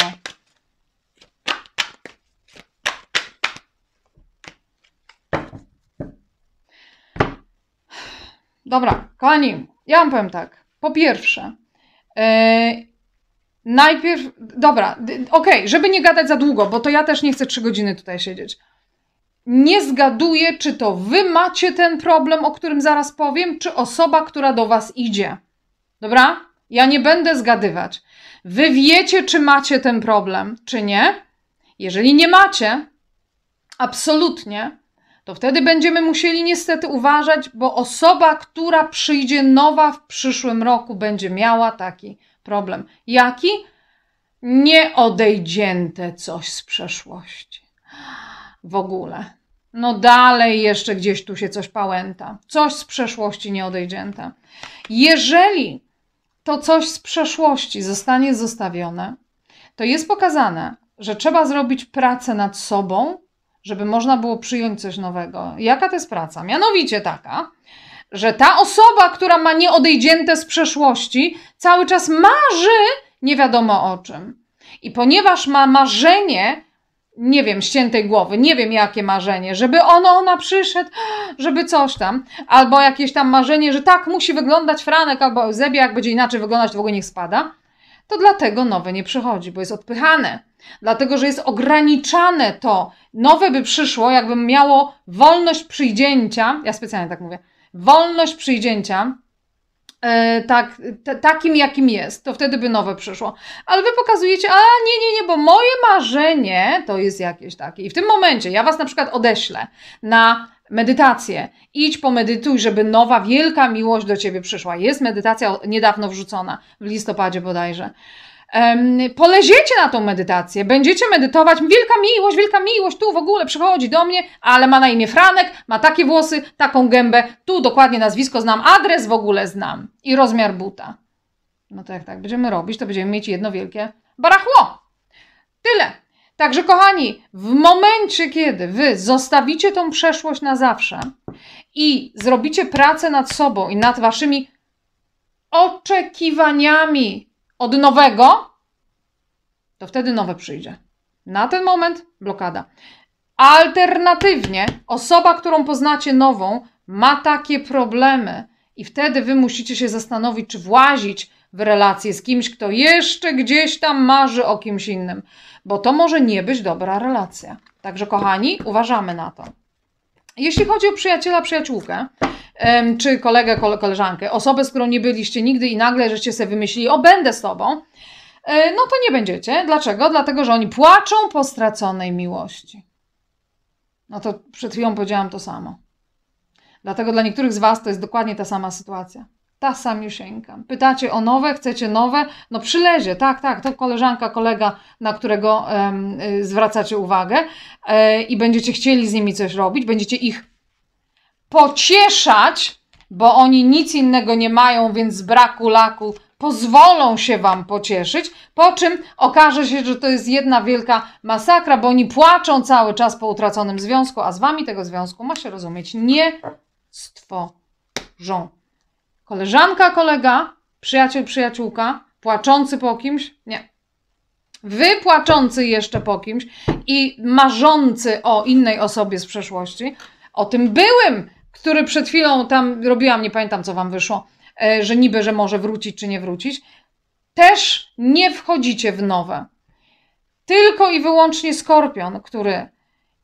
Speaker 1: Dobra, kochani, ja wam powiem tak. Po pierwsze, najpierw, dobra, okej, okay, żeby nie gadać za długo, bo to ja też nie chcę trzy godziny tutaj siedzieć. Nie zgaduję, czy to wy macie ten problem, o którym zaraz powiem, czy osoba, która do was idzie. Dobra? Ja nie będę zgadywać. Wy wiecie, czy macie ten problem, czy nie. Jeżeli nie macie, absolutnie, to wtedy będziemy musieli niestety uważać, bo osoba, która przyjdzie nowa w przyszłym roku, będzie miała taki problem. Jaki? Nieodejdzięte coś z przeszłości. W ogóle. No dalej jeszcze gdzieś tu się coś pałęta. Coś z przeszłości nieodejdzięte. Jeżeli to coś z przeszłości zostanie zostawione, to jest pokazane, że trzeba zrobić pracę nad sobą, żeby można było przyjąć coś nowego. Jaka to jest praca? Mianowicie taka, że ta osoba, która ma nieodejdzięte z przeszłości, cały czas marzy nie wiadomo o czym. I ponieważ ma marzenie, nie wiem, ściętej głowy, nie wiem jakie marzenie, żeby ono, ona przyszedł, żeby coś tam, albo jakieś tam marzenie, że tak musi wyglądać Franek albo Eusebia, jak będzie inaczej wyglądać, to w ogóle niech spada, to dlatego nowe nie przychodzi, bo jest odpychane. Dlatego, że jest ograniczane to. Nowe by przyszło, jakbym miało wolność przyjęcia, ja specjalnie tak mówię, wolność przyjęcia, e, tak, takim jakim jest, to wtedy by nowe przyszło. Ale wy pokazujecie, a nie, nie, nie, bo moje marzenie to jest jakieś takie. I w tym momencie ja was na przykład odeślę na medytację. Idź pomedytuj, żeby nowa, wielka miłość do ciebie przyszła. Jest medytacja niedawno wrzucona, w listopadzie bodajże. Poleziecie na tą medytację, będziecie medytować, wielka miłość, wielka miłość, tu w ogóle przychodzi do mnie, ale ma na imię Franek, ma takie włosy, taką gębę, tu dokładnie nazwisko znam, adres w ogóle znam i rozmiar buta. No to jak tak będziemy robić, to będziemy mieć jedno wielkie barachło. Tyle. Także kochani, w momencie, kiedy wy zostawicie tą przeszłość na zawsze i zrobicie pracę nad sobą i nad waszymi oczekiwaniami od nowego, to wtedy nowe przyjdzie. Na ten moment blokada. Alternatywnie, osoba, którą poznacie nową, ma takie problemy, i wtedy wy musicie się zastanowić, czy włazić w relację z kimś, kto jeszcze gdzieś tam marzy o kimś innym, bo to może nie być dobra relacja. Także, kochani, uważamy na to. Jeśli chodzi o przyjaciela, przyjaciółkę, czy kolegę, koleżankę, osobę, z którą nie byliście nigdy i nagle żeście sobie wymyślili, o będę z tobą, e, no to nie będziecie. Dlaczego? Dlatego, że oni płaczą po straconej miłości. No to przed chwilą powiedziałam to samo. Dlatego dla niektórych z Was to jest dokładnie ta sama sytuacja. Ta samiusieńka. Pytacie o nowe, chcecie nowe? No przylezie, tak, tak, to koleżanka, kolega, na którego um, zwracacie uwagę e, i będziecie chcieli z nimi coś robić, będziecie ich pocieszać, bo oni nic innego nie mają, więc z braku laku pozwolą się Wam pocieszyć, po czym okaże się, że to jest jedna wielka masakra, bo oni płaczą cały czas po utraconym związku, a z Wami tego związku ma się rozumieć nie stworzą. Koleżanka, kolega, przyjaciel, przyjaciółka, płaczący po kimś? Nie. Wy płaczący jeszcze po kimś i marzący o innej osobie z przeszłości, o tym byłym który przed chwilą tam robiłam, nie pamiętam co wam wyszło, e, że niby, że może wrócić czy nie wrócić, też nie wchodzicie w nowe. Tylko i wyłącznie skorpion, który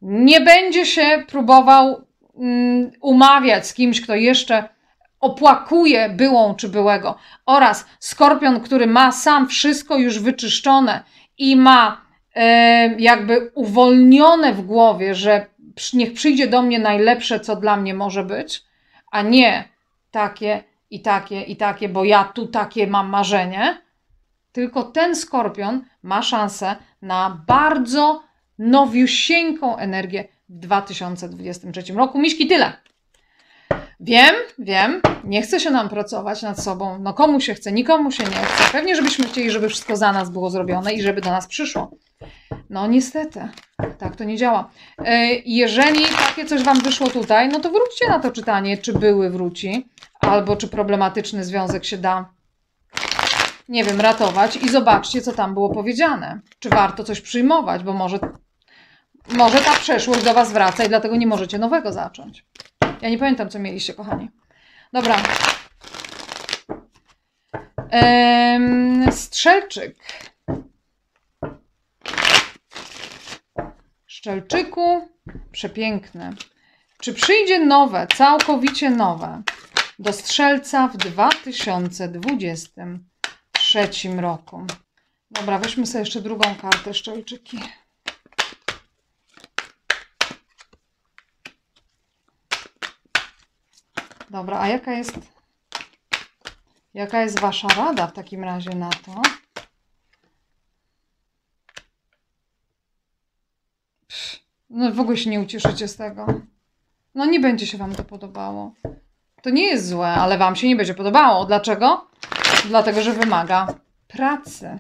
Speaker 1: nie będzie się próbował um, umawiać z kimś, kto jeszcze opłakuje byłą czy byłego, oraz skorpion, który ma sam wszystko już wyczyszczone i ma e, jakby uwolnione w głowie, że niech przyjdzie do mnie najlepsze, co dla mnie może być, a nie takie i takie i takie, bo ja tu takie mam marzenie. Tylko ten skorpion ma szansę na bardzo nowiusieńką energię w 2023 roku. Miśki, tyle. Wiem, wiem, nie chce się nam pracować nad sobą. No komu się chce, nikomu się nie chce. Pewnie, żebyśmy chcieli, żeby wszystko za nas było zrobione i żeby do nas przyszło. No niestety, tak to nie działa. E, jeżeli takie coś Wam wyszło tutaj, no to wróćcie na to czytanie, czy były wróci, albo czy problematyczny związek się da, nie wiem, ratować i zobaczcie, co tam było powiedziane. Czy warto coś przyjmować, bo może, może ta przeszłość do Was wraca i dlatego nie możecie nowego zacząć. Ja nie pamiętam, co mieliście, kochani. Dobra. Ehm, strzelczyk. Szczelczyku, przepiękne. Czy przyjdzie nowe, całkowicie nowe do strzelca w 2023 roku? Dobra, weźmy sobie jeszcze drugą kartę szczelczyki. Dobra, a jaka jest jaka jest wasza rada w takim razie na to? No w ogóle się nie ucieszycie z tego. No nie będzie się wam to podobało. To nie jest złe, ale wam się nie będzie podobało. Dlaczego? Dlatego, że wymaga pracy.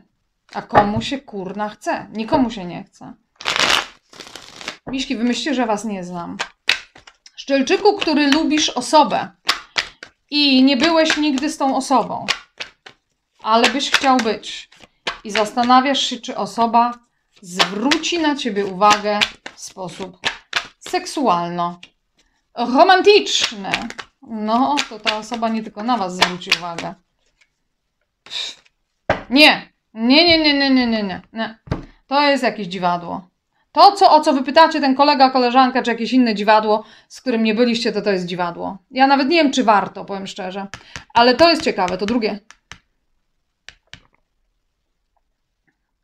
Speaker 1: A komu się kurna chce? Nikomu się nie chce. Miśki, wy myślicie, że was nie znam. Szczelczyku, który lubisz osobę i nie byłeś nigdy z tą osobą, ale byś chciał być i zastanawiasz się, czy osoba zwróci na ciebie uwagę w sposób seksualno-romantyczny. No, to ta osoba nie tylko na was zwróci uwagę. Nie, nie, nie, nie, nie, nie, nie, nie. To jest jakieś dziwadło. To, co, o co wy pytacie ten kolega, koleżanka, czy jakieś inne dziwadło, z którym nie byliście, to to jest dziwadło. Ja nawet nie wiem, czy warto, powiem szczerze. Ale to jest ciekawe, to drugie.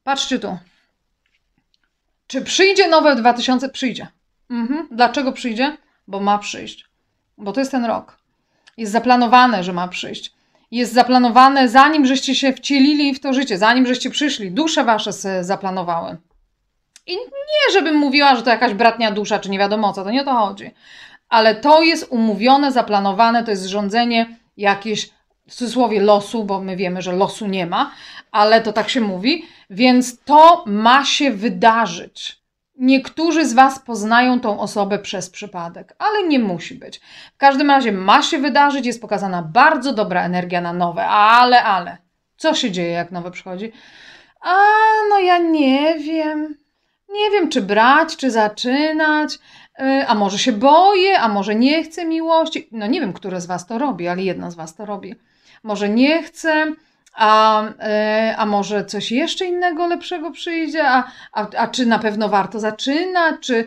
Speaker 1: Patrzcie tu. Czy przyjdzie nowe 2000? Przyjdzie. Mhm. Dlaczego przyjdzie? Bo ma przyjść. Bo to jest ten rok. Jest zaplanowane, że ma przyjść. Jest zaplanowane, zanim żeście się wcielili w to życie, zanim żeście przyszli. Dusze wasze se zaplanowały. I nie, żebym mówiła, że to jakaś bratnia dusza, czy nie wiadomo co, to nie o to chodzi. Ale to jest umówione, zaplanowane, to jest rządzenie jakieś, w cudzysłowie, losu, bo my wiemy, że losu nie ma, ale to tak się mówi, więc to ma się wydarzyć. Niektórzy z Was poznają tą osobę przez przypadek, ale nie musi być. W każdym razie ma się wydarzyć, jest pokazana bardzo dobra energia na nowe, ale, ale. Co się dzieje, jak nowe przychodzi? A, no ja nie wiem. Nie wiem, czy brać, czy zaczynać, y, a może się boję, a może nie chcę miłości. No nie wiem, które z Was to robi, ale jedna z Was to robi. Może nie chcę, a, y, a może coś jeszcze innego, lepszego przyjdzie, a, a, a czy na pewno warto zaczynać, czy y,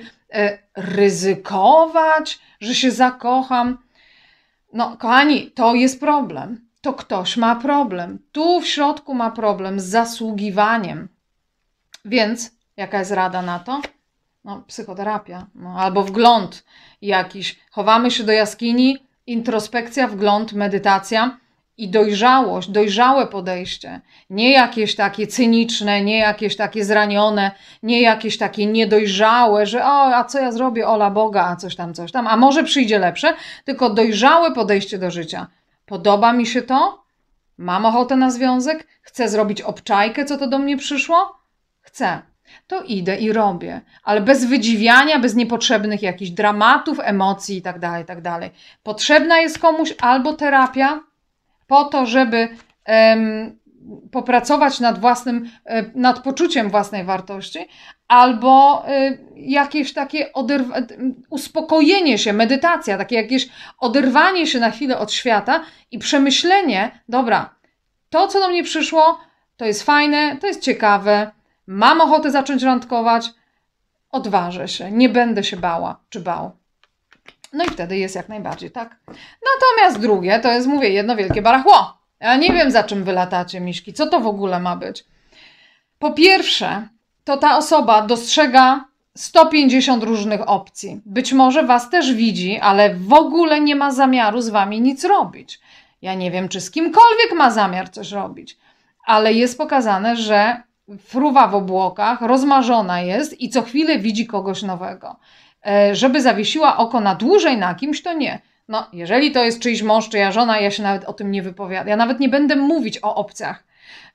Speaker 1: ryzykować, że się zakocham. No, kochani, to jest problem. To ktoś ma problem. Tu w środku ma problem z zasługiwaniem. Więc Jaka jest rada na to? No, psychoterapia, no, albo wgląd jakiś. Chowamy się do jaskini, introspekcja, wgląd, medytacja i dojrzałość, dojrzałe podejście. Nie jakieś takie cyniczne, nie jakieś takie zranione, nie jakieś takie niedojrzałe, że o, a co ja zrobię, ola Boga, a coś tam, coś tam, a może przyjdzie lepsze, tylko dojrzałe podejście do życia. Podoba mi się to? Mam ochotę na związek? Chcę zrobić obczajkę, co to do mnie przyszło? Chcę to idę i robię, ale bez wydziwiania, bez niepotrzebnych jakichś dramatów, emocji itd., tak itd. Tak Potrzebna jest komuś albo terapia po to, żeby um, popracować nad własnym, e, nad poczuciem własnej wartości, albo y, jakieś takie uspokojenie się, medytacja, takie jakieś oderwanie się na chwilę od świata i przemyślenie, dobra, to co do mnie przyszło, to jest fajne, to jest ciekawe, mam ochotę zacząć randkować, odważę się, nie będę się bała czy bał. No i wtedy jest jak najbardziej, tak? Natomiast drugie to jest, mówię, jedno wielkie barachło. Ja nie wiem, za czym wy latacie, miśki. Co to w ogóle ma być? Po pierwsze, to ta osoba dostrzega 150 różnych opcji. Być może was też widzi, ale w ogóle nie ma zamiaru z wami nic robić. Ja nie wiem, czy z kimkolwiek ma zamiar coś robić, ale jest pokazane, że fruwa w obłokach, rozmarzona jest i co chwilę widzi kogoś nowego. E, żeby zawiesiła oko na dłużej na kimś, to nie. No, jeżeli to jest czyjś mąż, czyja żona, ja się nawet o tym nie wypowiadam. Ja nawet nie będę mówić o opcjach.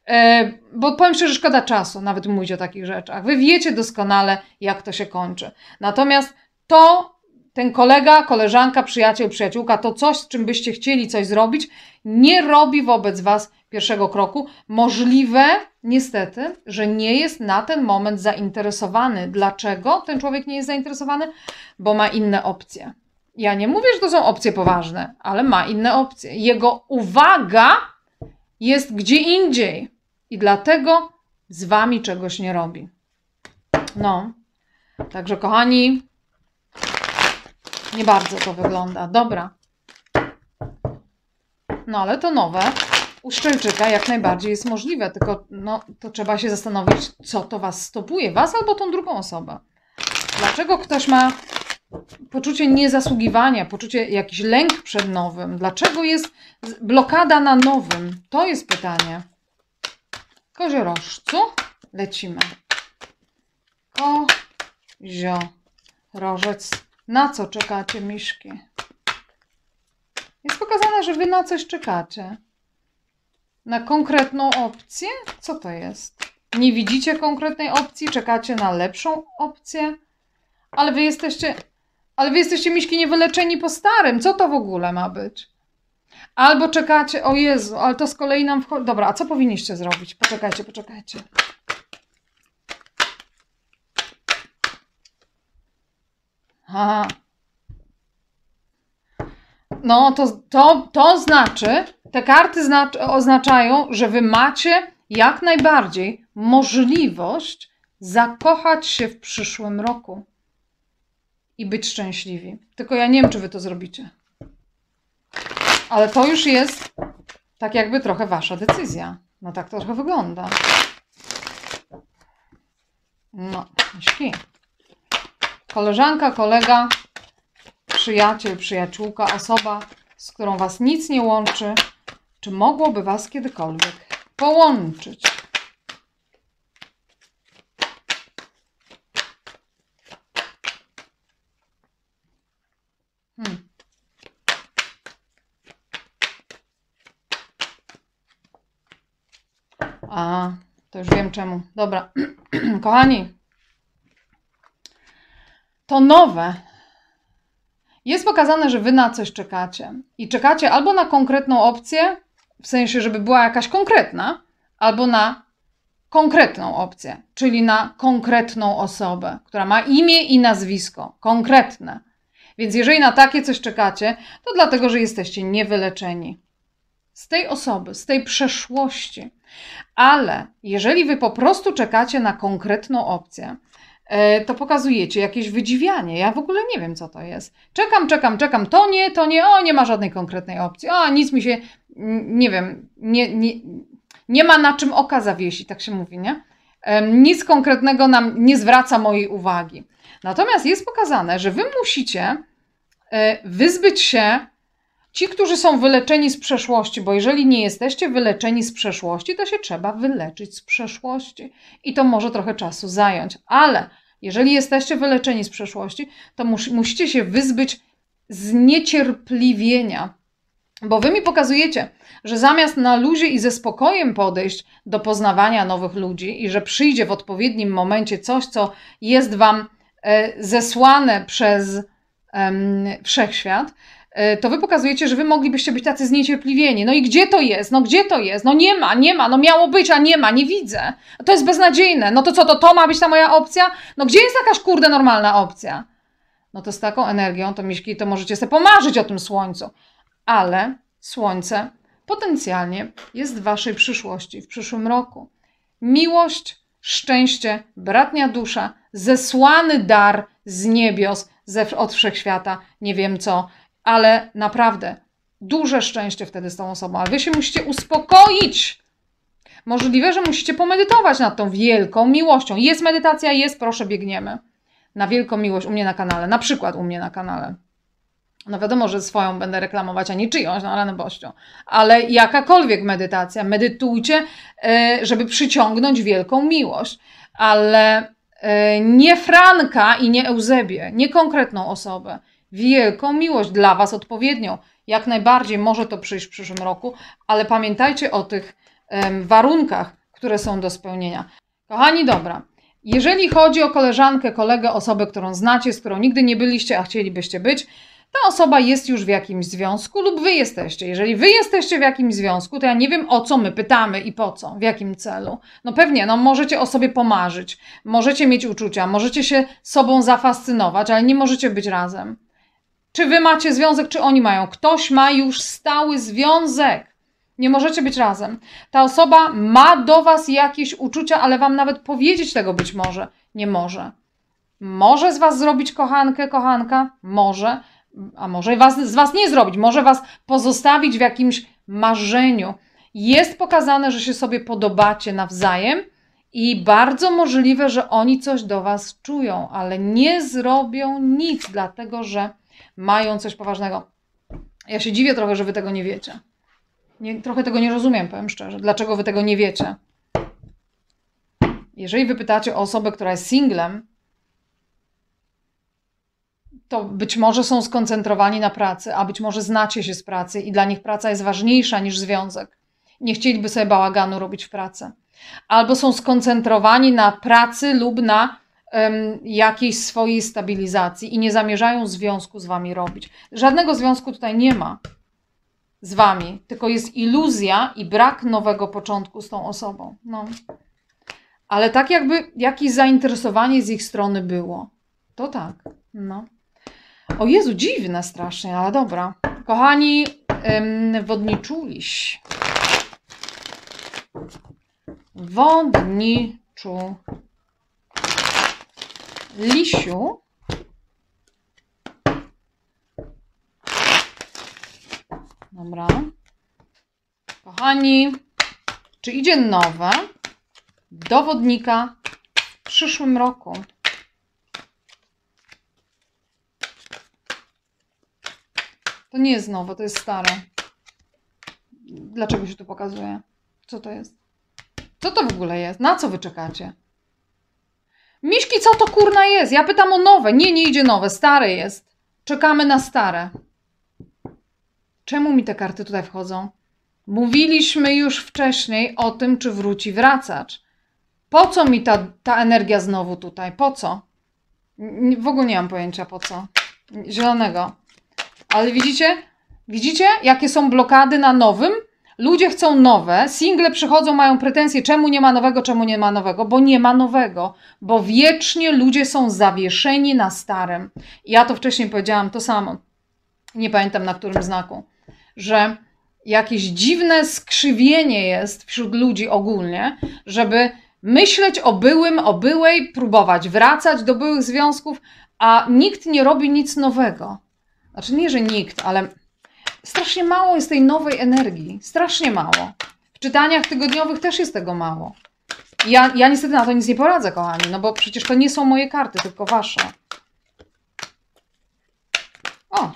Speaker 1: E, bo powiem szczerze, szkoda czasu nawet mówić o takich rzeczach. Wy wiecie doskonale, jak to się kończy. Natomiast to ten kolega, koleżanka, przyjaciel, przyjaciółka, to coś, z czym byście chcieli coś zrobić, nie robi wobec was pierwszego kroku. Możliwe, niestety, że nie jest na ten moment zainteresowany. Dlaczego ten człowiek nie jest zainteresowany? Bo ma inne opcje. Ja nie mówię, że to są opcje poważne, ale ma inne opcje. Jego uwaga jest gdzie indziej i dlatego z wami czegoś nie robi. No, także kochani, nie bardzo to wygląda. Dobra. No ale to nowe. U Szczelczyka jak najbardziej jest możliwe, tylko no, to trzeba się zastanowić, co to was stopuje, was albo tą drugą osobę. Dlaczego ktoś ma poczucie niezasługiwania, poczucie jakiś lęk przed nowym? Dlaczego jest blokada na nowym? To jest pytanie. Koziorożcu, lecimy. Koziorożec. Na co czekacie, miszki? Jest pokazane, że wy na coś czekacie. Na konkretną opcję? Co to jest? Nie widzicie konkretnej opcji? Czekacie na lepszą opcję? Ale wy jesteście, ale wy jesteście miśki niewyleczeni po starym. Co to w ogóle ma być? Albo czekacie, o Jezu, ale to z kolei nam wchodzi. Dobra, a co powinniście zrobić? Poczekajcie, poczekajcie. Aha. No, to, to, to znaczy, te karty znacz, oznaczają, że wy macie jak najbardziej możliwość zakochać się w przyszłym roku i być szczęśliwi. Tylko ja nie wiem, czy wy to zrobicie. Ale to już jest tak jakby trochę wasza decyzja. No tak to trochę wygląda. No, śpi. Koleżanka, kolega, przyjaciel, przyjaciółka, osoba, z którą was nic nie łączy, czy mogłoby was kiedykolwiek połączyć? Hmm. A, to już wiem czemu. Dobra. Kochani, to nowe. Jest pokazane, że wy na coś czekacie. I czekacie albo na konkretną opcję, w sensie, żeby była jakaś konkretna, albo na konkretną opcję, czyli na konkretną osobę, która ma imię i nazwisko. Konkretne. Więc jeżeli na takie coś czekacie, to dlatego, że jesteście niewyleczeni. Z tej osoby, z tej przeszłości. Ale jeżeli wy po prostu czekacie na konkretną opcję, to pokazujecie jakieś wydziwianie. Ja w ogóle nie wiem, co to jest. Czekam, czekam, czekam. To nie, to nie. O, nie ma żadnej konkretnej opcji. O, nic mi się, nie wiem, nie, nie, nie ma na czym oka zawiesić, tak się mówi, nie? Nic konkretnego nam nie zwraca mojej uwagi. Natomiast jest pokazane, że wy musicie e, wyzbyć się Ci, którzy są wyleczeni z przeszłości, bo jeżeli nie jesteście wyleczeni z przeszłości, to się trzeba wyleczyć z przeszłości. I to może trochę czasu zająć, ale jeżeli jesteście wyleczeni z przeszłości, to mus, musicie się wyzbyć zniecierpliwienia. Bo wy mi pokazujecie, że zamiast na luzie i ze spokojem podejść do poznawania nowych ludzi i że przyjdzie w odpowiednim momencie coś, co jest wam e, zesłane przez wszechświat, E, to wy pokazujecie, że wy moglibyście być tacy zniecierpliwieni. No i gdzie to jest? No gdzie to jest? No nie ma, nie ma, no miało być, a nie ma, nie widzę. To jest beznadziejne. No to co, to to ma być ta moja opcja? No gdzie jest jakaś kurde normalna opcja? No to z taką energią, to miśki, to możecie sobie pomarzyć o tym słońcu. Ale słońce potencjalnie jest w waszej przyszłości, w przyszłym roku. Miłość, szczęście, bratnia dusza, zesłany dar z niebios, ze, od wszechświata, nie wiem co, ale naprawdę duże szczęście wtedy z tą osobą, ale wy się musicie uspokoić. Możliwe, że musicie pomedytować nad tą wielką miłością. Jest medytacja, jest, proszę, biegniemy na wielką miłość u mnie na kanale, na przykład u mnie na kanale. No wiadomo, że swoją będę reklamować, a nie czyjąś, no ale bością. Ale jakakolwiek medytacja, medytujcie, e, żeby przyciągnąć wielką miłość. Ale e, nie Franka i nie Euzebię, nie konkretną osobę wielką miłość dla Was odpowiednią. Jak najbardziej może to przyjść w przyszłym roku, ale pamiętajcie o tych um, warunkach, które są do spełnienia. Kochani, dobra. Jeżeli chodzi o koleżankę, kolegę, osobę, którą znacie, z którą nigdy nie byliście, a chcielibyście być, ta osoba jest już w jakimś związku lub wy jesteście. Jeżeli wy jesteście w jakimś związku, to ja nie wiem o co my pytamy i po co, w jakim celu. No pewnie, no możecie o sobie pomarzyć, możecie mieć uczucia, możecie się sobą zafascynować, ale nie możecie być razem. Czy wy macie związek, czy oni mają? Ktoś ma już stały związek. Nie możecie być razem. Ta osoba ma do was jakieś uczucia, ale wam nawet powiedzieć tego być może nie może. Może z was zrobić kochankę, kochanka? Może. A może was, z was nie zrobić. Może was pozostawić w jakimś marzeniu. Jest pokazane, że się sobie podobacie nawzajem i bardzo możliwe, że oni coś do was czują, ale nie zrobią nic, dlatego że mają coś poważnego. Ja się dziwię trochę, że wy tego nie wiecie. Nie, trochę tego nie rozumiem, powiem szczerze. Dlaczego wy tego nie wiecie? Jeżeli wy pytacie o osobę, która jest singlem, to być może są skoncentrowani na pracy, a być może znacie się z pracy i dla nich praca jest ważniejsza niż związek. Nie chcieliby sobie bałaganu robić w pracy. Albo są skoncentrowani na pracy lub na jakiejś swojej stabilizacji i nie zamierzają związku z wami robić. Żadnego związku tutaj nie ma z wami, tylko jest iluzja i brak nowego początku z tą osobą. No. Ale tak jakby jakieś zainteresowanie z ich strony było. To tak. No. O Jezu, dziwne strasznie, ale dobra. Kochani, wodniczuliś. Wodniczu. Lisiu. Dobra. Kochani, czy idzie nowe dowodnika w przyszłym roku? To nie jest nowe, to jest stare. Dlaczego się tu pokazuje? Co to jest? Co to w ogóle jest? Na co wy czekacie? Miśki, co to kurna jest? Ja pytam o nowe. Nie, nie idzie nowe, stare jest. Czekamy na stare. Czemu mi te karty tutaj wchodzą? Mówiliśmy już wcześniej o tym, czy wróci wracacz. Po co mi ta, ta energia znowu tutaj? Po co? W ogóle nie mam pojęcia po co. Zielonego. Ale widzicie? Widzicie, jakie są blokady na nowym? Ludzie chcą nowe, single przychodzą, mają pretensje, czemu nie ma nowego, czemu nie ma nowego, bo nie ma nowego, bo wiecznie ludzie są zawieszeni na starym. Ja to wcześniej powiedziałam to samo, nie pamiętam na którym znaku, że jakieś dziwne skrzywienie jest wśród ludzi ogólnie, żeby myśleć o byłym, o byłej, próbować wracać do byłych związków, a nikt nie robi nic nowego. Znaczy nie, że nikt, ale strasznie mało jest tej nowej energii. Strasznie mało. W czytaniach tygodniowych też jest tego mało. Ja, ja niestety na to nic nie poradzę, kochani, no bo przecież to nie są moje karty, tylko wasze. O!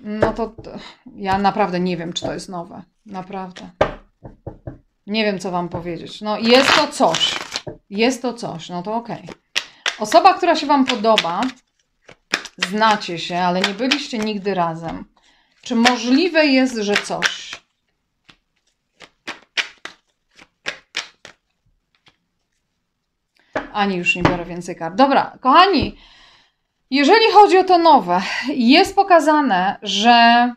Speaker 1: No to, ja naprawdę nie wiem, czy to jest nowe. Naprawdę. Nie wiem, co wam powiedzieć. No, jest to coś. Jest to coś, no to okej. Osoba, która się wam podoba, znacie się, ale nie byliście nigdy razem. Czy możliwe jest, że coś? Ani już nie biorę więcej kart. Dobra, kochani, jeżeli chodzi o to nowe, jest pokazane, że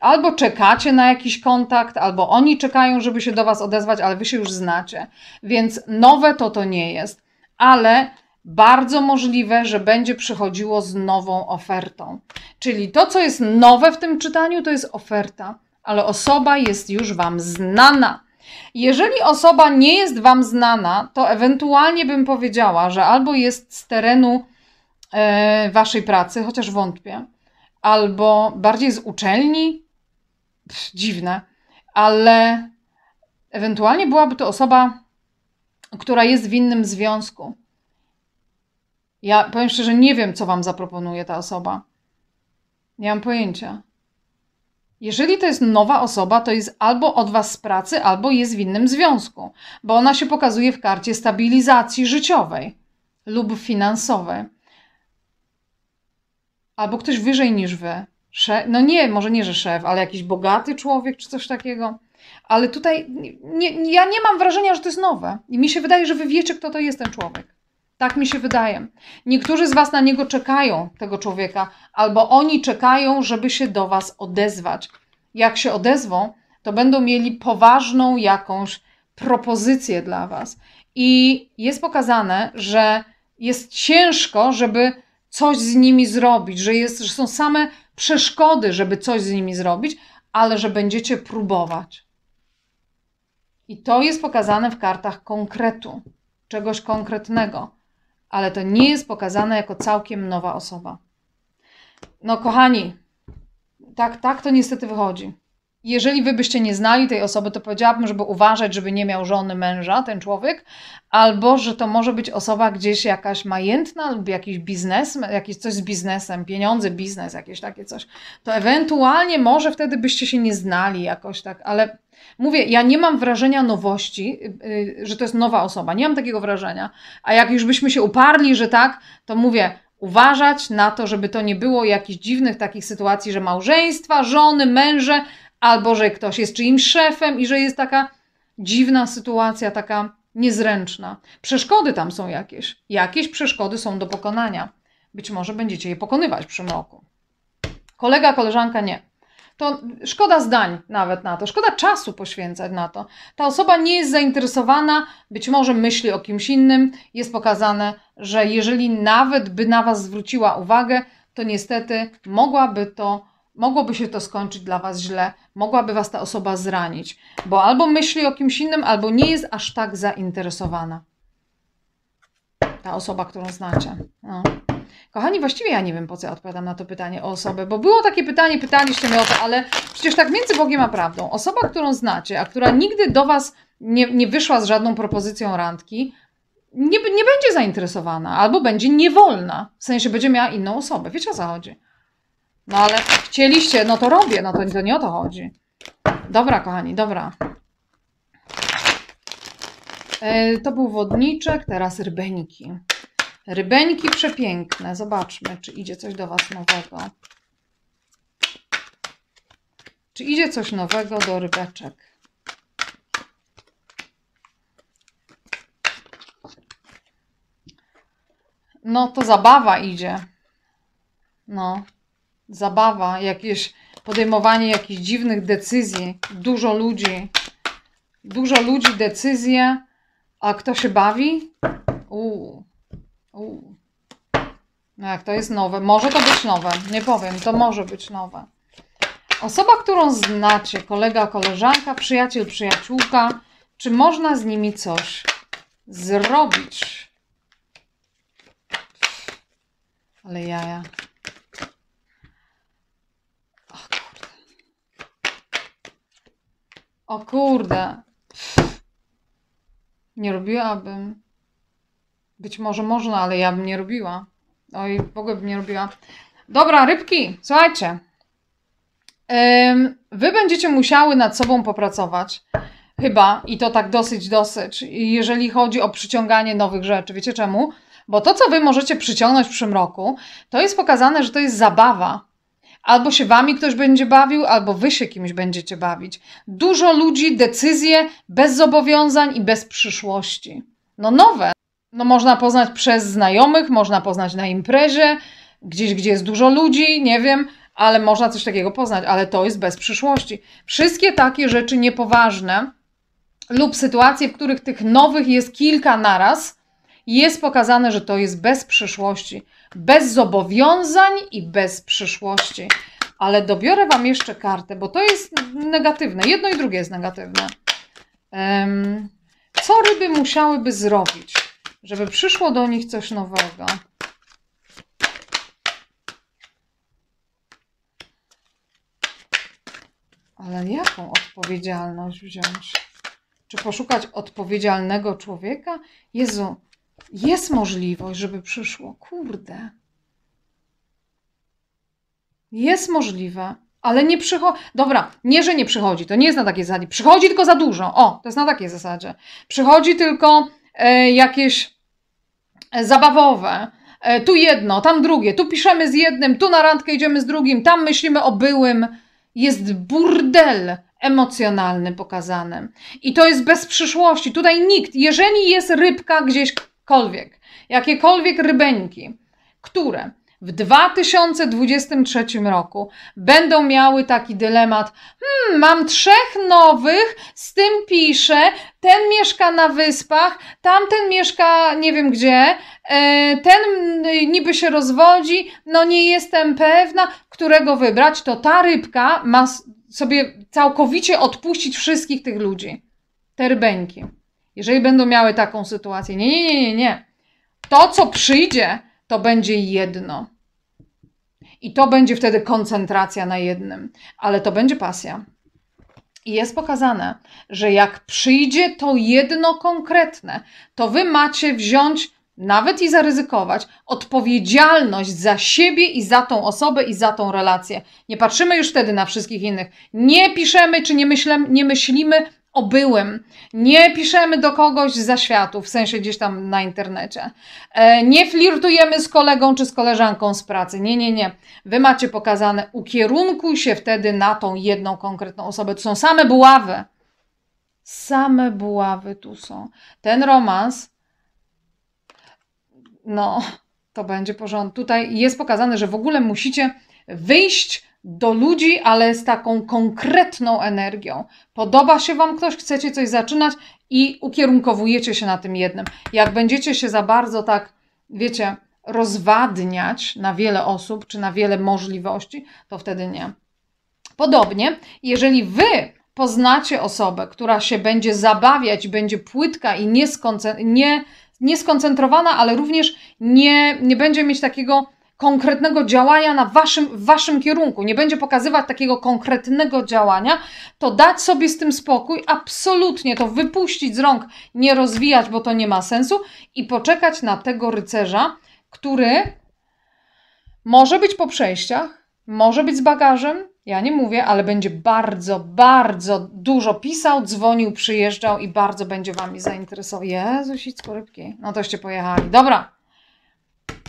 Speaker 1: albo czekacie na jakiś kontakt, albo oni czekają, żeby się do Was odezwać, ale Wy się już znacie. Więc nowe to to nie jest, ale bardzo możliwe, że będzie przychodziło z nową ofertą. Czyli to, co jest nowe w tym czytaniu, to jest oferta, ale osoba jest już Wam znana. Jeżeli osoba nie jest Wam znana, to ewentualnie bym powiedziała, że albo jest z terenu e, Waszej pracy, chociaż wątpię, albo bardziej z uczelni, Pff, dziwne, ale ewentualnie byłaby to osoba, która jest w innym związku. Ja powiem szczerze, nie wiem, co Wam zaproponuje ta osoba. Nie mam pojęcia. Jeżeli to jest nowa osoba, to jest albo od Was z pracy, albo jest w innym związku, bo ona się pokazuje w karcie stabilizacji życiowej lub finansowej. Albo ktoś wyżej niż Wy. No nie, może nie, że szef, ale jakiś bogaty człowiek czy coś takiego. Ale tutaj nie, ja nie mam wrażenia, że to jest nowe. I mi się wydaje, że Wy wiecie, kto to jest ten człowiek. Tak mi się wydaje. Niektórzy z Was na niego czekają, tego człowieka, albo oni czekają, żeby się do Was odezwać. Jak się odezwą, to będą mieli poważną jakąś propozycję dla Was. I jest pokazane, że jest ciężko, żeby coś z nimi zrobić, że, jest, że są same przeszkody, żeby coś z nimi zrobić, ale że będziecie próbować. I to jest pokazane w kartach konkretu, czegoś konkretnego ale to nie jest pokazane jako całkiem nowa osoba. No, kochani, tak, tak to niestety wychodzi. Jeżeli wy byście nie znali tej osoby, to powiedziałabym, żeby uważać, żeby nie miał żony, męża, ten człowiek, albo że to może być osoba gdzieś jakaś majętna lub jakiś biznes, jakieś coś z biznesem, pieniądze, biznes, jakieś takie coś. To ewentualnie może wtedy byście się nie znali jakoś tak, ale Mówię, ja nie mam wrażenia nowości, yy, że to jest nowa osoba. Nie mam takiego wrażenia. A jak już byśmy się uparli, że tak, to mówię, uważać na to, żeby to nie było jakichś dziwnych takich sytuacji, że małżeństwa, żony, męże, albo że ktoś jest czyimś szefem i że jest taka dziwna sytuacja, taka niezręczna. Przeszkody tam są jakieś. Jakieś przeszkody są do pokonania. Być może będziecie je pokonywać przy mroku. Kolega, koleżanka nie. To szkoda zdań nawet na to, szkoda czasu poświęcać na to. Ta osoba nie jest zainteresowana, być może myśli o kimś innym. Jest pokazane, że jeżeli nawet by na Was zwróciła uwagę, to niestety mogłaby to, mogłoby się to skończyć dla Was źle, mogłaby Was ta osoba zranić, bo albo myśli o kimś innym, albo nie jest aż tak zainteresowana. Ta osoba, którą znacie. No. Kochani, właściwie ja nie wiem, po co ja odpowiadam na to pytanie o osobę, bo było takie pytanie, pytaliście mnie o to, ale przecież tak między Bogiem a prawdą. Osoba, którą znacie, a która nigdy do Was nie, nie wyszła z żadną propozycją randki, nie, nie będzie zainteresowana albo będzie niewolna. W sensie będzie miała inną osobę. Wiecie o co chodzi? No ale chcieliście, no to robię, no to, to nie o to chodzi. Dobra, kochani, dobra. E, to był wodniczek, teraz rybeńki. Rybeńki przepiękne. Zobaczmy, czy idzie coś do Was nowego. Czy idzie coś nowego do rybeczek? No to zabawa idzie. No, zabawa, jakieś podejmowanie jakichś dziwnych decyzji. Dużo ludzi. Dużo ludzi, decyzje. A kto się bawi? Uuu. Uuu. Jak to jest nowe? Może to być nowe. Nie powiem, to może być nowe. Osoba, którą znacie, kolega, koleżanka, przyjaciel, przyjaciółka, czy można z nimi coś zrobić? Ale jaja. O kurde. O kurde. Nie robiłabym. Być może można, ale ja bym nie robiła. Oj, w ogóle bym nie robiła. Dobra, rybki, słuchajcie. Wy będziecie musiały nad sobą popracować. Chyba, i to tak dosyć, dosyć, jeżeli chodzi o przyciąganie nowych rzeczy. Wiecie czemu? Bo to, co wy możecie przyciągnąć w przymroku, to jest pokazane, że to jest zabawa. Albo się wami ktoś będzie bawił, albo wy się kimś będziecie bawić. Dużo ludzi, decyzje bez zobowiązań i bez przyszłości. No nowe. No można poznać przez znajomych, można poznać na imprezie, gdzieś, gdzie jest dużo ludzi, nie wiem, ale można coś takiego poznać, ale to jest bez przyszłości. Wszystkie takie rzeczy niepoważne lub sytuacje, w których tych nowych jest kilka naraz, jest pokazane, że to jest bez przyszłości, bez zobowiązań i bez przyszłości. Ale dobiorę Wam jeszcze kartę, bo to jest negatywne. Jedno i drugie jest negatywne. Um, co ryby musiałyby zrobić, żeby przyszło do nich coś nowego? Ale jaką odpowiedzialność wziąć? Czy poszukać odpowiedzialnego człowieka? Jezu, jest możliwość, żeby przyszło. Kurde. Jest możliwe, ale nie przychodzi. Dobra, nie, że nie przychodzi, to nie jest na takiej zasadzie. Przychodzi tylko za dużo. O, to jest na takiej zasadzie. Przychodzi tylko jakieś e, zabawowe. E, tu jedno, tam drugie. Tu piszemy z jednym, tu na randkę idziemy z drugim, tam myślimy o byłym. Jest burdel emocjonalny pokazany. I to jest bez przyszłości. Tutaj nikt, jeżeli jest rybka gdzieś jakiekolwiek, jakiekolwiek rybeńki, które w 2023 roku będą miały taki dylemat: hmm, mam trzech nowych, z tym piszę, ten mieszka na wyspach, tamten mieszka nie wiem gdzie, e, ten niby się rozwodzi, no nie jestem pewna, którego wybrać, to ta rybka ma sobie całkowicie odpuścić wszystkich tych ludzi. Te rybeńki. Jeżeli będą miały taką sytuację, nie, nie, nie, nie, nie. To, co przyjdzie, to będzie jedno. I to będzie wtedy koncentracja na jednym, ale to będzie pasja. I jest pokazane, że jak przyjdzie to jedno konkretne, to wy macie wziąć nawet i zaryzykować odpowiedzialność za siebie i za tą osobę i za tą relację. Nie patrzymy już wtedy na wszystkich innych. Nie piszemy czy nie, myślemy, nie myślimy obyłym. Nie piszemy do kogoś za światu, w sensie gdzieś tam na internecie. E, nie flirtujemy z kolegą czy z koleżanką z pracy. Nie, nie, nie. Wy macie pokazane, ukierunkuj się wtedy na tą jedną konkretną osobę. To są same buławy. Same buławy tu są. Ten romans, no, to będzie porządek. Tutaj jest pokazane, że w ogóle musicie wyjść do ludzi, ale z taką konkretną energią. Podoba się Wam ktoś, chcecie coś zaczynać i ukierunkowujecie się na tym jednym. Jak będziecie się za bardzo tak, wiecie, rozwadniać na wiele osób czy na wiele możliwości, to wtedy nie. Podobnie, jeżeli Wy poznacie osobę, która się będzie zabawiać, będzie płytka i nie, nieskoncentrowana, ale również nie, nie będzie mieć takiego konkretnego działania na waszym, w waszym kierunku, nie będzie pokazywać takiego konkretnego działania, to dać sobie z tym spokój, absolutnie to wypuścić z rąk, nie rozwijać, bo to nie ma sensu i poczekać na tego rycerza, który może być po przejściach, może być z bagażem, ja nie mówię, ale będzie bardzo, bardzo dużo pisał, dzwonił, przyjeżdżał i bardzo będzie wami zainteresował. Jezus, rybki. No toście pojechali. Dobra.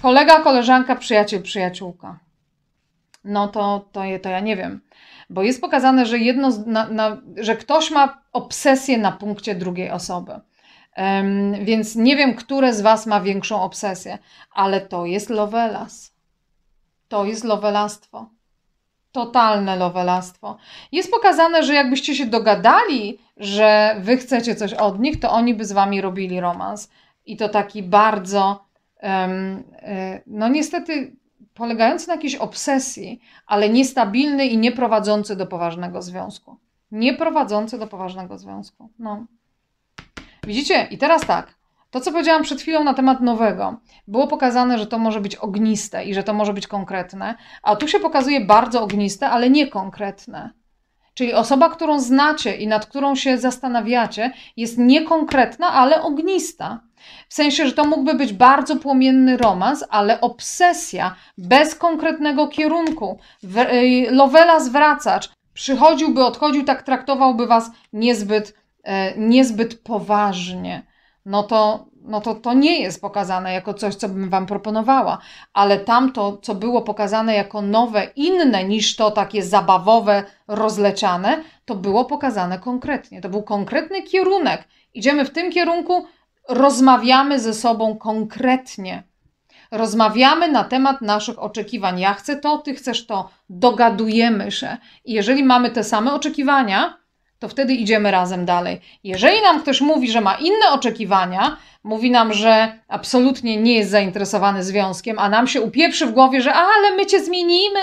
Speaker 1: Kolega, koleżanka, przyjaciel, przyjaciółka. No to, to, to ja nie wiem. Bo jest pokazane, że, jedno, na, na, że ktoś ma obsesję na punkcie drugiej osoby. Um, więc nie wiem, które z Was ma większą obsesję, ale to jest lovelas. To jest lovelastwo. Totalne lovelastwo. Jest pokazane, że jakbyście się dogadali, że Wy chcecie coś od nich, to oni by z Wami robili romans. I to taki bardzo no niestety polegający na jakiejś obsesji, ale niestabilny i nie prowadzący do poważnego związku. Nie prowadzący do poważnego związku. No. Widzicie? I teraz tak. To, co powiedziałam przed chwilą na temat nowego, było pokazane, że to może być ogniste i że to może być konkretne, a tu się pokazuje bardzo ogniste, ale nie konkretne. Czyli osoba, którą znacie i nad którą się zastanawiacie, jest niekonkretna, ale ognista. W sensie, że to mógłby być bardzo płomienny romans, ale obsesja bez konkretnego kierunku. Y, Lovela zwracacz przychodziłby, odchodził, tak traktowałby was niezbyt, e, niezbyt poważnie. No to, no to to nie jest pokazane jako coś, co bym wam proponowała, ale tamto, co było pokazane jako nowe, inne niż to takie zabawowe, rozleciane, to było pokazane konkretnie. To był konkretny kierunek. Idziemy w tym kierunku, rozmawiamy ze sobą konkretnie. Rozmawiamy na temat naszych oczekiwań. Ja chcę to, ty chcesz to. Dogadujemy się. I jeżeli mamy te same oczekiwania, to wtedy idziemy razem dalej. Jeżeli nam ktoś mówi, że ma inne oczekiwania, mówi nam, że absolutnie nie jest zainteresowany związkiem, a nam się upieprzy w głowie, że ale my cię zmienimy,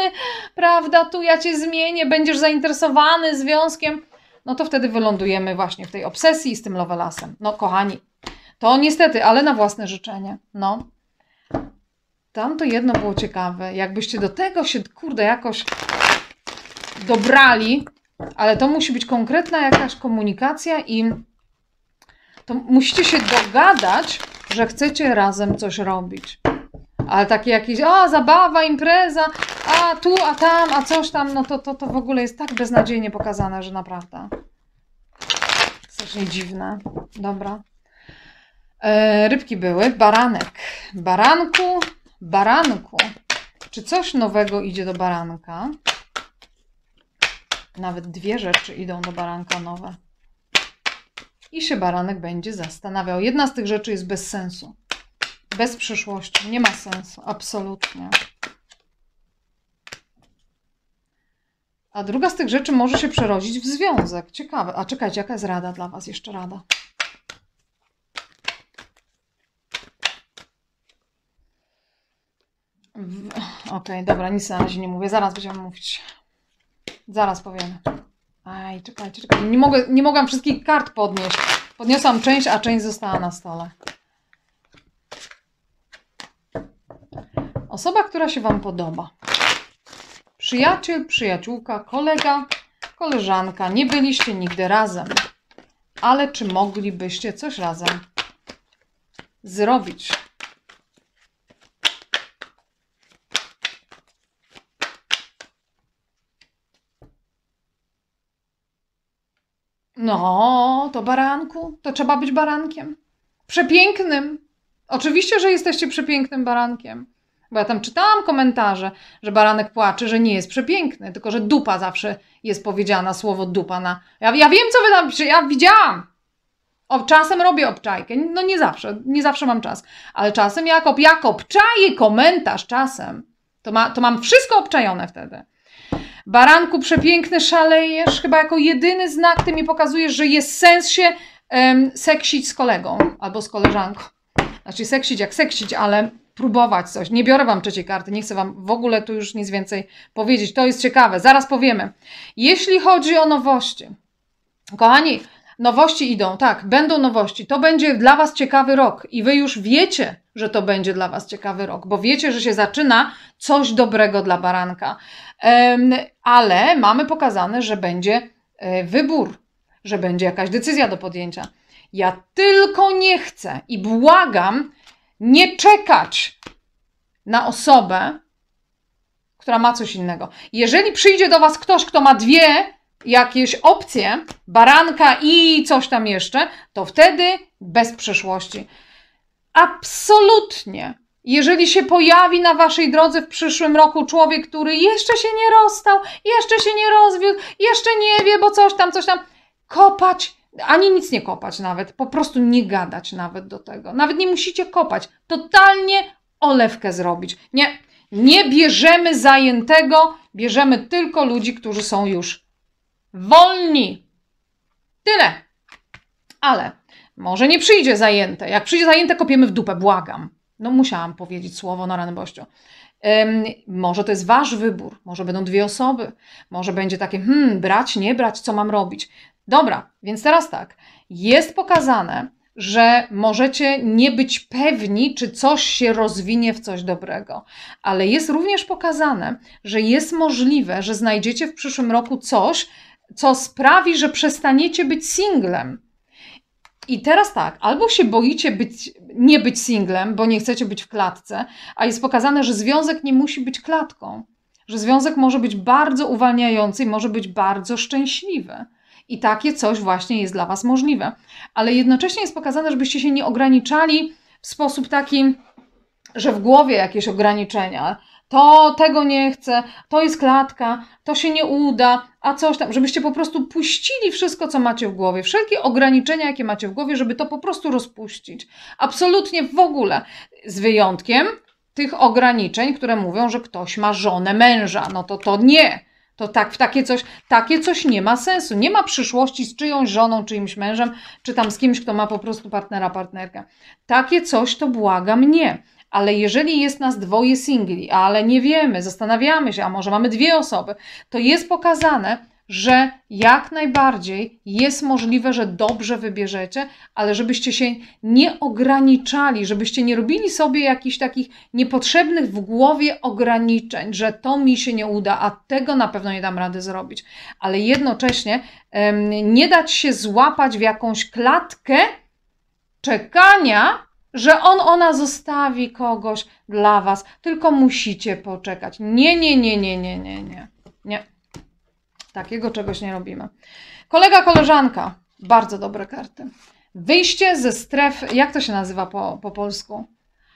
Speaker 1: prawda, tu ja cię zmienię, będziesz zainteresowany związkiem, no to wtedy wylądujemy właśnie w tej obsesji z tym lovelasem. No kochani, to niestety, ale na własne życzenie. No. Tam to jedno było ciekawe. Jakbyście do tego się, kurde, jakoś dobrali, ale to musi być konkretna jakaś komunikacja i to musicie się dogadać, że chcecie razem coś robić. Ale takie jakieś, a zabawa, impreza, a tu, a tam, a coś tam, no to, to, to w ogóle jest tak beznadziejnie pokazane, że naprawdę. Strasznie dziwne. Dobra. E, rybki były. Baranek. Baranku, baranku. Czy coś nowego idzie do baranka? Nawet dwie rzeczy idą do baranka nowe. I się baranek będzie zastanawiał. Jedna z tych rzeczy jest bez sensu. Bez przyszłości. Nie ma sensu. Absolutnie. A druga z tych rzeczy może się przerodzić w związek. Ciekawe. A czekajcie, jaka jest rada dla Was? Jeszcze rada. Okej, okay, dobra, nic na razie nie mówię. Zaraz będziemy mówić. Zaraz powiemy. Aj, czekajcie, czekajcie. Nie, mogę, nie mogłam wszystkich kart podnieść. Podniosłam część, a część została na stole. Osoba, która się Wam podoba. Przyjaciel, przyjaciółka, kolega, koleżanka. Nie byliście nigdy razem. Ale czy moglibyście coś razem zrobić? No, to baranku, to trzeba być barankiem. Przepięknym. Oczywiście, że jesteście przepięknym barankiem, Bo ja tam czytałam komentarze, że baranek płacze, że nie jest przepiękny, tylko że dupa zawsze jest powiedziana, słowo dupa na... Ja, ja wiem, co wy tam ja widziałam. O, czasem robię obczajkę, no nie zawsze, nie zawsze mam czas, ale czasem jak, ob, jak obczaję komentarz czasem, to, ma, to mam wszystko obczajone wtedy. Baranku przepiękny, szalejesz, chyba jako jedyny znak ty mi pokazujesz, że jest sens się um, seksić z kolegą albo z koleżanką. Znaczy seksić jak seksić, ale próbować coś. Nie biorę Wam trzeciej karty, nie chcę Wam w ogóle tu już nic więcej powiedzieć. To jest ciekawe, zaraz powiemy. Jeśli chodzi o nowości, kochani, nowości idą, tak, będą nowości. To będzie dla Was ciekawy rok i Wy już wiecie, że to będzie dla Was ciekawy rok, bo wiecie, że się zaczyna coś dobrego dla baranka. Ale mamy pokazane, że będzie e, wybór, że będzie jakaś decyzja do podjęcia. Ja tylko nie chcę i błagam, nie czekać na osobę, która ma coś innego. Jeżeli przyjdzie do Was ktoś, kto ma dwie jakieś opcje, baranka i coś tam jeszcze, to wtedy bez przeszłości. Absolutnie. Jeżeli się pojawi na waszej drodze w przyszłym roku człowiek, który jeszcze się nie rozstał, jeszcze się nie rozwiódł, jeszcze nie wie, bo coś tam, coś tam, kopać ani nic nie kopać nawet, po prostu nie gadać nawet do tego. Nawet nie musicie kopać. Totalnie olewkę zrobić. Nie, nie bierzemy zajętego, bierzemy tylko ludzi, którzy są już wolni. Tyle. Ale może nie przyjdzie zajęte. Jak przyjdzie zajęte, kopiemy w dupę, błagam. No musiałam powiedzieć słowo na ranbościu. Um, może to jest wasz wybór, może będą dwie osoby, może będzie takie, hmm, brać, nie brać, co mam robić. Dobra, więc teraz tak. Jest pokazane, że możecie nie być pewni, czy coś się rozwinie w coś dobrego, ale jest również pokazane, że jest możliwe, że znajdziecie w przyszłym roku coś, co sprawi, że przestaniecie być singlem. I teraz tak, albo się boicie być, nie być singlem, bo nie chcecie być w klatce, a jest pokazane, że związek nie musi być klatką, że związek może być bardzo uwalniający i może być bardzo szczęśliwy. I takie coś właśnie jest dla Was możliwe. Ale jednocześnie jest pokazane, żebyście się nie ograniczali w sposób taki, że w głowie jakieś ograniczenia. To tego nie chcę, to jest klatka, to się nie uda, a coś tam, żebyście po prostu puścili wszystko, co macie w głowie, wszelkie ograniczenia, jakie macie w głowie, żeby to po prostu rozpuścić. Absolutnie w ogóle, z wyjątkiem tych ograniczeń, które mówią, że ktoś ma żonę męża. No to to nie. To tak, w takie coś, takie coś nie ma sensu. Nie ma przyszłości z czyjąś żoną, czyimś mężem, czy tam z kimś, kto ma po prostu partnera, partnerkę. Takie coś to błagam nie. Ale jeżeli jest nas dwoje singli, ale nie wiemy, zastanawiamy się, a może mamy dwie osoby, to jest pokazane, że jak najbardziej jest możliwe, że dobrze wybierzecie, ale żebyście się nie ograniczali, żebyście nie robili sobie jakichś takich niepotrzebnych w głowie ograniczeń, że to mi się nie uda, a tego na pewno nie dam rady zrobić. Ale jednocześnie nie dać się złapać w jakąś klatkę czekania, że on, ona zostawi kogoś dla was, tylko musicie poczekać. Nie, nie, nie, nie, nie, nie, nie. Nie. Takiego czegoś nie robimy. Kolega, koleżanka. Bardzo dobre karty. Wyjście ze strefy, jak to się nazywa po, po polsku?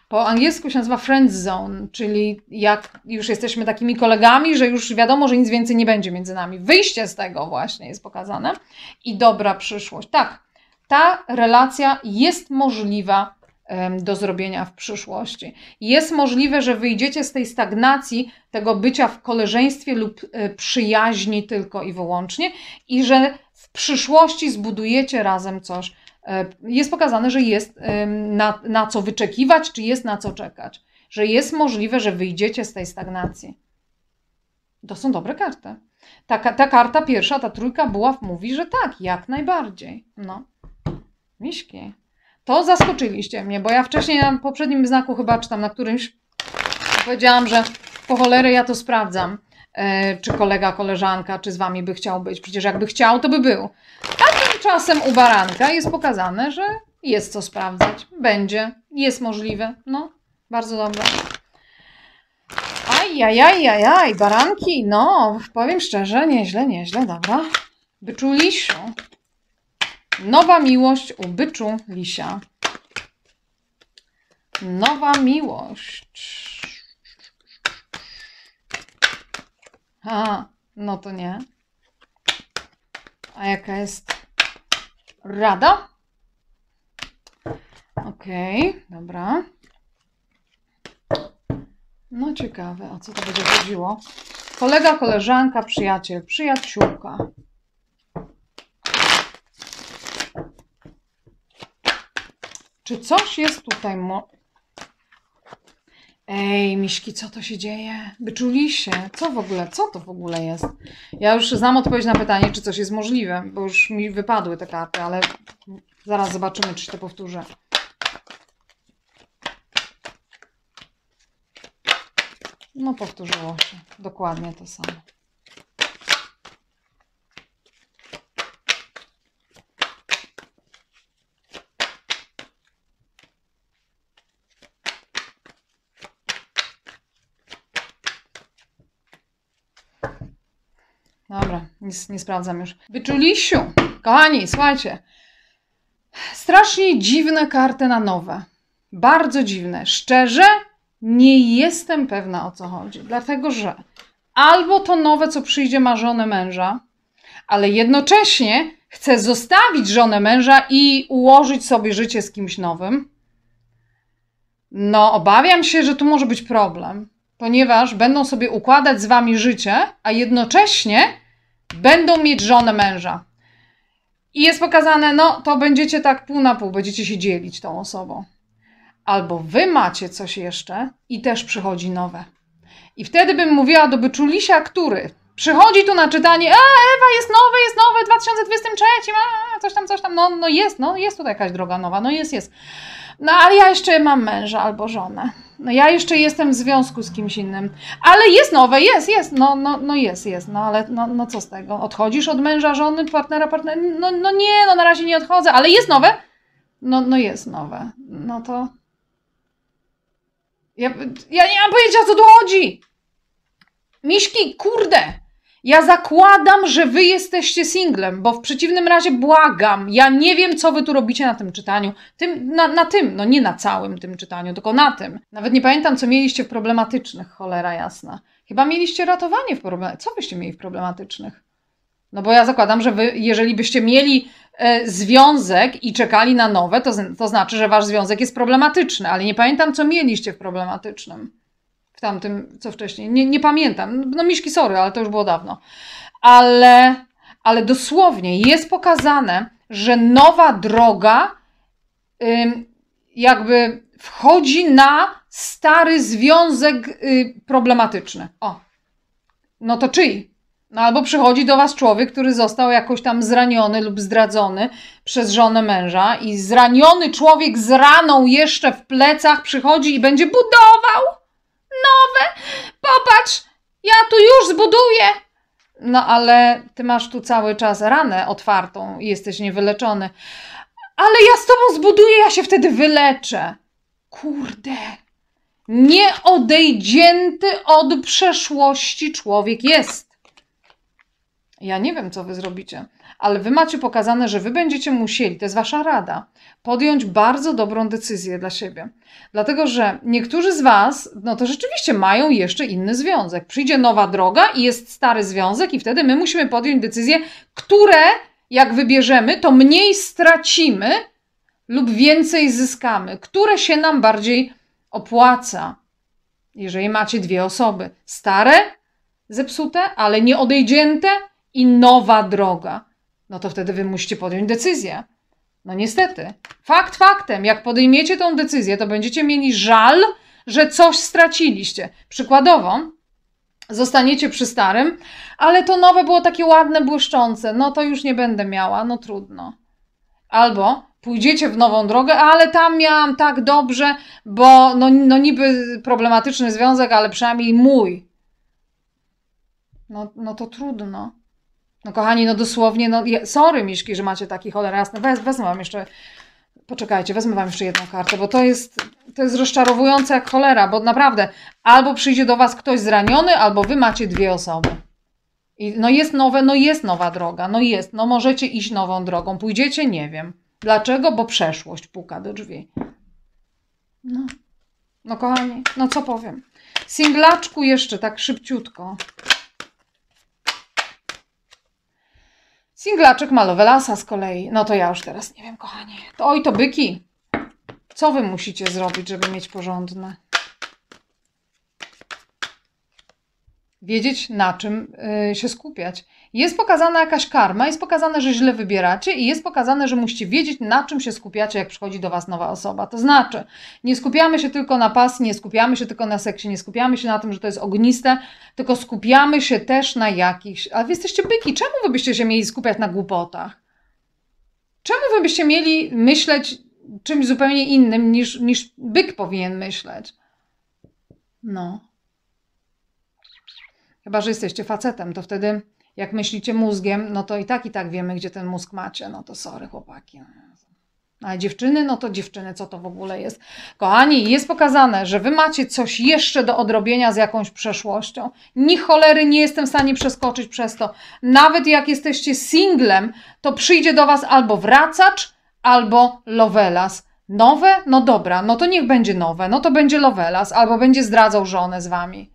Speaker 1: Po angielsku się nazywa friend zone, czyli jak już jesteśmy takimi kolegami, że już wiadomo, że nic więcej nie będzie między nami. Wyjście z tego właśnie jest pokazane i dobra przyszłość. Tak, ta relacja jest możliwa do zrobienia w przyszłości. Jest możliwe, że wyjdziecie z tej stagnacji, tego bycia w koleżeństwie lub e, przyjaźni tylko i wyłącznie, i że w przyszłości zbudujecie razem coś. E, jest pokazane, że jest na, na co wyczekiwać, czy jest na co czekać. Że jest możliwe, że wyjdziecie z tej stagnacji. To są dobre karty. Ta, ta karta pierwsza, ta trójka była, mówi, że tak, jak najbardziej. No. Miśki. To zaskoczyliście mnie, bo ja wcześniej na poprzednim znaku chyba, czy tam na którymś, powiedziałam, że po cholerę ja to sprawdzam, e, czy kolega, koleżanka, czy z wami by chciał być. Przecież jakby chciał, to by był. A tymczasem u baranka jest pokazane, że jest co sprawdzać. Będzie, jest możliwe. No, bardzo dobrze. Ajajajajaj, baranki, no, powiem szczerze, nieźle, nieźle, dobra. Wyczulisiu. Nowa miłość u byczu lisia. Nowa miłość. A, no to nie. A jaka jest rada? Okej, okay, dobra. No ciekawe, o co to będzie chodziło? Kolega, koleżanka, przyjaciel, przyjaciółka. Czy coś jest tutaj mo... Ej, miśki, co to się dzieje? Wyczuliście? Co w ogóle? Co to w ogóle jest? Ja już znam odpowiedź na pytanie, czy coś jest możliwe, bo już mi wypadły te karty, ale zaraz zobaczymy, czy się to powtórzę. No, powtórzyło się. Dokładnie to samo. Dobra, nic nie sprawdzam już. Wyczulisiu, kochani, słuchajcie. Strasznie dziwne karty na nowe. Bardzo dziwne. Szczerze, nie jestem pewna o co chodzi. Dlatego, że albo to nowe, co przyjdzie, ma żonę męża, ale jednocześnie chce zostawić żonę męża i ułożyć sobie życie z kimś nowym. No, obawiam się, że tu może być problem, ponieważ będą sobie układać z wami życie, a jednocześnie będą mieć żonę męża. I jest pokazane, no to będziecie tak pół na pół, będziecie się dzielić tą osobą. Albo wy macie coś jeszcze i też przychodzi nowe. I wtedy bym mówiła do byczulisia, który przychodzi tu na czytanie, a Ewa jest nowe, jest nowe, 2023, a coś tam, coś tam, no, no jest, no jest tutaj jakaś droga nowa, no jest, jest. No ale ja jeszcze mam męża albo żonę. No ja jeszcze jestem w związku z kimś innym. Ale jest nowe, jest, jest. No, no, no jest, jest. No ale no, no co z tego? Odchodzisz od męża, żony, partnera, partnera? No, no nie, no na razie nie odchodzę, ale jest nowe? No, no jest nowe. No to... Ja, ja nie mam pojęcia, o co tu chodzi. Miśki, kurde. Ja zakładam, że wy jesteście singlem, bo w przeciwnym razie błagam. Ja nie wiem, co wy tu robicie na tym czytaniu. Tym, na, na tym, no nie na całym tym czytaniu, tylko na tym. Nawet nie pamiętam, co mieliście w problematycznych, cholera jasna. Chyba mieliście ratowanie w problematycznych. Co byście mieli w problematycznych? No bo ja zakładam, że wy, jeżeli byście mieli e, związek i czekali na nowe, to, to znaczy, że wasz związek jest problematyczny, ale nie pamiętam, co mieliście w problematycznym tamtym, co wcześniej. Nie, nie pamiętam. No miszki, sorry, ale to już było dawno. Ale, ale dosłownie jest pokazane, że nowa droga jakby wchodzi na stary związek y, problematyczny. O. No to czyj? No albo przychodzi do was człowiek, który został jakoś tam zraniony lub zdradzony przez żonę męża i zraniony człowiek z raną jeszcze w plecach przychodzi i będzie budował nowe. Popatrz, ja tu już zbuduję. No ale ty masz tu cały czas ranę otwartą i jesteś niewyleczony. Ale ja z tobą zbuduję, ja się wtedy wyleczę. Kurde. Nieodejdzięty od przeszłości człowiek jest. Ja nie wiem, co wy zrobicie ale wy macie pokazane, że wy będziecie musieli, to jest wasza rada, podjąć bardzo dobrą decyzję dla siebie. Dlatego, że niektórzy z was, no to rzeczywiście mają jeszcze inny związek. Przyjdzie nowa droga i jest stary związek, i wtedy my musimy podjąć decyzje, które, jak wybierzemy, to mniej stracimy lub więcej zyskamy, które się nam bardziej opłaca. Jeżeli macie dwie osoby, stare, zepsute, ale nieodejdzięte i nowa droga no to wtedy wy musicie podjąć decyzję. No niestety. Fakt faktem, jak podejmiecie tą decyzję, to będziecie mieli żal, że coś straciliście. Przykładowo, zostaniecie przy starym, ale to nowe było takie ładne, błyszczące, no to już nie będę miała, no trudno. Albo pójdziecie w nową drogę, ale tam miałam tak dobrze, bo no, no niby problematyczny związek, ale przynajmniej mój. No, no to trudno. No kochani, no dosłownie, no sorry Miszki, że macie taki cholera. Wez, wezmę wam jeszcze, poczekajcie, wezmę wam jeszcze jedną kartę, bo to jest, to jest rozczarowujące jak cholera, bo naprawdę albo przyjdzie do was ktoś zraniony, albo wy macie dwie osoby. I no jest nowe, no jest nowa droga, no jest, no możecie iść nową drogą. Pójdziecie? Nie wiem. Dlaczego? Bo przeszłość puka do drzwi. No, no kochani, no co powiem. Singlaczku jeszcze tak szybciutko. Singlaczek ma Lovelasa z kolei. No to ja już teraz nie wiem, kochani. To oj, to byki. Co wy musicie zrobić, żeby mieć porządne? Wiedzieć, na czym y, się skupiać. Jest pokazana jakaś karma, jest pokazane, że źle wybieracie i jest pokazane, że musicie wiedzieć, na czym się skupiacie, jak przychodzi do Was nowa osoba. To znaczy, nie skupiamy się tylko na pasji, nie skupiamy się tylko na seksie, nie skupiamy się na tym, że to jest ogniste, tylko skupiamy się też na jakichś. A Wy jesteście byki, czemu Wy byście się mieli skupiać na głupotach? Czemu Wy byście mieli myśleć czymś zupełnie innym niż, niż byk powinien myśleć? No. Chyba, że jesteście facetem, to wtedy jak myślicie mózgiem, no to i tak, i tak wiemy, gdzie ten mózg macie. No to sorry, chłopaki. A dziewczyny, no to dziewczyny, co to w ogóle jest? Kochani, jest pokazane, że wy macie coś jeszcze do odrobienia z jakąś przeszłością. Ni cholery nie jestem w stanie przeskoczyć przez to. Nawet jak jesteście singlem, to przyjdzie do was albo wracacz, albo lovelas. Nowe? No dobra, no to niech będzie nowe, no to będzie lovelas, albo będzie zdradzał żonę z wami.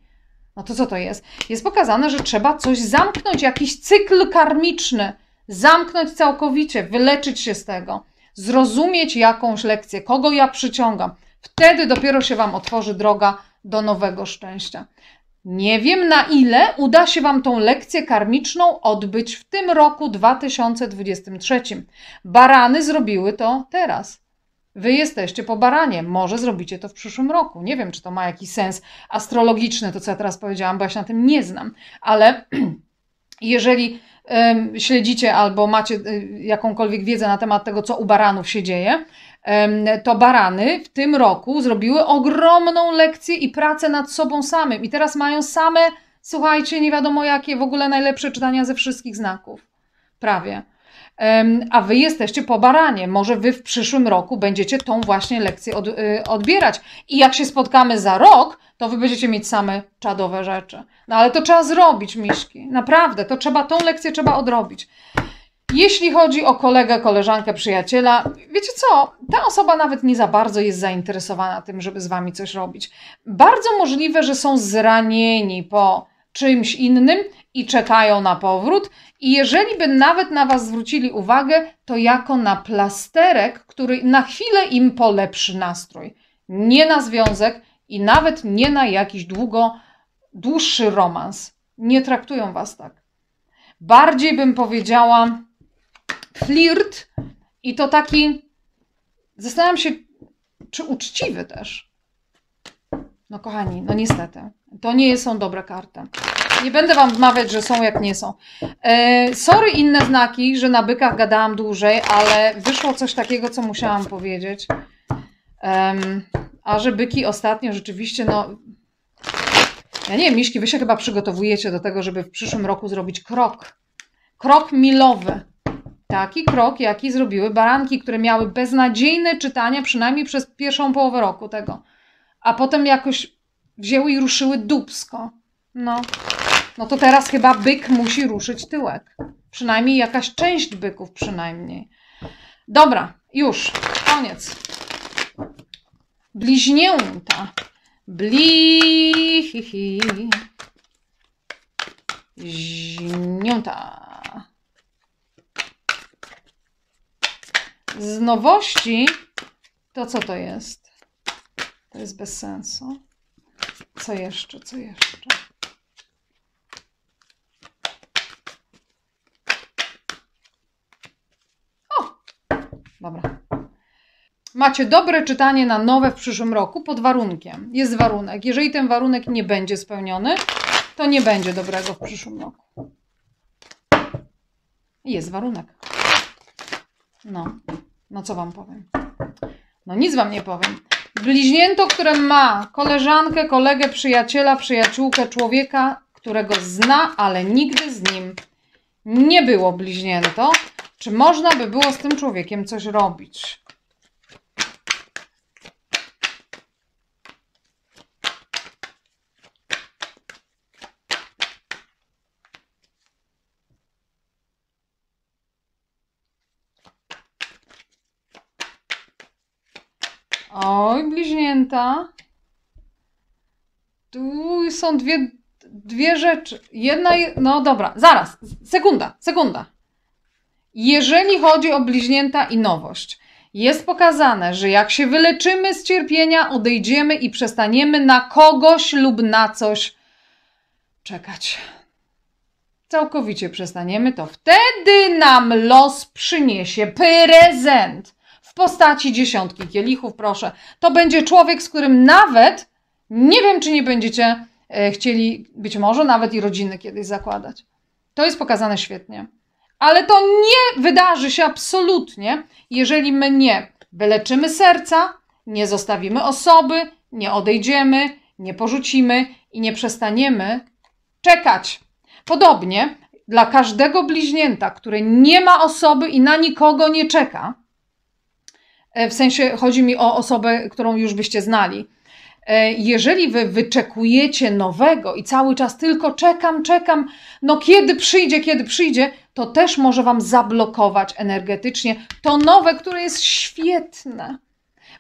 Speaker 1: No to co to jest? Jest pokazane, że trzeba coś zamknąć, jakiś cykl karmiczny, zamknąć całkowicie, wyleczyć się z tego, zrozumieć jakąś lekcję, kogo ja przyciągam. Wtedy dopiero się Wam otworzy droga do nowego szczęścia. Nie wiem na ile uda się Wam tą lekcję karmiczną odbyć w tym roku 2023. Barany zrobiły to teraz. Wy jesteście po baranie, może zrobicie to w przyszłym roku. Nie wiem, czy to ma jakiś sens astrologiczny, to co ja teraz powiedziałam, bo ja się na tym nie znam, ale jeżeli śledzicie albo macie y, jakąkolwiek wiedzę na temat tego, co u baranów się dzieje, to barany w tym roku zrobiły ogromną lekcję i pracę nad sobą samym. I teraz mają same, słuchajcie, nie wiadomo jakie, w ogóle najlepsze czytania ze wszystkich znaków. Prawie a wy jesteście po baranie. Może wy w przyszłym roku będziecie tą właśnie lekcję od, y, odbierać. I jak się spotkamy za rok, to wy będziecie mieć same czadowe rzeczy. No ale to trzeba zrobić, miśki. Naprawdę, to trzeba, tą lekcję trzeba odrobić. Jeśli chodzi o kolegę, koleżankę, przyjaciela, wiecie co? Ta osoba nawet nie za bardzo jest zainteresowana tym, żeby z wami coś robić. Bardzo możliwe, że są zranieni po czymś innym i czekają na powrót. I jeżeli by nawet na Was zwrócili uwagę, to jako na plasterek, który na chwilę im polepszy nastrój. Nie na związek i nawet nie na jakiś długo, dłuższy romans. Nie traktują Was tak. Bardziej bym powiedziała flirt i to taki, zastanawiam się, czy uczciwy też. No kochani, no niestety, to nie są dobre karty. Nie będę wam wmawiać, że są jak nie są. E, sorry inne znaki, że na bykach gadałam dłużej, ale wyszło coś takiego, co musiałam powiedzieć. Um, a że byki ostatnio rzeczywiście, no... Ja nie wiem, Miśki, wy się chyba przygotowujecie do tego, żeby w przyszłym roku zrobić krok. Krok milowy. Taki krok, jaki zrobiły baranki, które miały beznadziejne czytania, przynajmniej przez pierwszą połowę roku tego. A potem jakoś wzięły i ruszyły dubsko. No. No to teraz chyba byk musi ruszyć tyłek. Przynajmniej jakaś część byków przynajmniej. Dobra, już, koniec. Bliźnięta. Blihihi. Bliźnięta. Z nowości to co to jest? To jest bez sensu. Co jeszcze? Co jeszcze? Dobra. Macie dobre czytanie na nowe w przyszłym roku pod warunkiem. Jest warunek. Jeżeli ten warunek nie będzie spełniony, to nie będzie dobrego w przyszłym roku. Jest warunek. No, no co wam powiem? No nic wam nie powiem. Bliźnięto, które ma koleżankę, kolegę, przyjaciela, przyjaciółkę, człowieka, którego zna, ale nigdy z nim nie było bliźnięto, czy można by było z tym człowiekiem coś robić? Oj, bliźnięta. Tu są dwie, dwie rzeczy. Jedna, no dobra, zaraz, sekunda, sekunda. Jeżeli chodzi o bliźnięta i nowość, jest pokazane, że jak się wyleczymy z cierpienia, odejdziemy i przestaniemy na kogoś lub na coś czekać. Całkowicie przestaniemy, to wtedy nam los przyniesie prezent postaci dziesiątki kielichów, proszę. To będzie człowiek, z którym nawet nie wiem, czy nie będziecie e, chcieli, być może nawet i rodziny kiedyś zakładać. To jest pokazane świetnie. Ale to nie wydarzy się absolutnie, jeżeli my nie wyleczymy serca, nie zostawimy osoby, nie odejdziemy, nie porzucimy i nie przestaniemy czekać. Podobnie dla każdego bliźnięta, które nie ma osoby i na nikogo nie czeka, w sensie chodzi mi o osobę, którą już byście znali. E, jeżeli wy wyczekujecie nowego i cały czas tylko czekam, czekam, no kiedy przyjdzie, kiedy przyjdzie, to też może wam zablokować energetycznie to nowe, które jest świetne.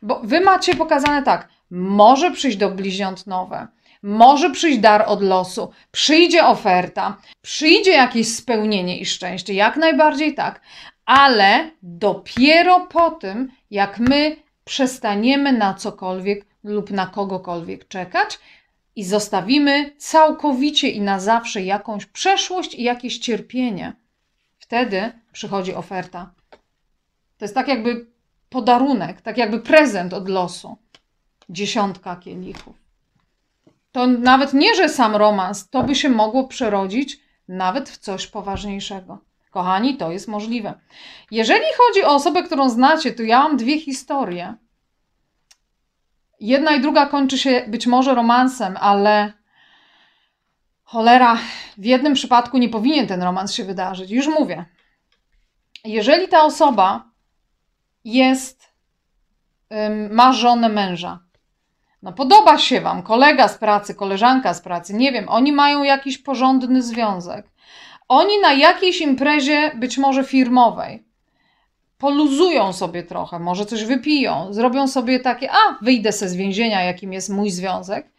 Speaker 1: Bo wy macie pokazane tak, może przyjść do bliźniąt nowe, może przyjść dar od losu, przyjdzie oferta, przyjdzie jakieś spełnienie i szczęście, jak najbardziej tak, ale dopiero po tym, jak my przestaniemy na cokolwiek lub na kogokolwiek czekać i zostawimy całkowicie i na zawsze jakąś przeszłość i jakieś cierpienie. Wtedy przychodzi oferta. To jest tak jakby podarunek, tak jakby prezent od losu. Dziesiątka kielichów. To nawet nie, że sam romans, to by się mogło przerodzić nawet w coś poważniejszego. Kochani, to jest możliwe. Jeżeli chodzi o osobę, którą znacie, to ja mam dwie historie. Jedna i druga kończy się być może romansem, ale cholera, w jednym przypadku nie powinien ten romans się wydarzyć. Już mówię. Jeżeli ta osoba jest, ma żonę męża, no podoba się wam kolega z pracy, koleżanka z pracy, nie wiem, oni mają jakiś porządny związek. Oni na jakiejś imprezie, być może firmowej, poluzują sobie trochę, może coś wypiją, zrobią sobie takie, a wyjdę se z więzienia, jakim jest mój związek,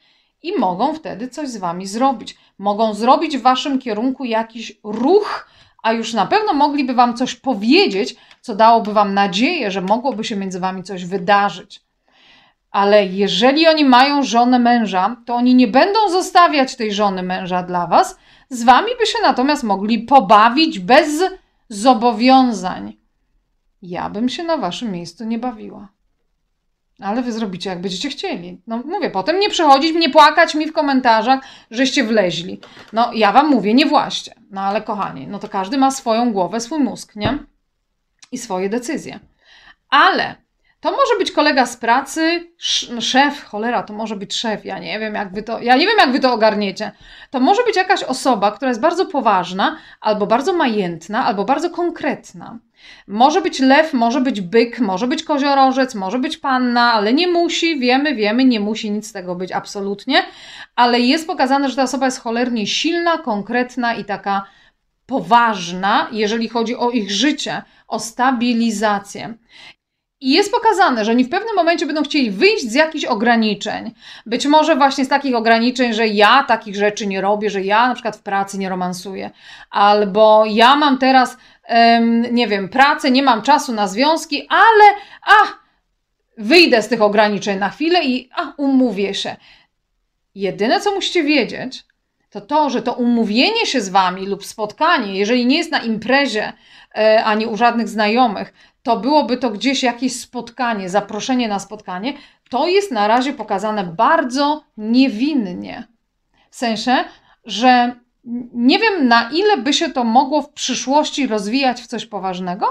Speaker 1: i mogą wtedy coś z wami zrobić. Mogą zrobić w waszym kierunku jakiś ruch, a już na pewno mogliby wam coś powiedzieć, co dałoby wam nadzieję, że mogłoby się między wami coś wydarzyć. Ale jeżeli oni mają żonę męża, to oni nie będą zostawiać tej żony męża dla was. Z wami by się natomiast mogli pobawić bez zobowiązań. Ja bym się na waszym miejscu nie bawiła. Ale wy zrobicie, jak będziecie chcieli. No mówię, potem nie przychodzić, nie płakać mi w komentarzach, żeście wleźli. No ja wam mówię, nie właśnie. No ale kochani, no to każdy ma swoją głowę, swój mózg, nie? I swoje decyzje. Ale to może być kolega z pracy, szef, cholera, to może być szef, ja nie wiem, jak wy to, ja nie wiem, jak wy to ogarniecie. To może być jakaś osoba, która jest bardzo poważna, albo bardzo majętna, albo bardzo konkretna. Może być lew, może być byk, może być koziorożec, może być panna, ale nie musi, wiemy, wiemy, nie musi nic z tego być absolutnie, ale jest pokazane, że ta osoba jest cholernie silna, konkretna i taka poważna, jeżeli chodzi o ich życie, o stabilizację. I jest pokazane, że oni w pewnym momencie będą chcieli wyjść z jakichś ograniczeń. Być może właśnie z takich ograniczeń, że ja takich rzeczy nie robię, że ja na przykład w pracy nie romansuję, albo ja mam teraz, um, nie wiem, pracę, nie mam czasu na związki, ale a, wyjdę z tych ograniczeń na chwilę i a, umówię się. Jedyne, co musicie wiedzieć, to to, że to umówienie się z wami lub spotkanie, jeżeli nie jest na imprezie e, ani u żadnych znajomych, to byłoby to gdzieś jakieś spotkanie, zaproszenie na spotkanie, to jest na razie pokazane bardzo niewinnie. W sensie, że nie wiem na ile by się to mogło w przyszłości rozwijać w coś poważnego,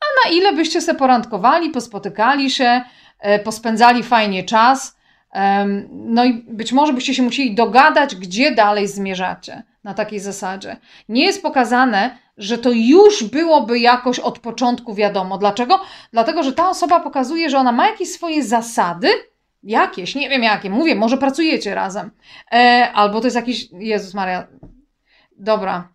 Speaker 1: a na ile byście se porandkowali, pospotykali się, e, pospędzali fajnie czas. No i być może byście się musieli dogadać, gdzie dalej zmierzacie na takiej zasadzie. Nie jest pokazane, że to już byłoby jakoś od początku wiadomo. Dlaczego? Dlatego, że ta osoba pokazuje, że ona ma jakieś swoje zasady, jakieś, nie wiem jakie, mówię, może pracujecie razem, e, albo to jest jakiś, Jezus Maria, dobra,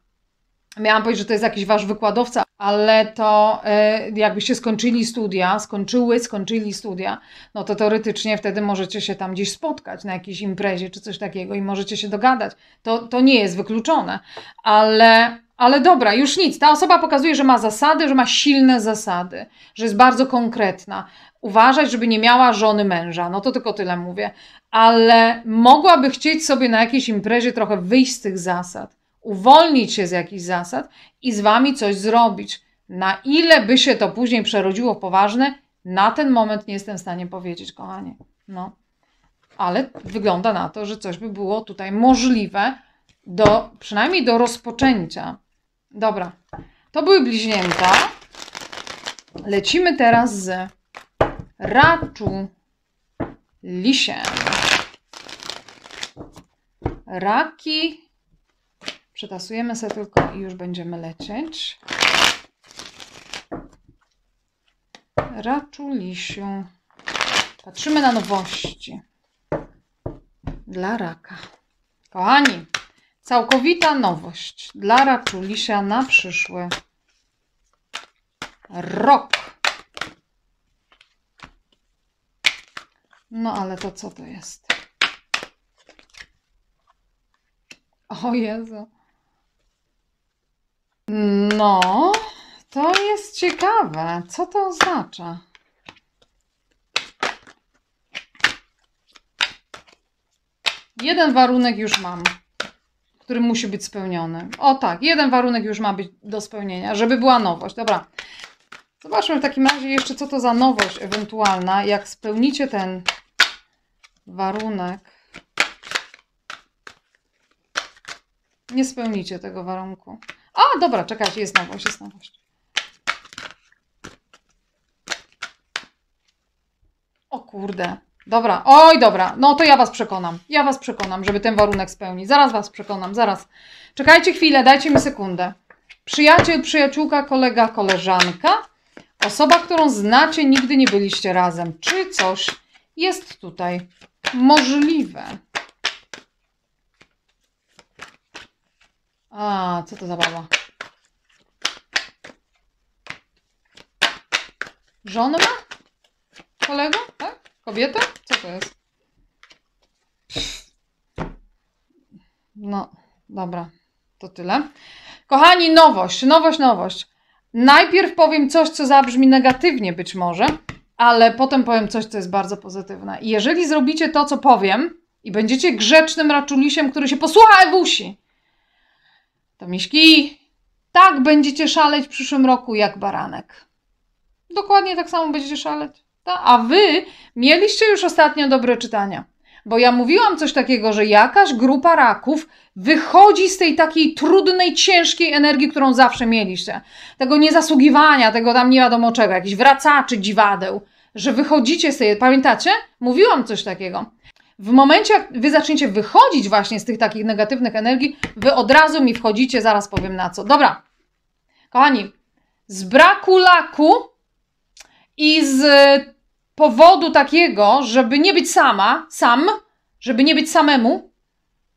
Speaker 1: miałam powiedzieć, że to jest jakiś wasz wykładowca, ale to e, jakbyście skończyli studia, skończyły, skończyli studia, no to teoretycznie wtedy możecie się tam gdzieś spotkać na jakiejś imprezie czy coś takiego i możecie się dogadać. To, to nie jest wykluczone, ale ale dobra, już nic. Ta osoba pokazuje, że ma zasady, że ma silne zasady, że jest bardzo konkretna. Uważać, żeby nie miała żony męża. No to tylko tyle mówię. Ale mogłaby chcieć sobie na jakiejś imprezie trochę wyjść z tych zasad, uwolnić się z jakichś zasad i z wami coś zrobić. Na ile by się to później przerodziło w poważne, na ten moment nie jestem w stanie powiedzieć, kochanie. No. Ale wygląda na to, że coś by było tutaj możliwe, do, przynajmniej do rozpoczęcia. Dobra, to były bliźnięta. Lecimy teraz z raczu lisiem. Raki. Przetasujemy sobie tylko i już będziemy lecieć. Raczu lisiu. Patrzymy na nowości dla raka. Kochani, całkowita nowość dla raczulisia na przyszły rok. No ale to co to jest? O Jezu. No, to jest ciekawe. Co to oznacza? Jeden warunek już mam, który musi być spełniony. O tak, jeden warunek już ma być do spełnienia, żeby była nowość. Dobra. Zobaczmy w takim razie jeszcze, co to za nowość ewentualna. Jak spełnicie ten warunek, nie spełnicie tego warunku. A, dobra, czekajcie, jest nowość, jest nowość. O kurde. Dobra, oj dobra, no to ja was przekonam. Ja was przekonam, żeby ten warunek spełnić. Zaraz was przekonam, zaraz. Czekajcie chwilę, dajcie mi sekundę. Przyjaciel, przyjaciółka, kolega, koleżanka, osoba, którą znacie, nigdy nie byliście razem. Czy coś jest tutaj możliwe? A, co to za baba? Żonę ma? Kolego? Tak? Kobieta? Co to jest? No, dobra, to tyle. Kochani, nowość, nowość, nowość. Najpierw powiem coś, co zabrzmi negatywnie być może, ale potem powiem coś, co jest bardzo pozytywne. I jeżeli zrobicie to, co powiem, i będziecie grzecznym raczulisiem, który się posłucha Ewusi, to miśki, tak będziecie szaleć w przyszłym roku jak baranek. Dokładnie tak samo będziecie szaleć. A wy mieliście już ostatnio dobre czytania. Bo ja mówiłam coś takiego, że jakaś grupa raków wychodzi z tej takiej trudnej, ciężkiej energii, którą zawsze mieliście. Tego niezasługiwania, tego tam nie wiadomo czego, jakichś wracaczy, dziwadeł. Że wychodzicie z tej. Pamiętacie? Mówiłam coś takiego. W momencie, jak wy zaczniecie wychodzić właśnie z tych takich negatywnych energii, wy od razu mi wchodzicie, zaraz powiem na co. Dobra, kochani, z braku laku i z powodu takiego, żeby nie być sama, sam, żeby nie być samemu,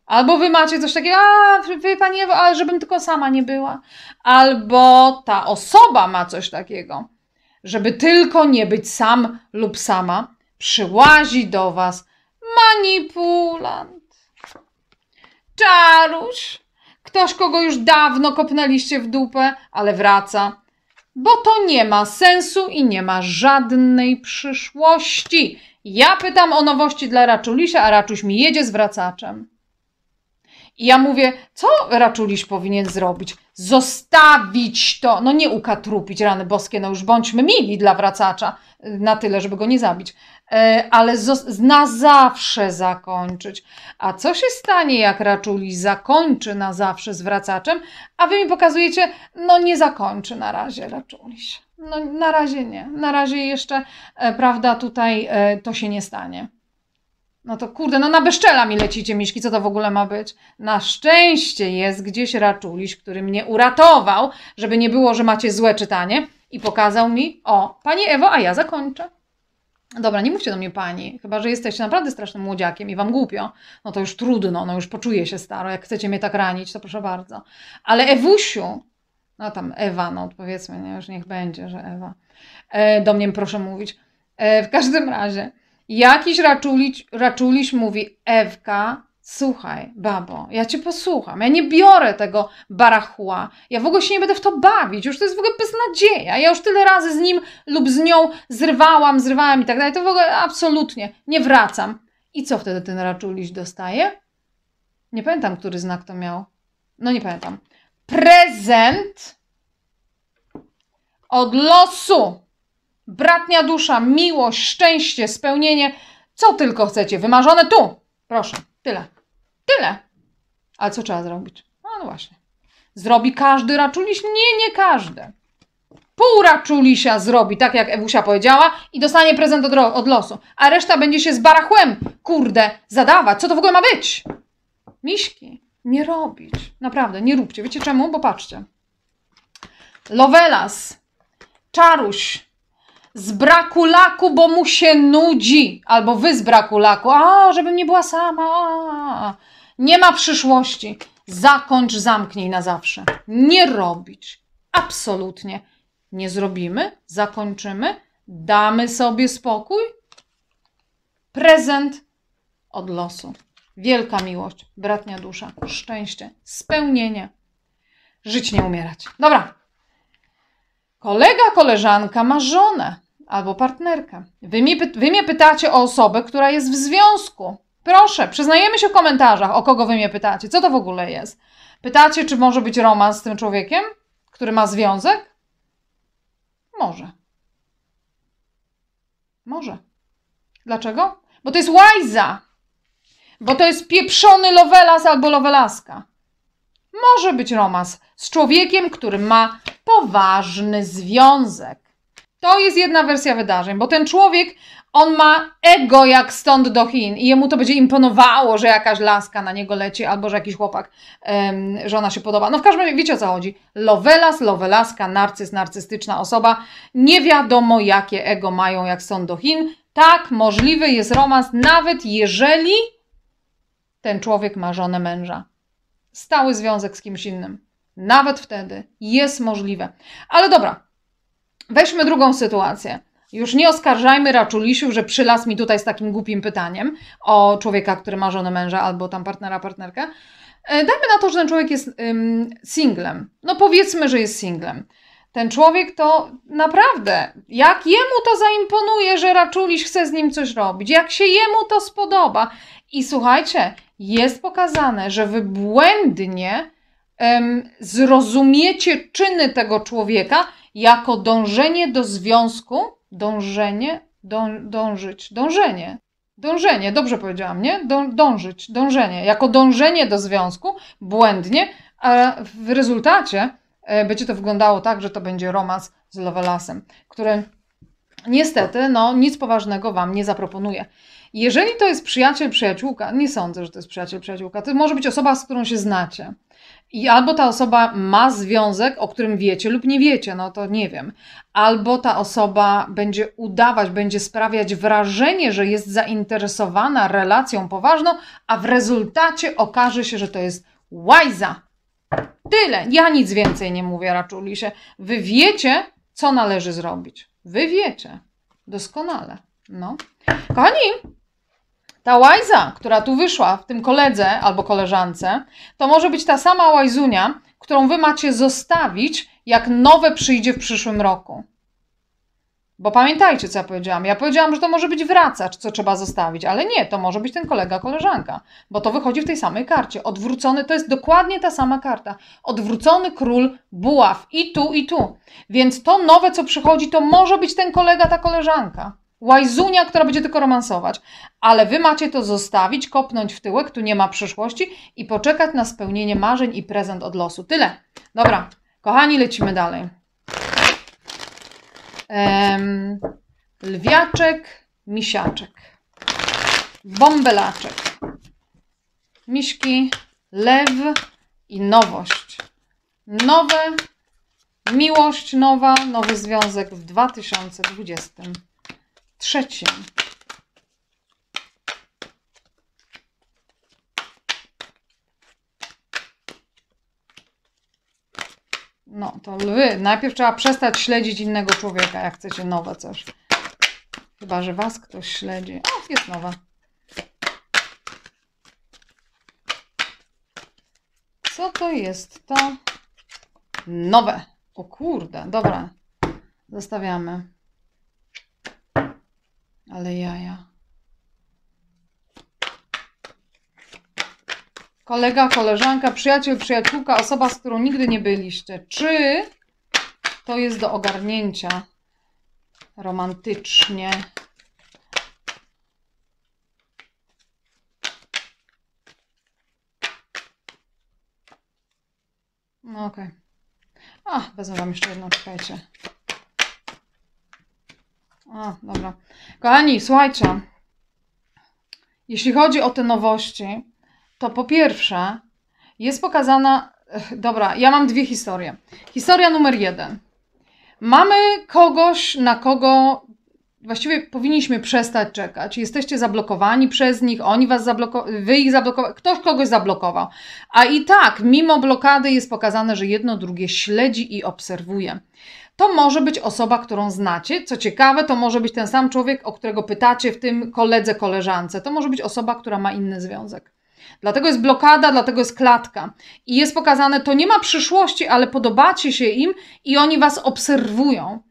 Speaker 1: albo wy macie coś takiego, a wy pani ale żebym tylko sama nie była, albo ta osoba ma coś takiego, żeby tylko nie być sam lub sama, przyłazi do was manipulant, czaruś, ktoś, kogo już dawno kopnęliście w dupę, ale wraca bo to nie ma sensu i nie ma żadnej przyszłości. Ja pytam o nowości dla Raczulisia, a Raczuś mi jedzie z wracaczem. I ja mówię, co Raczuliś powinien zrobić? Zostawić to, no nie ukatrupić, rany boskie, no już bądźmy mili dla wracacza, na tyle, żeby go nie zabić, ale na zawsze zakończyć. A co się stanie, jak Raczuliś zakończy na zawsze z wracaczem, a wy mi pokazujecie, no nie zakończy na razie Raczuliś. No na razie nie, na razie jeszcze, e, prawda, tutaj e, to się nie stanie. No to kurde, no na bezczela mi lecicie, Miśki, co to w ogóle ma być? Na szczęście jest gdzieś raczuliś, który mnie uratował, żeby nie było, że macie złe czytanie i pokazał mi, o, Pani Ewo, a ja zakończę. Dobra, nie mówcie do mnie pani, chyba że jesteście naprawdę strasznym młodziakiem i wam głupio. No to już trudno, no już poczuję się staro. Jak chcecie mnie tak ranić, to proszę bardzo. Ale Ewusiu, no tam Ewa, no powiedzmy, nie, już niech będzie, że Ewa. E, do mnie proszę mówić. E, w każdym razie, Jakiś raczuliś, raczuliś mówi, Ewka, Słuchaj, babo, ja cię posłucham. Ja nie biorę tego barachła. Ja w ogóle się nie będę w to bawić. Już to jest w ogóle beznadzieja. Ja już tyle razy z nim lub z nią zrywałam, zrywałam i tak dalej. To w ogóle absolutnie nie wracam. I co wtedy ten raczuliś dostaje? Nie pamiętam, który znak to miał. No nie pamiętam. Prezent od losu. Bratnia dusza, miłość, szczęście, spełnienie. Co tylko chcecie. Wymarzone tu. Proszę, tyle. Tyle. Ale co trzeba zrobić? No, no właśnie. Zrobi każdy raczuliś? Nie, nie każdy. Pół raczulisia zrobi, tak jak Ewusia powiedziała, i dostanie prezent od, od losu. A reszta będzie się z barachłem, kurde, zadawać. Co to w ogóle ma być? Miśki, nie robić. Naprawdę, nie róbcie. Wiecie czemu? Bo patrzcie. Lovelas, Czaruś, z braku laku, bo mu się nudzi, albo wy z braku laku, a żebym nie była sama, nie ma przyszłości. Zakończ, zamknij na zawsze. Nie robić. Absolutnie. Nie zrobimy, zakończymy, damy sobie spokój. Prezent od losu. Wielka miłość, bratnia dusza, szczęście, spełnienie. Żyć nie umierać. Dobra. Kolega, koleżanka ma żonę albo partnerkę. Wy, mi, wy mnie pytacie o osobę, która jest w związku. Proszę, przyznajemy się w komentarzach, o kogo wy mnie pytacie. Co to w ogóle jest? Pytacie, czy może być romans z tym człowiekiem, który ma związek? Może. Może. Dlaczego? Bo to jest łajza. Bo to jest pieprzony lovelas albo lovelaska. Może być romans z człowiekiem, który ma poważny związek. To jest jedna wersja wydarzeń, bo ten człowiek, on ma ego jak stąd do Chin i jemu to będzie imponowało, że jakaś laska na niego leci albo że jakiś chłopak, um, że ona się podoba. No w każdym razie wiecie o co chodzi. Lovelas, lovelaska, narcyz, narcystyczna osoba. Nie wiadomo jakie ego mają jak stąd do Chin. Tak, możliwy jest romans, nawet jeżeli ten człowiek ma żonę męża. Stały związek z kimś innym. Nawet wtedy jest możliwe. Ale dobra, weźmy drugą sytuację. Już nie oskarżajmy Raczulisiu, że przylas mi tutaj z takim głupim pytaniem o człowieka, który ma żonę męża albo tam partnera, partnerkę. E, dajmy na to, że ten człowiek jest ym, singlem. No powiedzmy, że jest singlem. Ten człowiek to naprawdę, jak jemu to zaimponuje, że Raczuliś chce z nim coś robić, jak się jemu to spodoba. I słuchajcie, jest pokazane, że wy błędnie um, zrozumiecie czyny tego człowieka jako dążenie do związku, dążenie, dą, dążyć, dążenie, dążenie, dobrze powiedziałam, nie? Dą, dążyć, dążenie, jako dążenie do związku, błędnie, a w rezultacie będzie to wyglądało tak, że to będzie romans z Lovelasem, który niestety no, nic poważnego Wam nie zaproponuje. Jeżeli to jest przyjaciel, przyjaciółka, nie sądzę, że to jest przyjaciel, przyjaciółka, to może być osoba, z którą się znacie. I albo ta osoba ma związek, o którym wiecie, lub nie wiecie, no to nie wiem. Albo ta osoba będzie udawać, będzie sprawiać wrażenie, że jest zainteresowana relacją poważną, a w rezultacie okaże się, że to jest łajza. Tyle. Ja nic więcej nie mówię, Raczulisie. Wy wiecie, co należy zrobić. Wy wiecie. Doskonale. No. Kochani, ta łajza, która tu wyszła w tym koledze albo koleżance, to może być ta sama łajzunia, którą wy macie zostawić, jak nowe przyjdzie w przyszłym roku. Bo pamiętajcie, co ja powiedziałam. Ja powiedziałam, że to może być wracacz, co trzeba zostawić, ale nie, to może być ten kolega, koleżanka, bo to wychodzi w tej samej karcie. Odwrócony to jest dokładnie ta sama karta. Odwrócony król buław i tu, i tu. Więc to nowe, co przychodzi, to może być ten kolega, ta koleżanka. Łajzunia, która będzie tylko romansować. Ale wy macie to zostawić, kopnąć w tyłek, tu nie ma przyszłości i poczekać na spełnienie marzeń i prezent od losu. Tyle. Dobra, kochani, lecimy dalej. Lwiaczek, misiaczek, bąbelaczek, miśki, lew i nowość. Nowe, miłość nowa, nowy związek w 2020 trzecim. No, to lwy. Najpierw trzeba przestać śledzić innego człowieka, jak chcecie nowe coś. Chyba, że was ktoś śledzi. O, jest nowa. Co to jest? To nowe. O kurde, dobra. Zostawiamy. Ale jaja. Kolega, koleżanka, przyjaciel, przyjaciółka, osoba, z którą nigdy nie byliście. Czy to jest do ogarnięcia romantycznie? No okej. Okay. A, wezmę wam jeszcze jedną, czekajcie. A, dobra. Kochani, słuchajcie. Jeśli chodzi o te nowości, to po pierwsze jest pokazana. Dobra, ja mam dwie historie. Historia numer jeden. Mamy kogoś, na kogo właściwie powinniśmy przestać czekać. Jesteście zablokowani przez nich, oni was zablokowali, wy ich zablokowali, ktoś kogoś zablokował. A i tak, mimo blokady jest pokazane, że jedno drugie śledzi i obserwuje. To może być osoba, którą znacie. Co ciekawe, to może być ten sam człowiek, o którego pytacie w tym koledze, koleżance. To może być osoba, która ma inny związek. Dlatego jest blokada, dlatego jest klatka. I jest pokazane, to nie ma przyszłości, ale podobacie się im i oni was obserwują.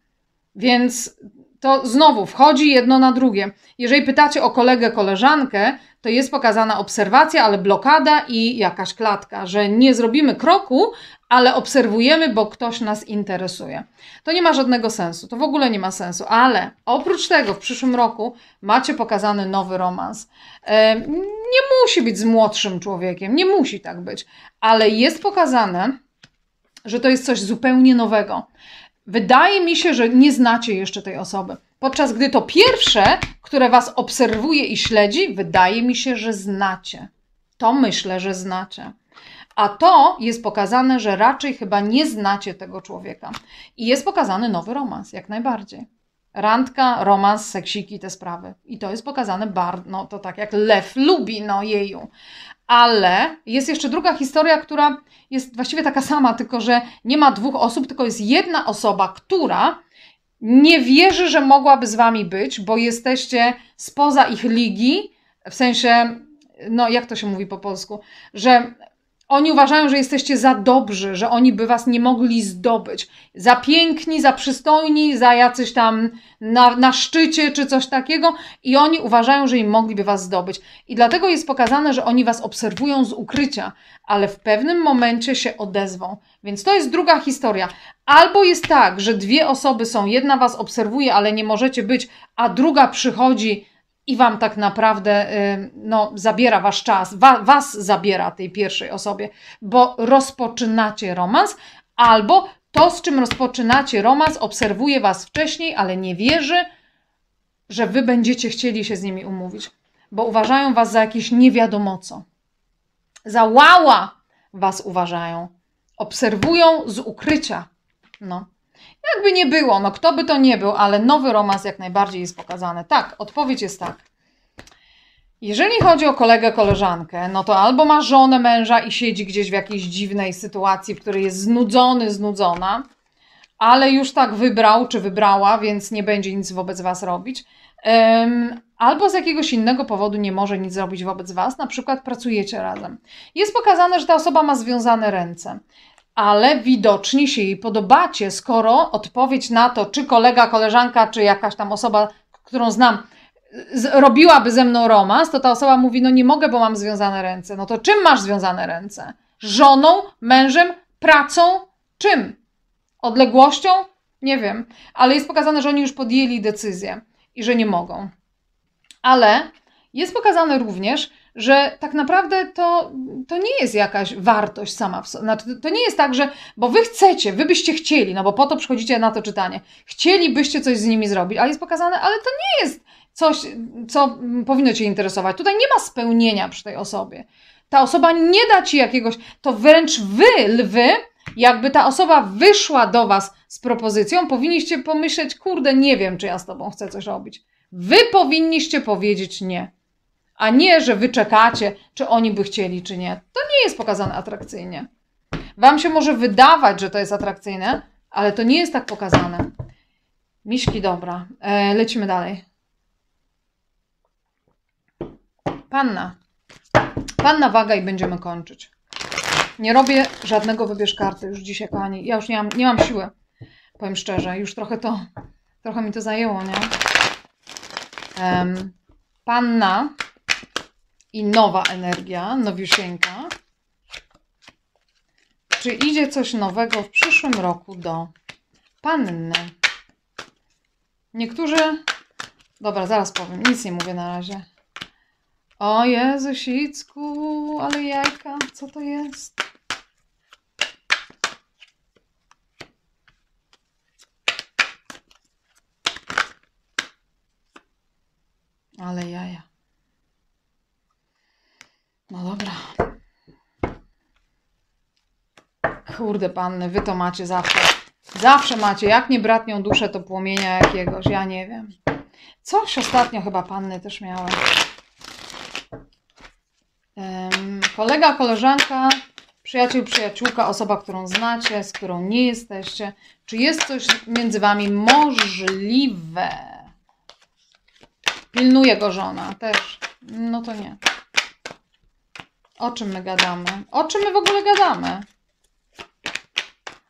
Speaker 1: Więc to znowu wchodzi jedno na drugie. Jeżeli pytacie o kolegę, koleżankę, to jest pokazana obserwacja, ale blokada i jakaś klatka, że nie zrobimy kroku, ale obserwujemy, bo ktoś nas interesuje. To nie ma żadnego sensu, to w ogóle nie ma sensu, ale oprócz tego w przyszłym roku macie pokazany nowy romans. Nie musi być z młodszym człowiekiem, nie musi tak być, ale jest pokazane, że to jest coś zupełnie nowego. Wydaje mi się, że nie znacie jeszcze tej osoby. Podczas gdy to pierwsze, które Was obserwuje i śledzi, wydaje mi się, że znacie. To myślę, że znacie. A to jest pokazane, że raczej chyba nie znacie tego człowieka. I jest pokazany nowy romans, jak najbardziej. Randka, romans, seksiki, te sprawy. I to jest pokazane bardzo, no to tak jak lew lubi, no jeju. Ale jest jeszcze druga historia, która jest właściwie taka sama, tylko że nie ma dwóch osób, tylko jest jedna osoba, która nie wierzy, że mogłaby z wami być, bo jesteście spoza ich ligi, w sensie, no jak to się mówi po polsku, że oni uważają, że jesteście za dobrzy, że oni by was nie mogli zdobyć. Za piękni, za przystojni, za jacyś tam na, na szczycie czy coś takiego, i oni uważają, że im mogliby was zdobyć. I dlatego jest pokazane, że oni was obserwują z ukrycia, ale w pewnym momencie się odezwą. Więc to jest druga historia. Albo jest tak, że dwie osoby są, jedna was obserwuje, ale nie możecie być, a druga przychodzi i wam tak naprawdę y, no, zabiera wasz czas, wa, was zabiera tej pierwszej osobie, bo rozpoczynacie romans, albo to, z czym rozpoczynacie romans, obserwuje was wcześniej, ale nie wierzy, że wy będziecie chcieli się z nimi umówić, bo uważają was za jakieś nie wiadomo co. Za łała was uważają. Obserwują z ukrycia. No. Jakby nie było, no kto by to nie był, ale nowy romans jak najbardziej jest pokazany. Tak, odpowiedź jest tak. Jeżeli chodzi o kolegę, koleżankę, no to albo ma żonę, męża i siedzi gdzieś w jakiejś dziwnej sytuacji, w której jest znudzony, znudzona, ale już tak wybrał czy wybrała, więc nie będzie nic wobec Was robić. Um, albo z jakiegoś innego powodu nie może nic zrobić wobec Was, na przykład pracujecie razem. Jest pokazane, że ta osoba ma związane ręce ale widocznie się jej podobacie, skoro odpowiedź na to, czy kolega, koleżanka, czy jakaś tam osoba, którą znam, robiłaby ze mną romans, to ta osoba mówi: No nie mogę, bo mam związane ręce. No to czym masz związane ręce? Żoną, mężem, pracą? Czym? Odległością? Nie wiem, ale jest pokazane, że oni już podjęli decyzję i że nie mogą. Ale jest pokazane również, że tak naprawdę to, to nie jest jakaś wartość sama w sobie. Znaczy, to nie jest tak, że bo wy chcecie, wy byście chcieli, no bo po to przychodzicie na to czytanie, chcielibyście coś z nimi zrobić, ale jest pokazane, ale to nie jest coś, co powinno Cię interesować. Tutaj nie ma spełnienia przy tej osobie. Ta osoba nie da Ci jakiegoś, to wręcz Wy, lwy, jakby ta osoba wyszła do Was z propozycją, powinniście pomyśleć, kurde, nie wiem, czy ja z Tobą chcę coś robić. Wy powinniście powiedzieć nie a nie, że wy czekacie, czy oni by chcieli, czy nie. To nie jest pokazane atrakcyjnie. Wam się może wydawać, że to jest atrakcyjne, ale to nie jest tak pokazane. Miśki, dobra. E, lecimy dalej. Panna. Panna waga i będziemy kończyć. Nie robię żadnego wybierz karty już dzisiaj, kochani. Ja już nie mam, nie mam siły. Powiem szczerze, już trochę to, trochę mi to zajęło, nie? Um, panna i nowa energia, nowiusieńka. Czy idzie coś nowego w przyszłym roku do panny? Niektórzy. Dobra, zaraz powiem. Nic nie mówię na razie. O Jezusicku, ale jajka, co to jest? Ale jaja. No dobra. Kurde panny, wy to macie zawsze. Zawsze macie. Jak nie bratnią duszę, to płomienia jakiegoś. Ja nie wiem. Coś ostatnio chyba panny też miały. Um, kolega, koleżanka, przyjaciel, przyjaciółka, osoba, którą znacie, z którą nie jesteście. Czy jest coś między wami możliwe? Pilnuje go żona też. No to nie. O czym my gadamy? O czym my w ogóle gadamy?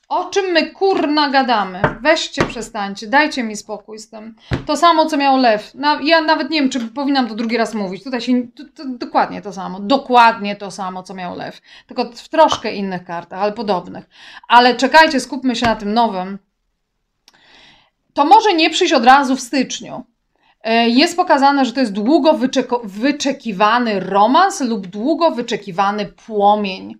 Speaker 1: O czym my kurna gadamy? Weźcie, przestańcie, dajcie mi spokój z tym. To samo, co miał Lew. Na, ja nawet nie wiem, czy powinnam to drugi raz mówić. Tutaj się. To, to, dokładnie to samo. Dokładnie to samo, co miał Lew. Tylko w troszkę innych kartach, ale podobnych. Ale czekajcie, skupmy się na tym nowym. To może nie przyjść od razu w styczniu. E, jest pokazane, że to jest długo wyczekiwany romans lub długo wyczekiwany płomień.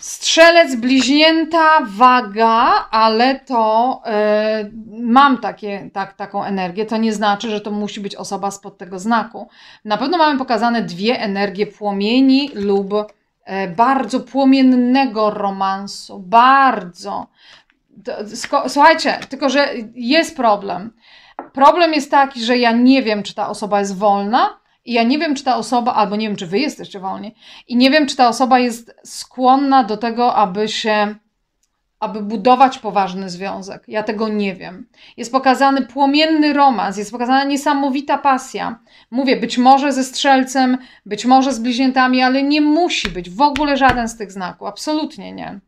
Speaker 1: Strzelec, bliźnięta, waga, ale to yy, mam takie, tak, taką energię. To nie znaczy, że to musi być osoba spod tego znaku. Na pewno mamy pokazane dwie energie płomieni lub yy, bardzo płomiennego romansu. Bardzo. Słuchajcie, tylko że jest problem. Problem jest taki, że ja nie wiem, czy ta osoba jest wolna, i ja nie wiem, czy ta osoba, albo nie wiem, czy wy jesteście wolni, i nie wiem, czy ta osoba jest skłonna do tego, aby się, aby budować poważny związek. Ja tego nie wiem. Jest pokazany płomienny romans, jest pokazana niesamowita pasja. Mówię, być może ze strzelcem, być może z bliźniętami, ale nie musi być w ogóle żaden z tych znaków. Absolutnie nie.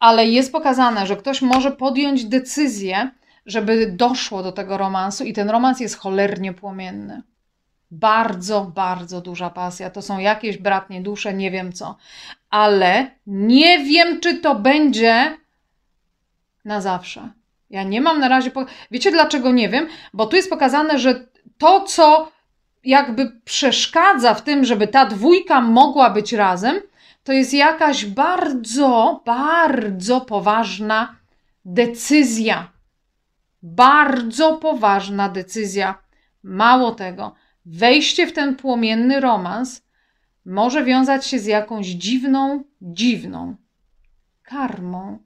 Speaker 1: Ale jest pokazane, że ktoś może podjąć decyzję, żeby doszło do tego romansu, i ten romans jest cholernie płomienny bardzo, bardzo duża pasja. To są jakieś bratnie dusze, nie wiem co. Ale nie wiem, czy to będzie na zawsze. Ja nie mam na razie. Po... Wiecie dlaczego nie wiem? Bo tu jest pokazane, że to, co jakby przeszkadza w tym, żeby ta dwójka mogła być razem, to jest jakaś bardzo, bardzo poważna decyzja. Bardzo poważna decyzja. Mało tego, Wejście w ten płomienny romans może wiązać się z jakąś dziwną, dziwną karmą.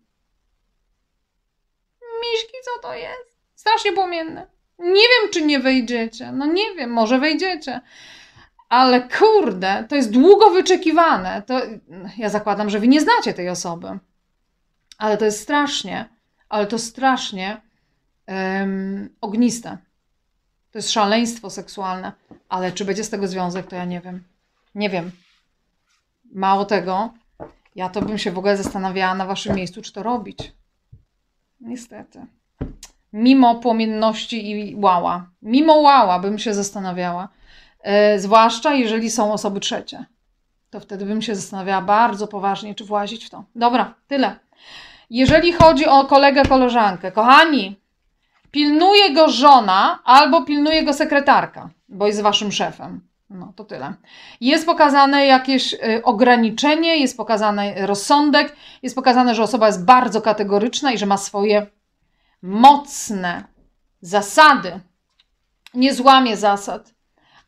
Speaker 1: Miśki, co to jest? Strasznie płomienne. Nie wiem, czy nie wejdziecie. No nie wiem, może wejdziecie. Ale kurde, to jest długo wyczekiwane. To, ja zakładam, że wy nie znacie tej osoby. Ale to jest strasznie, ale to strasznie ogniste. To jest szaleństwo seksualne. Ale czy będzie z tego związek, to ja nie wiem. Nie wiem. Mało tego, ja to bym się w ogóle zastanawiała na waszym miejscu, czy to robić. Niestety. Mimo płomienności i łała. Mimo łała bym się zastanawiała. E, zwłaszcza jeżeli są osoby trzecie. To wtedy bym się zastanawiała bardzo poważnie, czy włazić w to. Dobra, tyle. Jeżeli chodzi o kolegę, koleżankę, kochani, pilnuje go żona albo pilnuje go sekretarka, bo jest waszym szefem. No to tyle. Jest pokazane jakieś y, ograniczenie, jest pokazany rozsądek, jest pokazane, że osoba jest bardzo kategoryczna i że ma swoje mocne zasady. Nie złamie zasad.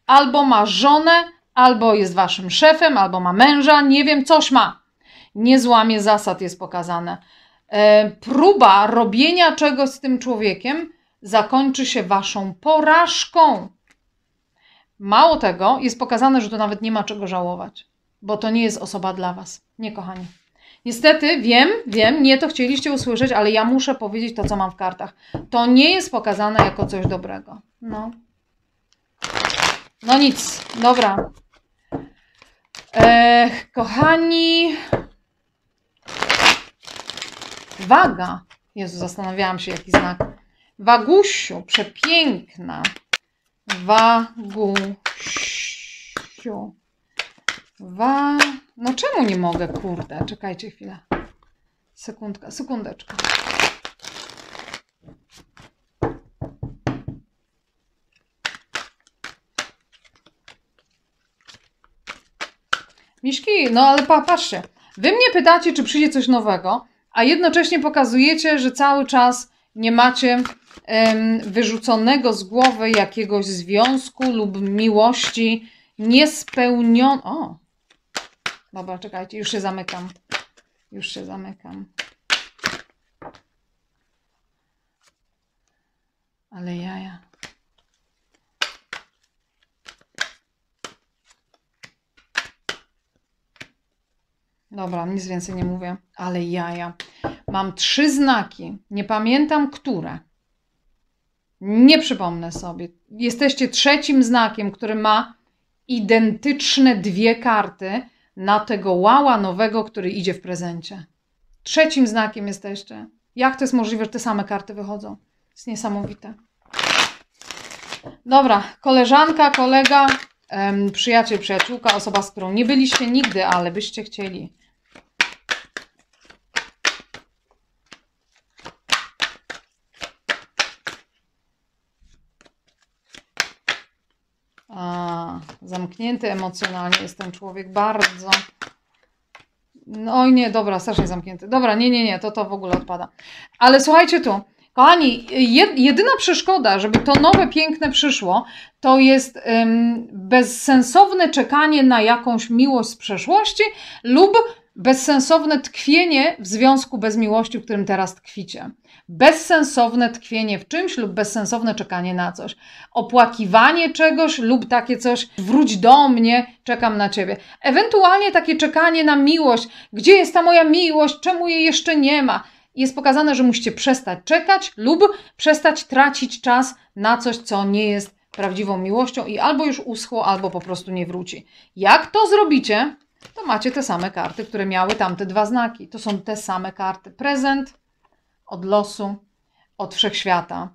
Speaker 1: Albo ma żonę, albo jest waszym szefem, albo ma męża, nie wiem, coś ma. Nie złamie zasad, jest pokazane. E, próba robienia czegoś z tym człowiekiem zakończy się waszą porażką. Mało tego, jest pokazane, że to nawet nie ma czego żałować, bo to nie jest osoba dla was. Nie, kochani. Niestety, wiem, wiem, nie to chcieliście usłyszeć, ale ja muszę powiedzieć to, co mam w kartach. To nie jest pokazane jako coś dobrego. No. No nic, dobra. E, kochani, waga. Jezu, zastanawiałam się, jaki znak. Wagusiu, przepiękna. Wagusiu. Wa... No czemu nie mogę, kurde? Czekajcie chwilę. Sekundka, sekundeczka. Miszki, no ale pa, patrzcie. Wy mnie pytacie, czy przyjdzie coś nowego, a jednocześnie pokazujecie, że cały czas nie macie wyrzuconego z głowy jakiegoś związku lub miłości niespełnionej. O! Dobra, czekajcie, już się zamykam. Już się zamykam. Ale jaja. Dobra, nic więcej nie mówię, ale jaja. Mam trzy znaki, nie pamiętam które. Nie przypomnę sobie. Jesteście trzecim znakiem, który ma identyczne dwie karty na tego łała nowego, który idzie w prezencie. Trzecim znakiem jesteście. Jak to jest możliwe, że te same karty wychodzą? jest niesamowite. Dobra, koleżanka, kolega, przyjaciel, przyjaciółka, osoba, z którą nie byliście nigdy, ale byście chcieli. A, zamknięty emocjonalnie jest ten człowiek, bardzo. No oj nie, dobra, strasznie zamknięty. Dobra, nie, nie, nie, to to w ogóle odpada. Ale słuchajcie tu, kochani, jed, jedyna przeszkoda, żeby to nowe, piękne przyszło, to jest bezsensowne czekanie na jakąś miłość z przeszłości lub bezsensowne tkwienie w związku bez miłości, w którym teraz tkwicie. Bezsensowne tkwienie w czymś lub bezsensowne czekanie na coś. Opłakiwanie czegoś lub takie coś, wróć do mnie, czekam na ciebie. Ewentualnie takie czekanie na miłość. Gdzie jest ta moja miłość? Czemu jej jeszcze nie ma? Jest pokazane, że musicie przestać czekać lub przestać tracić czas na coś, co nie jest prawdziwą miłością i albo już uschło, albo po prostu nie wróci. Jak to zrobicie, to macie te same karty, które miały tamte dwa znaki. To są te same karty. Prezent od losu, od wszechświata.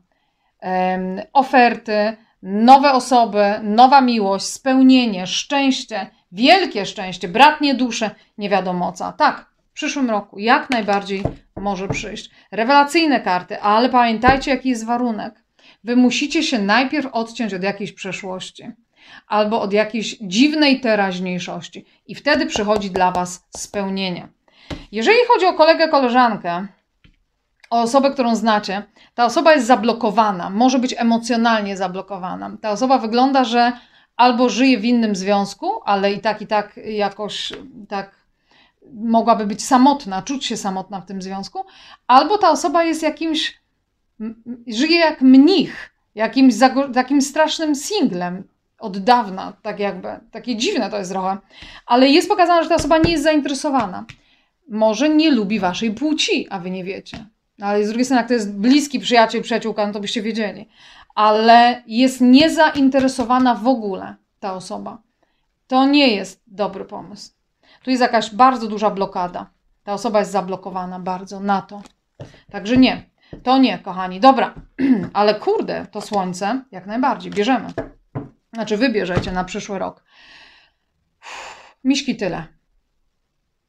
Speaker 1: Um, oferty, nowe osoby, nowa miłość, spełnienie, szczęście, wielkie szczęście, bratnie dusze, nie wiadomo co. Tak, w przyszłym roku jak najbardziej może przyjść. Rewelacyjne karty, ale pamiętajcie, jaki jest warunek. Wy musicie się najpierw odciąć od jakiejś przeszłości albo od jakiejś dziwnej teraźniejszości. I wtedy przychodzi dla Was spełnienie. Jeżeli chodzi o kolegę, koleżankę, o osobę, którą znacie, ta osoba jest zablokowana, może być emocjonalnie zablokowana. Ta osoba wygląda, że albo żyje w innym związku, ale i tak, i tak jakoś tak mogłaby być samotna, czuć się samotna w tym związku, albo ta osoba jest jakimś, żyje jak mnich, jakimś takim strasznym singlem, od dawna, tak jakby. Takie dziwne to jest trochę. Ale jest pokazane, że ta osoba nie jest zainteresowana. Może nie lubi waszej płci, a wy nie wiecie. Ale z drugiej strony, jak to jest bliski przyjaciel, przyjaciółka, no to byście wiedzieli. Ale jest niezainteresowana w ogóle ta osoba. To nie jest dobry pomysł. Tu jest jakaś bardzo duża blokada. Ta osoba jest zablokowana bardzo na to. Także nie. To nie, kochani. Dobra, ale kurde, to słońce jak najbardziej bierzemy. Znaczy, wybierzecie na przyszły rok. Miśki tyle.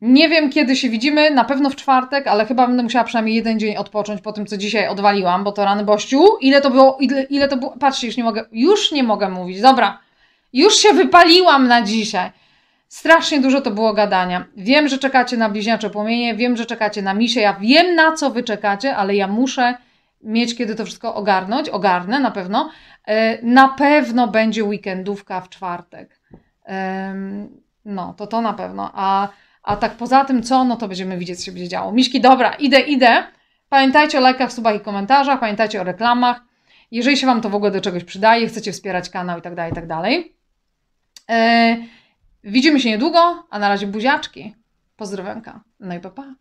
Speaker 1: Nie wiem, kiedy się widzimy, na pewno w czwartek, ale chyba będę musiała przynajmniej jeden dzień odpocząć po tym, co dzisiaj odwaliłam, bo to rany bościu. Ile to było, ile, ile to było, patrzcie, już nie mogę, już nie mogę mówić. Dobra, już się wypaliłam na dzisiaj. Strasznie dużo to było gadania. Wiem, że czekacie na bliźniacze płomienie, wiem, że czekacie na misie, ja wiem, na co wy czekacie, ale ja muszę mieć kiedy to wszystko ogarnąć, ogarnę na pewno. E, na pewno będzie weekendówka w czwartek. No, to to na pewno. A, a tak poza tym co, no to będziemy widzieć, co się będzie działo. Miśki, dobra, idę, idę. Pamiętajcie o lajkach, subach i komentarzach, pamiętajcie o reklamach. Jeżeli się Wam to w ogóle do czegoś przydaje, chcecie wspierać kanał i tak dalej, i tak dalej. E, widzimy się niedługo, a na razie buziaczki. Pozdrowionka. No i pa, pa.